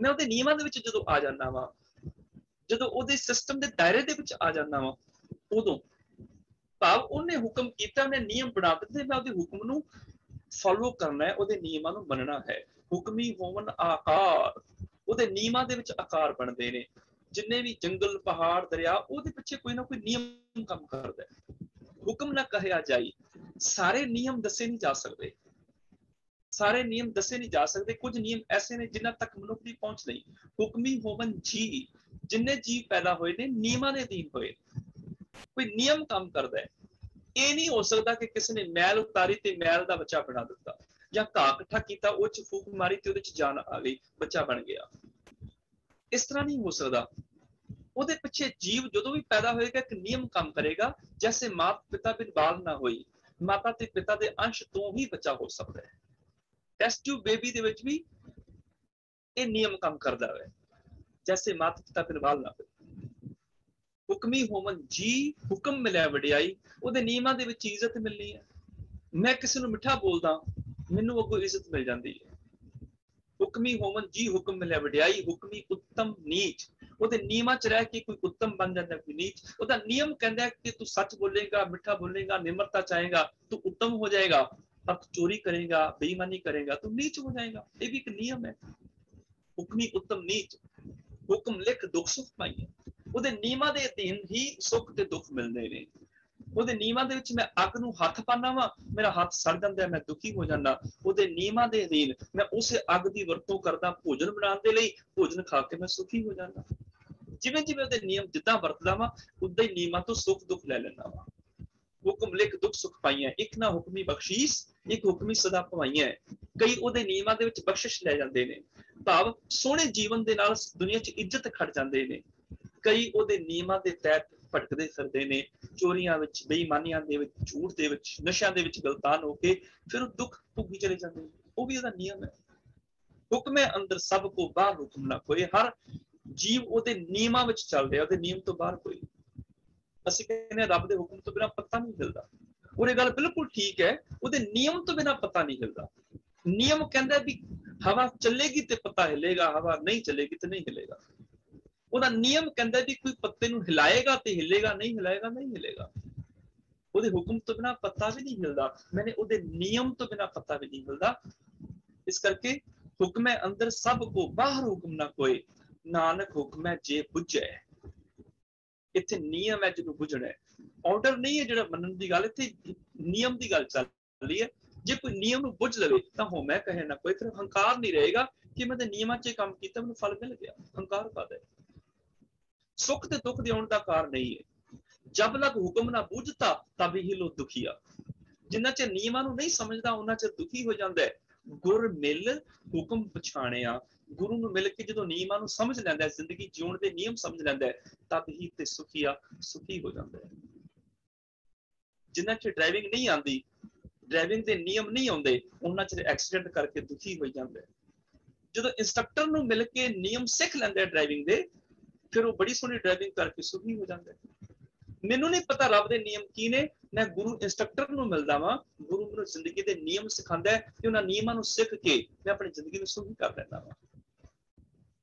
ਮੈਂ ਉਹਦੇ ਨਿਯਮਾਂ ਦੇ ਵਿੱਚ ਜਦੋਂ ਆ ਜਾਂਦਾ ਵਾਂ, ਜਦੋਂ ਉਹਦੇ ਸਿਸਟਮ ਦੇ ਦਾਇਰੇ ਦੇ ਵਿੱਚ ਆ ਜਾਂਦਾ ਵਾਂ, ਉਦੋਂ ਭਾਵ ਉਹਨੇ ਹੁਕਮ ਕੀਤਾ, ਉਹਨੇ ਨਿਯਮ ਬਣਾ ਦਿੱਤੇ, ਮੈਂ ਉਹਦੇ ਹੁਕਮ ਨੂੰ ਫੋਲੋ ਕਰਨਾ ਹੈ, ਉਹਦੇ ਨਿਯਮਾਂ ਨੂੰ ਮੰਨਣਾ ਹੈ। ਹੁਕਮੀ ਹੋਵਨ ਆਕਾਰ, ਉਹਦੇ ਨਿਯਮਾਂ ਦੇ ਵਿੱਚ ਆਕਾਰ ਬਣਦੇ ਨੇ। ਜਿੰਨੇ ਵੀ ਜੰਗਲ, ਪਹਾੜ, ਦਰਿਆ, ਉਹਦੇ ਪਿੱਛੇ ਕੋਈ ਨਾ ਕੋਈ ਨਿਯਮ ਕੰਮ ਕਰਦਾ ਹੈ। ਹੁਕਮ ਨਾ ਕਹਿਆ ਜਾਈ, ਸਾਰੇ ਨਿਯਮ ਦੱਸੇ ਨਹੀਂ ਜਾ ਸਕਦੇ। ਸਾਰੇ ਨਿਯਮ ਦੱਸੇ ਨਹੀਂ ਜਾ ਸਕਦੇ। ਕੁਝ ਨਿਯਮ ਐਸੇ ਨੇ ਜਿਨ੍ਹਾਂ ਤੱਕ ਮਨੁੱਖ ਦੀ ਪਹੁੰਚ ਨਹੀਂ। ਹੁਕਮੀ ਹੋਵਨ ਜੀ, ਜਿੰਨੇ ਜੀਵ ਪੈਦਾ ਹੋਏ ਨੇ, ਨਿਯਮਾਂ ਦੇ ਅਧੀਨ ਹੋਏ। ਕੋਈ ਨਿਯਮ ਕੰਮ ਕਰਦਾ ਹੈ। ਇਹ ਨਹੀਂ ਹੋ ਸਕਦਾ ਕਿ ਕਿਸੇ ਨੇ ਮੈਲ ਉਤਾਰੀ ਤੇ ਮੈਲ ਦਾ ਬੱਚਾ ਬਣਾ ਦਿੱਤਾ। ਜਾਂ ਘਾਹ ਇਕੱਠਾ ਕੀਤਾ, ਉਹ ਚ ਫੂਕ ਮਾਰੀ ਤੇ ਉਹਦੇ ਚ ਜਾਨ ਆ ਗਈ, ਬੱਚਾ ਬਣ ਗਿਆ। ਇਸ ਤਰ੍ਹਾਂ ਨਹੀਂ ਹੋ ਸਕਦਾ। ਉਹਦੇ ਪਿੱਛੇ ਜੀਵ ਜਦੋਂ ਵੀ ਪੈਦਾ ਹੋਏਗਾ, ਇੱਕ ਨਿਯਮ ਕੰਮ ਕਰੇਗਾ, ਜੈਸੇ ਮਾਤ ਪਿਤਾ ਬਿਨ ਬਾਲ ਨਾ ਹੋਈ, ਮਾਤਾ ਤੇ ਪਿਤਾ ਦੇ ਅੰਸ਼ ਤੋਂ ਹੀ ਬੱਚਾ ਹੋ ਸਕਦਾ ਹੈ। ਟੈਸਟ ਟਿਊਬ ਬੇਬੀ ਦੇ ਵਿੱਚ ਵੀ ਇਹ ਨਿਯਮ ਕੰਮ ਕਰਦਾ ਹੈ, ਜੈਸੇ ਮਾਤਾ ਪਿਤਾ ਪਿਰਵਾਲ ਨਾ ਹੁਕਮੀ ਹੋਵਨ ਜੀ ਹੁਕਮ ਮਿਲਿਆ ਵਡਿਆਈ, ਉਹਦੇ ਨਿਯਮਾਂ ਦੇ ਵਿੱਚ ਇੱਜ਼ਤ ਮਿਲਣੀ ਹੈ। ਮੈਂ ਕਿਸੇ ਨੂੰ ਮਿੱਠਾ ਬੋਲਦਾ, ਮੈਨੂੰ ਅੱਗੋਂ ਇੱਜ਼ਤ ਮਿਲ ਜਾਂਦੀ ਹੈ। ਹੁਕਮੀ ਹੋਵਨ ਜੀ ਹੁਕਮ ਮਿਲਿਆ ਵਡਿਆਈ, ਹੁਕਮੀ ਉੱਤਮ ਨੀਚ ਉਹਦੇ ਨਿਯਮਾਂ 'ਚ ਰਹਿ ਕੇ ਕੋਈ ਉੱਤਮ ਬਣ ਜਾਂਦਾ ਕੋਈ ਨੀਚ ਉਹਦਾ ਨਿਯਮ ਕਹਿੰਦਾ ਹੈ ਕਿ ਤੂੰ ਸੱਚ ਬੋਲੇਗਾ ਮਿੱਠਾ ਬੋਲੇਗਾ ਨਿਮਰਤਾ ਚਾਹੇਗਾ ਤੂੰ ਉੱਤਮ ਹੋ ਜਾਏਗਾ ਪਰ ਤੂੰ ਚੋਰੀ ਕਰੇਗਾ ਬੇਈਮਾਨੀ ਕਰੇਗਾ ਤੂੰ ਨੀਚ ਹੋ ਜਾਏਗਾ ਇਹ ਵੀ ਇੱਕ ਨਿਯਮ ਹੈ ਹੁਕਮੀ ਉੱਤਮ ਨੀਚ ਹੁਕਮ ਲਿਖ ਦੁੱਖ ਸੁੱਖ ਪਾਈਏ ਉਹਦੇ ਨਿਯਮਾਂ ਦੇ ਅਧੀਨ ਹੀ ਸੁੱਖ ਤੇ ਦੁੱਖ ਮਿਲਦੇ ਨੇ ਉਹਦੇ ਨਿਯਮਾਂ ਦੇ ਵਿੱਚ ਮੈਂ ਅੱਗ ਨੂੰ ਹੱਥ ਪਾਣਾ ਵਾ ਮੇਰਾ ਹੱਥ ਸੜ ਜਾਂਦਾ ਹੈ, ਮੈਂ ਦੁਖੀ ਹੋ ਜਾਂਦਾ ਉਹਦੇ ਨਿਯਮਾਂ ਦੇ ਅਧੀਨ ਮੈਂ ਉਸੇ ਅੱਗ ਦੀ ਵਰਤੋਂ ਕਰਦਾ ਭੋਜਨ ਬਣਾਉਣ ਦੇ ਲਈ ਭੋਜਨ ਖਾ ਕੇ ਮੈਂ ਸੁਖੀ ਹੋ ਜਾਂਦਾ ਜਿਵੇਂ ਜਿਵੇਂ ਉਹਦੇ ਨਿਯਮ ਜਿੱਦਾਂ ਵਰਤਦਾ ਵਾਂ, ਉਦਾਂ ਹੀ ਨਿਯਮਾਂ ਤੋਂ ਸੁੱਖ ਦੁੱਖ ਲੈ ਲੈਂਦਾ ਵਾਂ। ਹੁਕਮ ਲਿਖ ਦੁੱਖ ਸੁੱਖ ਪਾਈਆਂ, ਇੱਕ ਨਾ ਹੁਕਮੀ ਬਖਸ਼ੀਸ਼, ਇੱਕ ਹੁਕਮੀ ਸਦਾ ਪਵਾਈਆਂ ਕਈ ਉਹਦੇ ਨਿਯਮਾਂ ਦੇ ਵਿੱਚ ਬਖਸ਼ਿਸ਼ ਲੈ ਜਾਂਦੇ ਨੇ। ਭਾਵ ਸੋਹਣੇ ਜੀਵਨ ਦੇ ਨਾਲ ਦੁਨੀਆ 'ਚ ਇੱਜ਼ਤ ਖੜ ਜਾਂਦੇ ਨੇ। ਕਈ ਉਹਦੇ ਨਿਯਮਾਂ ਦੇ ਤਹਿਤ ਭਟਕਦੇ ਫਿਰਦੇ ਨੇ, ਚੋਰੀਆਂ ਵਿੱਚ, ਬੇਈਮਾਨੀਆਂ ਦੇ ਵਿੱਚ, ਝੂਠ ਦੇ ਵਿੱਚ, ਨਸ਼ਿਆਂ ਦੇ ਵਿੱਚ ਗਲਤਾਨ ਹੋ ਕੇ ਫਿਰ ਉਹ ਦੁੱਖ ਭੁੱਗੀ ਚਲੇ ਜਾਂਦੇ ਨੇ। ਉਹ ਵੀ ਉਹਦਾ ਨਿਯਮ ਹੈ ਹੁਕਮੇ ਅੰਦਰ ਸਭ ਕੋ ਬਾਹਰ ਹੁਕਮ ਨਾ ਕੋਈ ਹਰ ਜੀਵ ਉਹਦੇ ਨਿਯਮਾਂ ਵਿੱਚ ਚੱਲ ਰਿਹਾ, ਉਹਦੇ ਨਿਯਮ ਤੋਂ ਬਾਹਰ ਕੋਈ ਅਸੀਂ ਕਹਿੰਦੇ ਰੱਬ ਦੇ ਹੁਕਮ ਤੋਂ ਬਿਨਾਂ ਪਤਾ ਨਹੀਂ ਹਿਲਦਾ ਉਹ ਇਹ ਗੱਲ ਬਿਲਕੁਲ ਠੀਕ ਹੈ, ਉਹਦੇ ਨਿਯਮ ਤੋਂ ਬਿਨਾਂ ਪਤਾ ਨਹੀਂ ਹਿਲਦਾ ਨਿਯਮ ਕਹਿੰਦਾ ਵੀ ਹਵਾ ਚੱਲੇਗੀ ਤੇ ਪਤਾ ਹਿਲੇਗਾ, ਹਵਾ ਨਹੀਂ ਚੱਲੇਗੀ ਤੇ ਨਹੀਂ ਹਿਲੇਗਾ। ਉਹਦਾ ਨਿਯਮ ਕਹਿੰਦਾ ਵੀ ਕੋਈ ਪੱਤੇ ਨੂੰ ਹਿਲਾਏਗਾ ਤੇ ਹਿਲੇਗਾ, ਨਹੀਂ ਹਿਲਾਏਗਾ, ਨਹੀਂ ਹਿਲੇਗਾ। ਉਹਦੇ ਹੁਕਮ ਤੋਂ ਬਿਨਾ ਪਤਾ ਵੀ ਨਹੀਂ ਹਿਲਦਾ ਮੈਨੇ ਉਹਦੇ ਨਿਯਮ ਤੋਂ ਬਿਨਾ ਪਤਾ ਵੀ ਨਹੀਂ ਹਿਲਦਾ ਇਸ ਕਰਕੇ ਹੁਕਮੇ ਅੰਦਰ ਸਭ ਕੋ ਬਾਹਰ ਹੁਕਮ ਨਾ ਕੋਈ ਨਾਨਕ ਹੁਕਮ ਹੈ ਜੇ ਬੁੱਝੇ। ਇੱਥੇ ਨਿਯਮ ਹੈ ਜਿਹਨੂੰ ਬੁੱਝਣਾ ਹੈ। ਆਰਡਰ ਨਹੀਂ ਹੈ ਜਿਹੜਾ ਮੰਨਣ ਦੀ ਗੱਲ, ਇੱਥੇ ਨਿਯਮ ਦੀ ਗੱਲ ਚੱਲ ਰਹੀ ਹੈ। ਜੇ ਕੋਈ ਨਿਯਮ ਨੂੰ ਬੁੱਝ ਲਵੇ, ਤਾਂ ਹੋ ਮੈਂ ਕਹੇ ਨਾ ਕੋਈ, ਫਿਰ ਹੰਕਾਰ ਨਹੀਂ ਰਹੇਗਾ ਕਿ ਮੈਂ ਤੇ ਨਿਯਮਾਂ 'ਚ ਕੰਮ ਕੀਤਾ, ਮੈਨੂੰ ਫਲ ਮਿਲ ਗਿਆ, ਹੰਕਾਰ ਕਾਦਾ ਹੈ ਸੁੱਖ ਤੇ ਦੁੱਖ ਦੇ ਆਉਣ ਦਾ ਕਾਰਨ ਨਹੀਂ ਹੈ। ਜਦ ਲਗ ਹੁਕਮ ਨਾ ਬੁੱਝਤਾ, ਤਬ ਹੀ ਲੋ ਦੁਖੀਆ ਜਿੰਨਾ ਚ ਨਿਯਮਾਂ ਨੂੰ ਨਹੀਂ ਸਮਝਦਾ ਉਹਨਾਂ ਚ ਦੁਖੀ ਹੋ ਜਾਂਦਾ ਹੈ। ਗੁਰ ਮਿਲ ਹੁਕਮ ਪਛਾਣਿਆ ਗੁਰੂ ਨੂੰ ਮਿਲ ਕੇ ਜਦੋਂ ਨਿਯਮਾਂ ਨੂੰ ਸਮਝ ਲੈਂਦਾ ਹੈ, ਜ਼ਿੰਦਗੀ ਜਿਉਣ ਦੇ ਨਿਯਮ ਸਮਝ ਲੈਂਦਾ ਹੈ, ਤਦ ਹੀ ਤੇ ਸੁਖੀਆ ਸੁਖੀ ਹੋ ਜਾਂਦਾ ਹੈ। ਜਿੰਨਾ ਚਿਰ ਡਰਾਈਵਿੰਗ ਨਹੀਂ ਆਂਦੀ ਡਰਾਈਵਿੰਗ ਦੇ ਨਿਯਮ ਨਹੀਂ ਆਉਂਦੇ ਉਹਨਾਂ ਚਿਰ ਐਕਸੀਡੈਂਟ ਕਰਕੇ ਦੁਖੀ ਹੋ ਜਾਂਦਾ ਹੈ। ਜਦੋਂ ਇੰਸਟ੍ਰਕਟਰ ਨੂੰ ਮਿਲ ਕੇ ਨਿਯਮ ਸਿੱਖ ਲੈਂਦਾ ਡਰਾਈਵਿੰਗ ਦੇ, ਫਿਰ ਉਹ ਬੜੀ ਸੋਹਣੀ ਡਰਾਈਵਿੰਗ ਕਰਕੇ ਸੁਖੀ ਹੋ ਜਾਂਦਾ ਮੈਨੂੰ ਨਹੀਂ ਪਤਾ ਰੱਬ ਦੇ ਨਿਯਮ ਕੀ ਨੇ, ਮੈਂ ਗੁਰੂ ਇੰਸਟ੍ਰਕਟਰ ਨੂੰ ਮਿਲਦਾ ਵਾਂ, ਗੁਰੂ ਮੈਨੂੰ ਜ਼ਿੰਦਗੀ ਦੇ ਨਿਯਮ ਸਿਖਾਉਂਦਾ ਹੈ ਤੇ ਉਹਨਾਂ ਨਿਯਮਾਂ ਨੂੰ ਸਿੱਖ ਕੇ ਮੈਂ ਆਪਣੀ ਜ਼ਿੰਦਗੀ ਨੂੰ ਸੁਖੀ ਕਰ ਲੈਂਦਾ ਵਾਂ।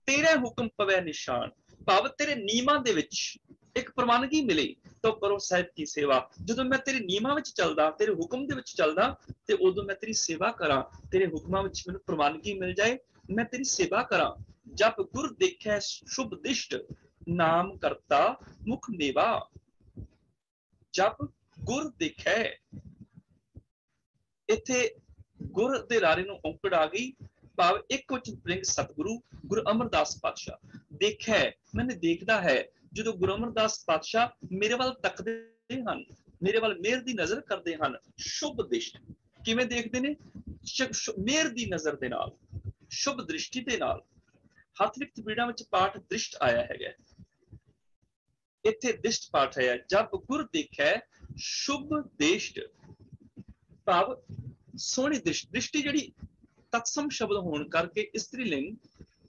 ਤੇਰੇ ਹੁਕਮ ਪਵੇ ਨਿਸ਼ਾਨ। ਭਾਵ ਤੇਰੇ ਨਿਯਮਾਂ ਦੇ ਵਿੱਚ ਇੱਕ ਪ੍ਰਵਾਨਗੀ ਮਿਲੀ ਤਾਂ ਕਰੋ ਸਾਹਿਬ ਦੀ ਸੇਵਾ। ਜਦੋਂ ਮੈਂ ਤੇਰੇ ਨਿਯਮਾਂ ਵਿੱਚ ਚੱਲਦਾ, ਤੇਰੇ ਹੁਕਮ ਦੇ ਵਿੱਚ ਚੱਲਦਾ, ਤੇ ਉਦੋਂ ਮੈਂ ਤੇਰੀ ਸੇਵਾ ਕਰਾਂ। ਤੇਰੇ ਹੁਕਮਾਂ ਵਿੱਚ ਮੈਨੂੰ ਪ੍ਰਵਾਨਗੀ ਮਿਲ ਜਾਏ, ਮੈਂ ਤੇਰੀ ਸੇਵਾ ਕਰਾਂ। ਜਬ ਗੁਰ ਦੇਖੈ ਸ਼ੁਭ ਦਿਸ਼ਟ, ਨਾਮ ਕਰਤਾ ਮੁਖ ਨੇਵਾ ਜਪ ਗੁਰ ਦੇਖੈ। ਇੱਥੇ ਗੁਰ ਦੇ ਰਾਰੇ ਨੂੰ ਔਂਕੜ ਆ ਗਈ। ਭਾਵ ਇੱਕ ਵਿੱਚ ਬ੍ਰਿੰਗ ਸਤਿਗੁਰੂ ਗੁਰੂ ਅਮਰਦਾਸ ਪਾਤਸ਼ਾਹ। ਦੇਖੈ ਮੈਨੇ ਦੇਖਦਾ ਹੈ, ਜਦੋਂ ਗੁਰੂ ਅਮਰਦਾਸ ਪਾਤਸ਼ਾਹ ਮੇਰੇ ਵੱਲ ਤੱਕਦੇ ਹਨ, ਮੇਰੇ ਵੱਲ ਮਿਹਰ ਦੀ ਨਜ਼ਰ ਕਰਦੇ ਹਨ, ਸ਼ੁਭ ਦਿਸ਼ਟ ਕਿਵੇਂ ਦੇਖਦੇ ਨੇ? ਮਿਹਰ ਦੀ ਨਜ਼ਰ ਦੇ ਨਾਲ, ਸ਼ੁਭ ਦ੍ਰਿਸ਼ਟੀ ਦੇ ਨਾਲ। ਹੱਥ ਲਿਖਤ ਬੀੜਾਂ ਵਿੱਚ ਪਾਠ ਦ੍ਰਿਸ਼ਟ ਆਇਆ ਹੈਗਾ। ਇੱਥੇ ਦ੍ਰਿਸ਼ਟ ਪਾਠ ਹੈ, ਜਦ ਗੁਰ ਦੇਖਿਆ ਸ਼ੁਭ ਦੇਸ਼ਟ ਭਾਵ ਸੋਹਣੀ ਦ੍ਰਿਸ਼ ਦ੍ਰਿਸ਼ਟੀ ਜਿਹੜੀ ਤਤਸਮ ਸ਼ਬਦ ਹੋਣ ਕਰਕੇ ਇਸਤਰੀ ਲਿੰਗ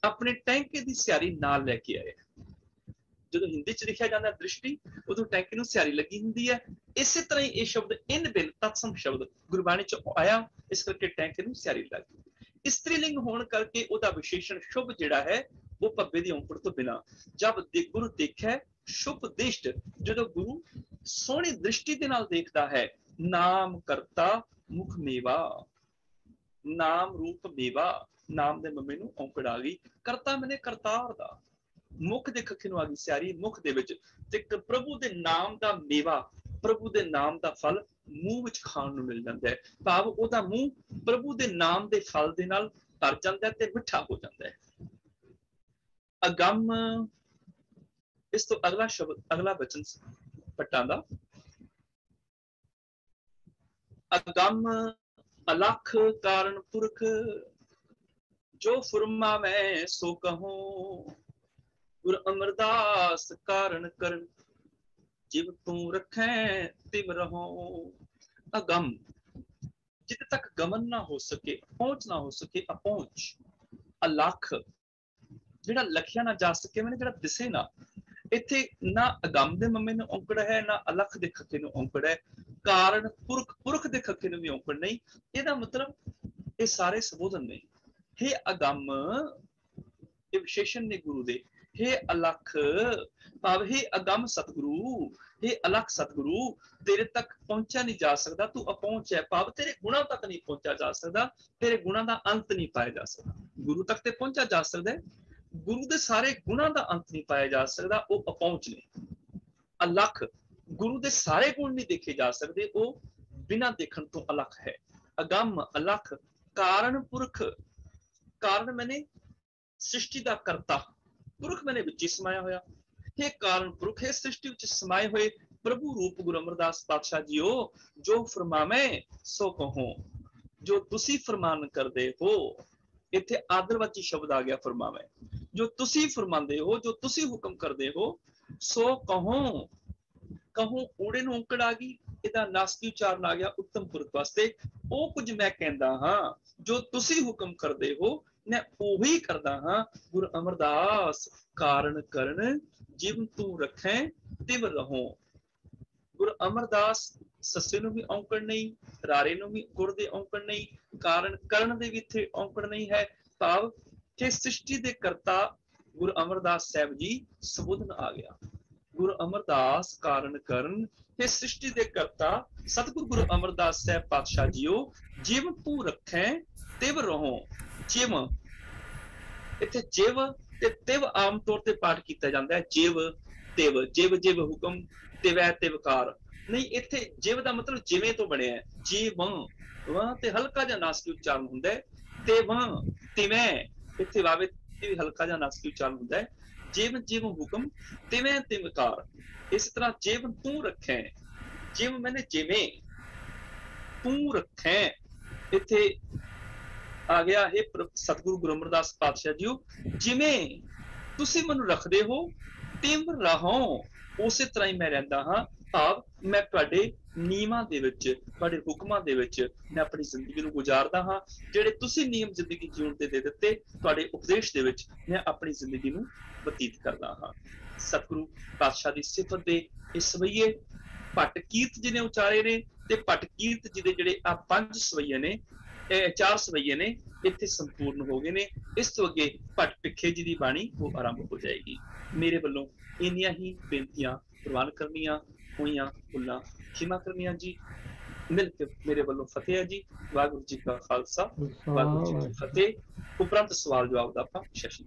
ਆਪਣੇ ਟੈਂਕੇ ਦੀ ਸਿਆਰੀ ਨਾਲ ਲੈ ਕੇ ਆਏ। ਜਦੋਂ ਹਿੰਦੀ ਚ ਲਿਖਿਆ ਜਾਂਦਾ ਦ੍ਰਿਸ਼ਟੀ, ਉਦੋਂ ਟੈਂਕੇ ਨੂੰ ਸਿਆਰੀ ਲੱਗੀ ਹੁੰਦੀ ਹੈ। ਇਸੇ ਤਰ੍ਹਾਂ ਹੀ ਇਹ ਸ਼ਬਦ ਇਨ ਬਿਨ ਤਤਸਮ ਸ਼ਬਦ ਗੁਰਬਾਣੀ ਚ ਆਇਆ, ਇਸ ਕਰਕੇ ਟੈਂਕੇ ਨੂੰ ਸਿਆਰੀ ਲੱਗੀ ਇਸਤਰੀ ਲਿੰਗ ਹੋਣ ਕਰਕੇ ਉਹਦਾ ਵਿਸ਼ੇਸ਼ਣ ਸ਼ੁਭ ਜਿਹੜਾ ਹੈ, ਉਹ ਪੱਬੇ ਦੀ ਔਂਕੜ ਤੋਂ ਬਿਨਾ। ਜਦ ਦੇ ਗੁਰੂ ਦੇਖੈ, ਸ਼ੁਭ ਦਿਸ਼ਟ, ਜਦੋਂ ਗੁਰੂ ਸੋਹਣੀ ਦ੍ਰਿਸ਼ਟੀ ਦੇ ਨਾਲ ਦੇਖਦਾ ਹੈ, ਨਾਮ ਕਰਤਾ ਮੁਖ ਮੇਵਾ। ਨਾਮ ਰੂਪ ਮੇਵਾ ਨਾਮ ਦੇ ਮੰਮੇ ਨੂੰ ਔਂਕੜ ਆ ਗਈ। ਕਰਤਾ ਮੈਨੇ ਕਰਤਾਰ ਦਾ। ਮੁਖ ਦੇ ਖੱਖੇ ਨੂੰ ਆ ਗਈ ਸਿਆਰੀ, ਮੁਖ ਦੇ ਵਿੱਚ। ਤੇ ਪ੍ਰਭੂ ਦੇ ਨਾਮ ਦਾ ਮੇਵਾ, ਪ੍ਰਭੂ ਦੇ ਨਾਮ ਦਾ ਫਲ ਮੂੰਹ ਵਿੱਚ ਖਾਣ ਨੂੰ ਮਿਲ ਜਾਂਦਾ ਹੈ। ਭਾਵ ਉਹਦਾ ਮੂੰਹ ਪ੍ਰਭੂ ਦੇ ਨਾਮ ਦੇ ਫਲ ਦੇ ਨਾਲ ਭਰ ਜਾਂਦਾ ਹੈ ਤੇ ਮਿੱਠਾ ਹੋ ਜਾਂਦਾ ਹੈ। ਅਗੰਮ, ਇਸ ਤੋਂ ਅਗਲਾ ਸ਼ਬਦ, ਅਗਲਾ ਬਚਨ ਪਟਾਂ ਦਾ। ਅਗੰਮ ਅਲਖ ਕਾਰਨ ਪੁਰਖ, ਜੋ ਫੁਰਮਾ ਮੈਂ ਸੋ ਕਹੂੰ। ਗੁਰ ਅਮਰਦਾਸ ਕਾਰਨ ਕਰਨ, ਜਿਵ ਤੂੰ ਰੱਖੈ ਤਿਵ ਰਹੋ। ਅਗੰਮ, ਜਿੱਥੇ ਤੱਕ ਗਮਨ ਨਾ ਹੋ ਸਕੇ, ਪਹੁੰਚ ਨਾ ਹੋ ਸਕੇ ਅਪਹੁੰਚ। ਅਲਖ, ਜਿਹੜਾ ਲਖਿਆ ਨਾ ਜਾ ਸਕੇ, ਮੈਨੂੰ ਜਿਹੜਾ ਦਿਸੇ ਨਾ, ਇੱਥੇ ਨਾ ਅਗੰਮ ਦੇ ਮੰਮੇ ਨੂੰ ਔਂਕੜ ਹੈ, ਨਾ ਅਲਖ ਦੇ ਖੱਕੇ ਨੂੰ ਔਂਕੜ ਹੈ। ਕਾਰਨ ਪੁਰਖ ਪੁਰਖ ਦੇ ਖੱਕੇ ਨੂੰ ਵੀ ਔਂਕੜ ਨਹੀਂ ਇਹਦਾ ਮਤਲਬ ਇਹ ਸਾਰੇ ਸੰਬੋਧਨ ਨੇ हे ਅਗੰਮ ਇਹ ਵਿਸ਼ੇਸ਼ਣ ਨੇ ਗੁਰੂ ਦੇ हे ਅਲਖ ਭਾਵ हे ਅਗੰਮ ਸਤਿਗੁਰੂ हे ਅਲਖ ਸਤਿਗੁਰੂ ਤੇਰੇ ਤੱਕ ਪਹੁੰਚਿਆ ਨਹੀਂ ਜਾ ਸਕਦਾ ਤੂੰ ਅਪਹੁੰਚ ਹੈ ਭਾਵ ਤੇਰੇ ਗੁਣਾਂ ਤੱਕ ਨਹੀਂ ਪਹੁੰਚਿਆ ਜਾ ਸਕਦਾ ਤੇਰੇ ਗੁਣਾਂ ਦਾ ਅੰਤ ਨਹੀਂ ਪਾਇਆ ਜਾ ਸਕਦਾ ਗੁਰੂ ਤੱਕ ਤੇ ਪਹੁੰਚਿਆ ਜਾ ਸਕਦਾ ਹੈ ਗੁਰੂ ਦੇ ਸਾਰੇ ਗੁਣਾਂ ਦਾ ਅੰਤ ਨਹੀਂ ਪਾਇਆ ਜਾ ਸਕਦਾ ਉਹ ਅਪਹੁੰਚ ਨੇ ਅਲਖ ਗੁਰੂ ਦੇ ਸਾਰੇ ਗੁਣ ਨਹੀਂ ਦੇਖੇ ਜਾ ਸਕਦੇ, ਉਹ ਬਿਨਾਂ ਦੇਖਣ ਤੋਂ ਅਲੱਖ ਹੈ। ਅਗੰਮ ਅਲਖ, ਕਾਰਨ ਪੁਰਖ, ਕਾਰਨ ਮੈਨੇ ਸ੍ਰਿਸ਼ਟੀ ਦਾ ਕਰਤਾ। ਪੁਰਖ ਮੈਨੇ ਵਿੱਚ ਸਮਾਇਆ ਹੋਇਆ। ਇਹ ਕਾਰਨ ਪੁਰਖ, ਹੈ ਸ੍ਰਿਸ਼ਟੀ ਵਿੱਚ ਸਮਾਏ ਹੋਏ ਪ੍ਰਭੂ ਰੂਪ ਗੁਰੂ ਅਮਰਦਾਸ ਪਾਤਸ਼ਾਹ ਜੀਓ, ਜੋ ਫਰਮਾਵੇਂ, ਸੋ ਕਹੋ। ਜੋ ਤੁਸੀਂ ਫਰਮਾਨ ਕਰਦੇ ਹੋ, ਇੱਥੇ ਆਦਰਵਾਚੀ ਸ਼ਬਦ ਆ ਗਿਆ ਫਰਮਾਵੇਂ। ਜੋ ਤੁਸੀਂ ਫਰਮਾਉਂਦੇ ਹੋ, ਜੋ ਤੁਸੀਂ ਹੁਕਮ ਕਰਦੇ ਹੋ, ਸੋ ਕਹੋ। ਕਹੋ, ਊੜੇ ਨੂੰ ਔਂਕੜ ਆ ਗਈ, ਇਹਦਾ ਨਾਸਕੀ ਉਚਾਰਨ ਆ ਗਿਆ ਉੱਤਮ ਪੁਰਖ ਵਾਸਤੇ। ਉਹ ਕੁਝ ਮੈਂ ਕਹਿੰਦਾ ਹਾਂ, ਜੋ ਤੁਸੀਂ ਹੁਕਮ ਕਰਦੇ ਹੋ, ਮੈਂ ਉਹੀ ਕਰਦਾ ਹਾਂ। ਗੁਰੂ ਅਮਰਦਾਸ, ਕਾਰਨ ਕਰਨ, ਜਿਵ ਤੂੰ ਰੱਖੈ, ਤਿਵ ਰਹੋ। ਗੁਰੂ ਅਮਰਦਾਸ, ਸੱਸੇ ਨੂੰ ਵੀ ਔਂਕੜ ਨਹੀਂ, ਰਾਰੇ ਨੂੰ ਵੀ ਗੁਰ ਦੇ ਔਂਕੜ ਨਹੀਂ, ਕਾਰਨ ਕਰਨ ਦੇ ਵੀ ਇੱਥੇ ਔਂਕੜ ਨਹੀਂ ਹੈ। ਭਾਵ ਕਿ ਸ੍ਰਿਸ਼ਟੀ ਦੇ ਕਰਤਾ ਗੁਰੂ ਅਮਰਦਾਸ ਸਾਹਿਬ ਜੀ ਸੰਬੋਧਨ ਆ ਗਿਆ। ਗੁਰ ਅਮਰਦਾਸ ਕਾਰਨ ਕਰਨ ਇਹ ਸ੍ਰਿਸ਼ਟੀ ਦੇ ਕਰਤਾ ਸਤਿਗੁਰੂ ਗੁਰੂ ਅਮਰਦਾਸ ਸਾਹਿਬ ਪਾਤਸ਼ਾਹ ਜੀਓ, ਜਿਵ ਤੂੰ ਰੱਖੈ, ਤਿਵ ਰਹੋ। ਜਿਵ, ਇੱਥੇ ਜਿਵ ਤੇ ਤਿਵ ਆਮ ਤੌਰ ਤੇ ਪਾਠ ਕੀਤਾ ਜਾਂਦਾ ਹੈ, ਜਿਵ, ਤਿਵ, ਜਿਵ ਜਿਵ ਹੁਕਮ, ਤਿਵੈ ਤਿਵਕਾਰ ਨਹੀਂ, ਇੱਥੇ ਜਿਵ ਦਾ ਮਤਲਬ ਜਿਵੇਂ ਤੋਂ ਬਣਿਆ ਹੈ। ਜੀਵੰ ਵਾਹ ਤੇ ਹਲਕਾ ਜਿਹਾ ਨਾਸਕੀ ਉਚਾਰਨ ਹੁੰਦਾ ਹੈ। ਤੇ ਵਾਹ ਤਿਵੇਂ, ਇੱਥੇ ਵਾਵੇ ਤੇ ਵੀ ਹਲਕਾ ਜਿਹਾ ਨਾਸਕੀ ਉਚਾਰਨ ਹੁੰਦਾ ਹੈ। ਜਿਵ ਜਿਵ ਹੁਕਮ, ਤਿਵੇਂ ਤਿਵਕਾਰ ਇਸ ਤਰ੍ਹਾਂ ਜਿਵ ਤੂੰ ਰੱਖੈ ਜਿਵ ਮੈਨੇ ਜਿਵੇਂ, ਤੂੰ ਰੱਖੈ। ਇੱਥੇ ਆ ਗਿਆ ਹੈ ਸਤਿਗੁਰੂ ਗੁਰੂ ਅਮਰਦਾਸ ਪਾਤਸ਼ਾਹ ਜੀਓ, ਜਿਵੇਂ ਤੁਸੀਂ ਮੈਨੂੰ ਰੱਖਦੇ ਹੋ ਤਿਵ ਰਹੋ, ਉਸੇ ਤਰ੍ਹਾਂ ਹੀ ਮੈਂ ਰਹਿੰਦਾ ਹਾਂ। ਭਾਵ ਮੈਂ ਤੁਹਾਡੇ ਨਿਯਮਾਂ ਦੇ ਵਿੱਚ, ਤੁਹਾਡੇ ਹੁਕਮਾਂ ਦੇ ਵਿੱਚ ਮੈਂ ਆਪਣੀ ਜ਼ਿੰਦਗੀ ਨੂੰ ਗੁਜ਼ਾਰਦਾ ਹਾਂ, ਜਿਹੜੇ ਤੁਸੀਂ ਨਿਯਮ ਜ਼ਿੰਦਗੀ ਜਿਉਣ ਤੇ ਦੇ ਦਿੱਤੇ, ਤੁਹਾਡੇ ਉਪਦੇਸ਼ ਦੇ ਵਿੱਚ ਮੈਂ ਆਪਣੀ ਜ਼ਿੰਦਗੀ ਨੂੰ ਬਤੀਤ ਕਰਦਾ ਹਾਂ। ਸਤਿਗੁਰੂ ਪਾਤਸ਼ਾਹ ਦੀ ਸਿਫਤ ਦੇ ਇਹ ਸਵਈਏ ਪਟ ਕੀਰਤ ਨੇ ਉਚਾਰੇ ਨੇ ਤੇ ਪਟ ਕੀਰਤ ਦੇ ਜਿਹੜੇ ਆ ਪੰਜ ਸਵਈਏ ਨੇ, ਇਹ ਚਾਰ ਸਵਈਏ ਨੇ, ਇੱਥੇ ਸੰਪੂਰਨ ਹੋ ਗਏ ਨੇ। ਇਸ ਤੋਂ ਅੱਗੇ ਪਟ ਪਿੱਖੇ ਜੀ ਦੀ ਬਾਣੀ ਉਹ ਆਰੰਭ ਹੋ ਜਾਏਗੀ। ਮੇਰੇ ਵੱਲੋਂ ਇੰਨੀਆਂ ਹੀ ਬੇਨਤੀਆਂ ਪ੍ਰਵਾਨ ਕਰਨੀਆਂ। ਹੋਈਆਂ ਭੁੱਲਾਂ ਖਿਮਾ ਕਰਨੀਆਂ ਜੀ ਮਿਲ ਕੇ ਮੇਰੇ ਵੱਲੋਂ ਫਤਿਹ ਹੈ ਜੀ। ਵਾਹਿਗੁਰੂ ਜੀ ਕਾ ਖਾਲਸਾ ਵਾਹਿਗੁਰੂ ਜੀ ਕੀ ਫਤਿਹ। ਉਪਰੰਤ ਸਵਾਲ ਜਵਾਬ ਦਾ ਆਪਾਂ ਸੈਸ਼ਨ